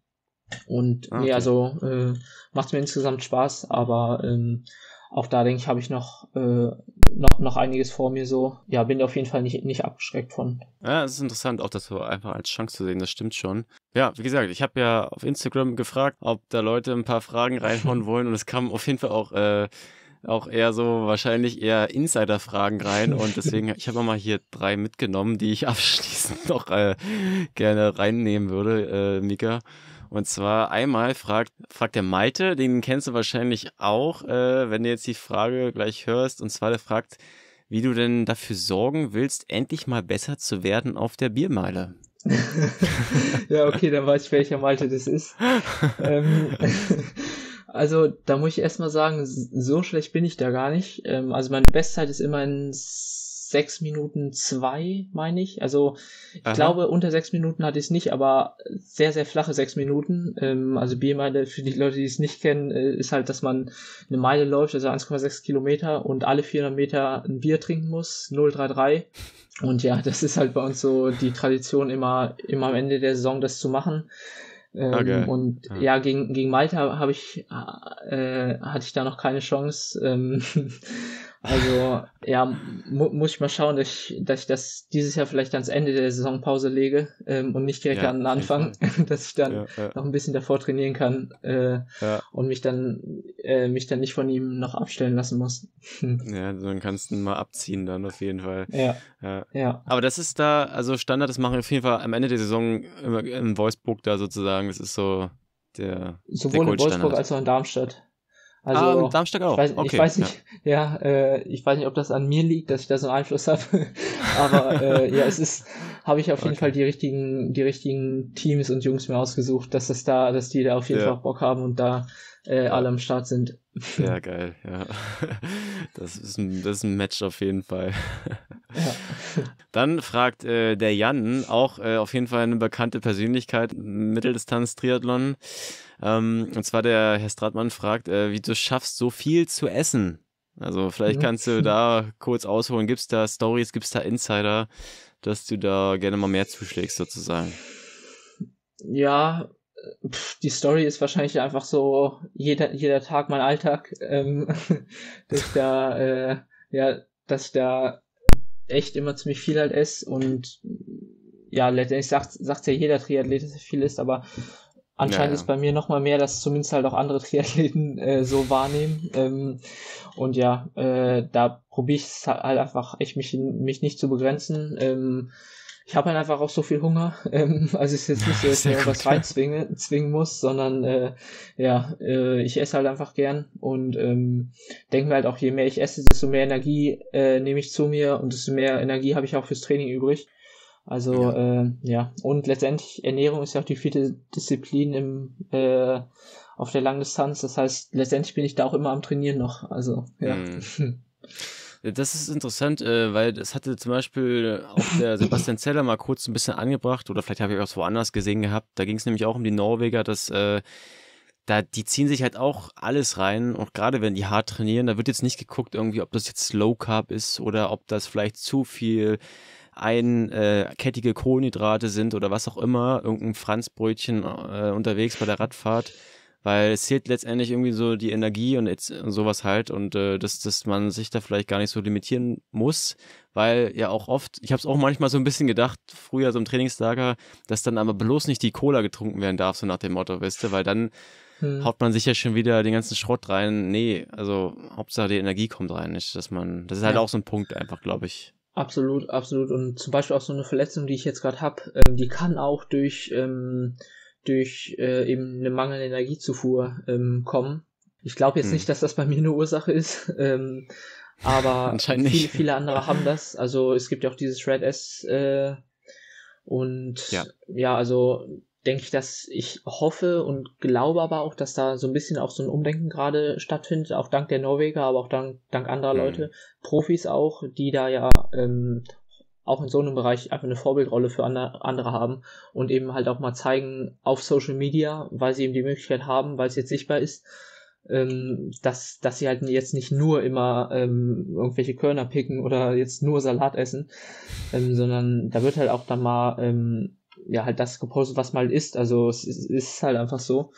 und ah, okay. nee, also äh, macht mir insgesamt Spaß, aber ähm, auch da denke ich, habe ich noch, äh, noch, noch einiges vor mir so. Ja, bin auf jeden Fall nicht, nicht abgeschreckt von. Ja, es ist interessant, auch das so einfach als Chance zu sehen, das stimmt schon. Ja, wie gesagt, ich habe ja auf Instagram gefragt, ob da Leute ein paar Fragen reinhauen wollen und es kam auf jeden Fall auch äh, auch eher so wahrscheinlich eher Insider-Fragen rein und deswegen, ich habe mal hier drei mitgenommen, die ich abschließend noch äh, gerne reinnehmen würde, äh, Mika. Und zwar einmal fragt, fragt der Malte, den kennst du wahrscheinlich auch, äh, wenn du jetzt die Frage gleich hörst. Und zwar der fragt, wie du denn dafür sorgen willst, endlich mal besser zu werden auf der Biermeile. ja, okay, dann weiß ich, welcher Malte das ist. ähm, also, da muss ich erstmal sagen, so schlecht bin ich da gar nicht. Ähm, also, meine Bestzeit ist immer in sechs Minuten zwei, meine ich. Also ich Aha. glaube, unter sechs Minuten hatte ich es nicht, aber sehr, sehr flache sechs Minuten. Ähm, also Biermeile, für die Leute, die es nicht kennen, äh, ist halt, dass man eine Meile läuft, also 1,6 Kilometer und alle 400 Meter ein Bier trinken muss, 033. Und ja, das ist halt bei uns so die Tradition, immer, immer am Ende der Saison das zu machen. Ähm, okay. Und ja. ja, gegen, gegen Malta habe ich, äh, hatte ich da noch keine Chance. Ähm, also ja, mu muss ich mal schauen, dass ich, dass ich das dieses Jahr vielleicht ans Ende der Saisonpause lege ähm, und nicht direkt ja, an den Anfang, dass ich dann ja, ja. noch ein bisschen davor trainieren kann äh, und mich dann äh, mich dann nicht von ihm noch abstellen lassen muss. ja, dann kannst du ihn mal abziehen dann auf jeden Fall. Ja. ja. Aber das ist da, also Standard, das machen wir auf jeden Fall am Ende der Saison immer in Wolfsburg da sozusagen. Das ist so der. Sowohl der in Wolfsburg als auch in Darmstadt. Also, ah, Darmstadt auch. Ich weiß, okay, ich weiß nicht, ja, ja äh, ich weiß nicht, ob das an mir liegt, dass ich da so einen Einfluss habe. Aber äh, ja, es ist, habe ich auf jeden okay. Fall die richtigen, die richtigen Teams und Jungs mir ausgesucht, dass das da, dass die da auf jeden ja. Fall Bock haben und da äh, alle am Start sind. Ja, geil, ja. Das ist ein, das ist ein Match auf jeden Fall. Ja. Dann fragt äh, der Jan, auch äh, auf jeden Fall eine bekannte Persönlichkeit, Mitteldistanz-Triathlon. Ähm, und zwar der Herr Stratmann fragt, äh, wie du schaffst, so viel zu essen. Also vielleicht mhm. kannst du da kurz ausholen. Gibt es da Stories, gibt es da Insider, dass du da gerne mal mehr zuschlägst sozusagen? Ja, pff, die Story ist wahrscheinlich einfach so jeder, jeder Tag mein Alltag, ähm, dass ich da, äh, ja, dass ich da echt immer ziemlich viel halt esse und ja, letztendlich sagt, sagt ja jeder Triathlet, dass er viel isst, aber Anscheinend ja, ja. ist bei mir noch mal mehr, dass zumindest halt auch andere Triathleten äh, so wahrnehmen. Ähm, und ja, äh, da probiere ich es halt einfach echt, mich, mich nicht zu begrenzen. Ähm, ich habe halt einfach auch so viel Hunger. Ähm, also es ist jetzt nicht so, dass ich irgendwas reinzwingen zwingen muss, sondern äh, ja, äh, ich esse halt einfach gern und ähm, denke mir halt auch, je mehr ich esse, desto mehr Energie äh, nehme ich zu mir und desto mehr Energie habe ich auch fürs Training übrig. Also ja. Äh, ja, und letztendlich Ernährung ist ja auch die vierte Disziplin im äh, auf der Langdistanz. Das heißt, letztendlich bin ich da auch immer am Trainieren noch. Also ja. Mhm. Das ist interessant, äh, weil das hatte zum Beispiel auch der Sebastian Zeller mal kurz ein bisschen angebracht oder vielleicht habe ich auch woanders gesehen gehabt. Da ging es nämlich auch um die Norweger, dass äh, da die ziehen sich halt auch alles rein und gerade wenn die hart trainieren, da wird jetzt nicht geguckt irgendwie, ob das jetzt Low Carb ist oder ob das vielleicht zu viel einkettige äh, Kohlenhydrate sind oder was auch immer, irgendein Franzbrötchen äh, unterwegs bei der Radfahrt, weil es zählt letztendlich irgendwie so die Energie und, jetzt, und sowas halt und äh, dass, dass man sich da vielleicht gar nicht so limitieren muss, weil ja auch oft, ich habe es auch manchmal so ein bisschen gedacht, früher so im Trainingslager, dass dann aber bloß nicht die Cola getrunken werden darf, so nach dem Motto, weißt du, weil dann hm. haut man sich ja schon wieder den ganzen Schrott rein. Nee, also Hauptsache die Energie kommt rein, nicht, dass man, das ist halt ja. auch so ein Punkt einfach, glaube ich. Absolut, absolut. Und zum Beispiel auch so eine Verletzung, die ich jetzt gerade habe, ähm, die kann auch durch, ähm, durch äh, eben eine mangelnde Energiezufuhr ähm, kommen. Ich glaube jetzt hm. nicht, dass das bei mir eine Ursache ist, ähm, aber viele, viele andere haben das. Also es gibt ja auch dieses Red S äh, und ja. ja, also denke ich, dass ich hoffe und glaube aber auch, dass da so ein bisschen auch so ein Umdenken gerade stattfindet, auch dank der Norweger, aber auch dank, dank anderer mhm. Leute, Profis auch, die da ja ähm, auch in so einem Bereich einfach eine Vorbildrolle für andere haben und eben halt auch mal zeigen auf Social Media, weil sie eben die Möglichkeit haben, weil es jetzt sichtbar ist, ähm, dass, dass sie halt jetzt nicht nur immer ähm, irgendwelche Körner picken oder jetzt nur Salat essen, ähm, sondern da wird halt auch dann mal ähm, ja halt das gepostet, was mal ist. Also es ist, ist halt einfach so.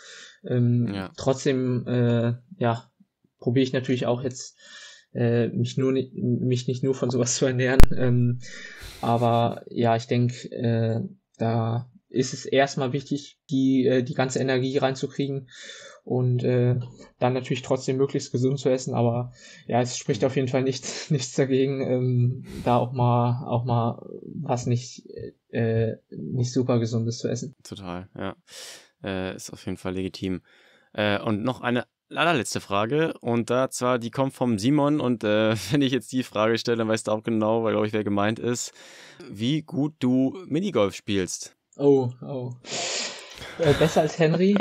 Ähm, ja. Trotzdem, äh, ja, probiere ich natürlich auch jetzt äh, mich nur mich nicht nur von sowas zu ernähren. Ähm, aber ja, ich denke, äh, da ist es erstmal wichtig, die, äh, die ganze Energie reinzukriegen und äh, dann natürlich trotzdem möglichst gesund zu essen. Aber ja, es spricht auf jeden Fall nichts, nichts dagegen, ähm, da auch mal auch mal was nicht äh, nicht super gesundes zu essen. Total, ja, äh, ist auf jeden Fall legitim. Äh, und noch eine allerletzte Frage und da zwar die kommt vom Simon und äh, wenn ich jetzt die Frage stelle, dann weißt du auch genau, weil glaube ich wer gemeint ist, wie gut du Minigolf spielst. Oh, oh. Äh, besser als Henry.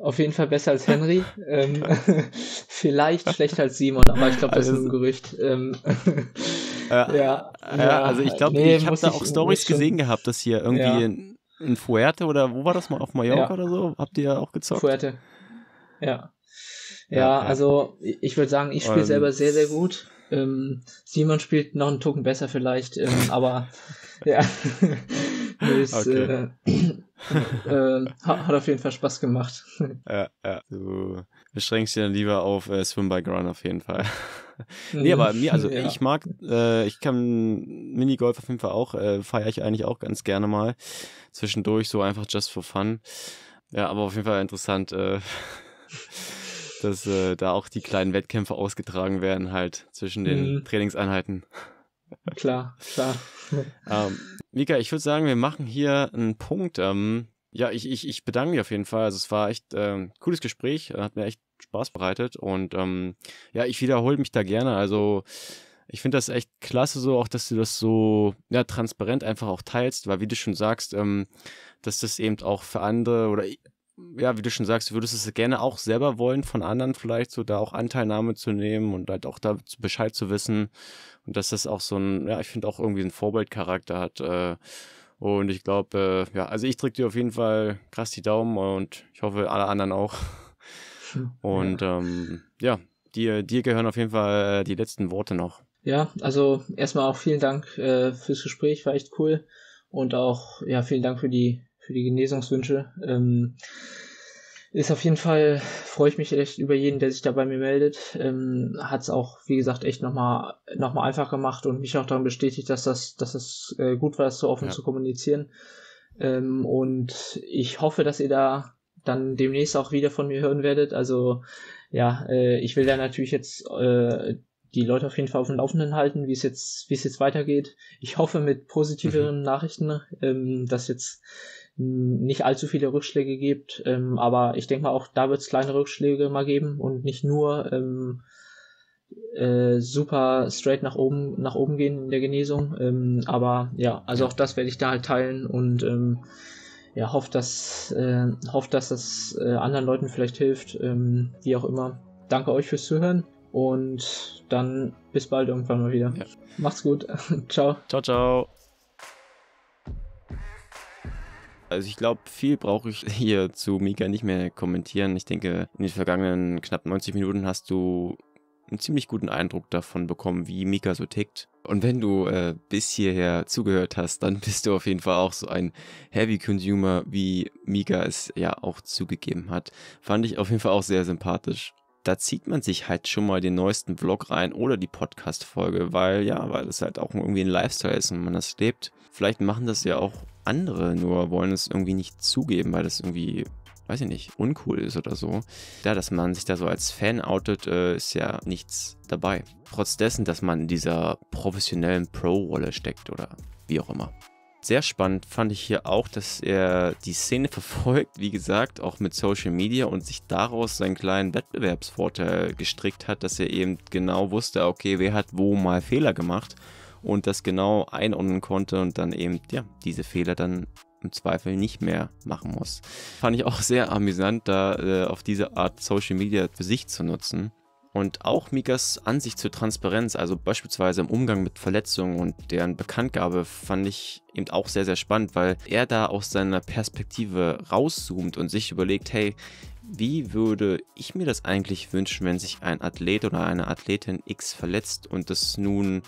Auf jeden Fall besser als Henry. Ähm, vielleicht schlechter als Simon, aber ich glaube, das also, ist ein Gerücht. Ähm, ja, ja, ja, also ich glaube, nee, ich habe da auch Stories gesehen gehabt, dass hier irgendwie ja. in, in Fuerte oder wo war das mal auf Mallorca ja. oder so? Habt ihr ja auch gezockt? Fuerte. Ja. Ja, ja also ich würde sagen, ich spiele selber sehr, sehr gut. Ähm, Simon spielt noch einen Tucken besser vielleicht, ähm, aber ja. ist, okay. äh, äh, hat auf jeden Fall Spaß gemacht. Ja, ja. Du beschränkst dich dann lieber auf äh, Swim by Ground auf jeden Fall. nee, aber mir, also ja. ich mag, äh, ich kann Minigolf auf jeden Fall auch, äh, feiere ich eigentlich auch ganz gerne mal. Zwischendurch so einfach just for fun. Ja, aber auf jeden Fall interessant, äh, dass äh, da auch die kleinen Wettkämpfe ausgetragen werden, halt zwischen den mhm. Trainingseinheiten. Klar, klar. ähm, Mika, ich würde sagen, wir machen hier einen Punkt. Ähm, ja, ich, ich, ich bedanke mich auf jeden Fall. Also es war echt ähm, cooles Gespräch, hat mir echt Spaß bereitet und ähm, ja, ich wiederhole mich da gerne. Also ich finde das echt klasse so, auch dass du das so ja, transparent einfach auch teilst, weil wie du schon sagst, ähm, dass das eben auch für andere oder ja, wie du schon sagst, du würdest es gerne auch selber wollen, von anderen vielleicht so da auch Anteilnahme zu nehmen und halt auch da Bescheid zu wissen. Und dass das auch so ein, ja, ich finde auch irgendwie einen Vorbildcharakter hat. Äh, und ich glaube, äh, ja, also ich drücke dir auf jeden Fall krass die Daumen und ich hoffe, alle anderen auch. Und ja, ähm, ja dir, dir gehören auf jeden Fall äh, die letzten Worte noch. Ja, also erstmal auch vielen Dank äh, fürs Gespräch, war echt cool. Und auch, ja, vielen Dank für die für die Genesungswünsche. Ähm, ist auf jeden Fall, freue ich mich echt über jeden, der sich da bei mir meldet. Ähm, Hat es auch, wie gesagt, echt nochmal noch mal einfach gemacht und mich auch daran bestätigt, dass das, dass das äh, gut war, das so offen ja. zu kommunizieren. Ähm, und ich hoffe, dass ihr da dann demnächst auch wieder von mir hören werdet. Also ja, äh, ich will da natürlich jetzt äh, die Leute auf jeden Fall auf dem Laufenden halten, wie es jetzt, wie es jetzt weitergeht. Ich hoffe mit positiveren mhm. Nachrichten, ähm, dass jetzt nicht allzu viele Rückschläge gibt, ähm, aber ich denke mal auch da wird es kleine Rückschläge mal geben und nicht nur ähm, äh, super straight nach oben nach oben gehen in der Genesung. Ähm, aber ja, also auch das werde ich da halt teilen und ähm, ja, hoffe, dass äh, hoffe, dass das äh, anderen Leuten vielleicht hilft, ähm, wie auch immer. Danke euch fürs Zuhören und dann bis bald irgendwann mal wieder. Ja. Macht's gut. ciao. Ciao, ciao. Also ich glaube, viel brauche ich hier zu Mika nicht mehr kommentieren. Ich denke, in den vergangenen knapp 90 Minuten hast du einen ziemlich guten Eindruck davon bekommen, wie Mika so tickt. Und wenn du äh, bis hierher zugehört hast, dann bist du auf jeden Fall auch so ein Heavy Consumer, wie Mika es ja auch zugegeben hat. Fand ich auf jeden Fall auch sehr sympathisch. Da zieht man sich halt schon mal den neuesten Vlog rein oder die Podcast-Folge, weil ja, weil es halt auch irgendwie ein Lifestyle ist und man das lebt. Vielleicht machen das ja auch andere, nur wollen es irgendwie nicht zugeben, weil das irgendwie, weiß ich nicht, uncool ist oder so. Da, dass man sich da so als Fan outet, äh, ist ja nichts dabei. Trotz dessen, dass man in dieser professionellen Pro-Rolle steckt oder wie auch immer. Sehr spannend fand ich hier auch, dass er die Szene verfolgt, wie gesagt, auch mit Social Media und sich daraus seinen kleinen Wettbewerbsvorteil gestrickt hat, dass er eben genau wusste, okay, wer hat wo mal Fehler gemacht und das genau einordnen konnte und dann eben ja, diese Fehler dann im Zweifel nicht mehr machen muss. Fand ich auch sehr amüsant, da äh, auf diese Art Social Media für sich zu nutzen. Und auch Mikas Ansicht zur Transparenz, also beispielsweise im Umgang mit Verletzungen und deren Bekanntgabe, fand ich eben auch sehr, sehr spannend, weil er da aus seiner Perspektive rauszoomt und sich überlegt, hey, wie würde ich mir das eigentlich wünschen, wenn sich ein Athlet oder eine Athletin X verletzt und das nun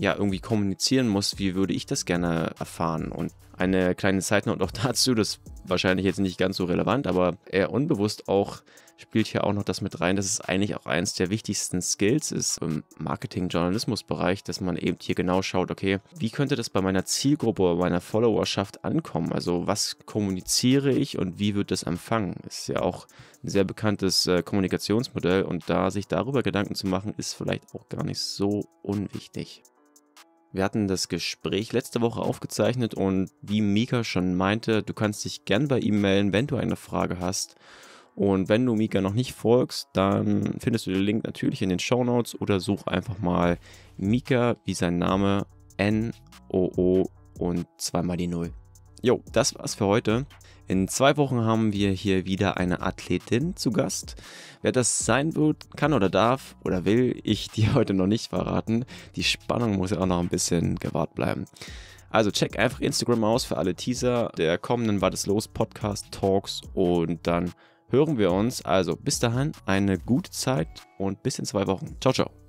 ja irgendwie kommunizieren muss, wie würde ich das gerne erfahren? Und eine kleine Zeitnote auch dazu, das ist wahrscheinlich jetzt nicht ganz so relevant, aber eher unbewusst auch spielt hier auch noch das mit rein, dass es eigentlich auch eins der wichtigsten Skills ist im Marketing-Journalismus-Bereich, dass man eben hier genau schaut, okay, wie könnte das bei meiner Zielgruppe, meiner Followerschaft ankommen? Also was kommuniziere ich und wie wird das empfangen? Ist ja auch ein sehr bekanntes äh, Kommunikationsmodell und da sich darüber Gedanken zu machen, ist vielleicht auch gar nicht so unwichtig. Wir hatten das Gespräch letzte Woche aufgezeichnet und wie Mika schon meinte, du kannst dich gern bei ihm melden, wenn du eine Frage hast. Und wenn du Mika noch nicht folgst, dann findest du den Link natürlich in den Show Notes oder such einfach mal Mika wie sein Name N-O-O und zweimal die Null. Jo, das war's für heute. In zwei Wochen haben wir hier wieder eine Athletin zu Gast. Wer das sein wird, kann oder darf oder will, ich dir heute noch nicht verraten. Die Spannung muss ja auch noch ein bisschen gewahrt bleiben. Also check einfach Instagram aus für alle Teaser der kommenden War das los Podcast Talks und dann hören wir uns. Also bis dahin eine gute Zeit und bis in zwei Wochen. Ciao, ciao.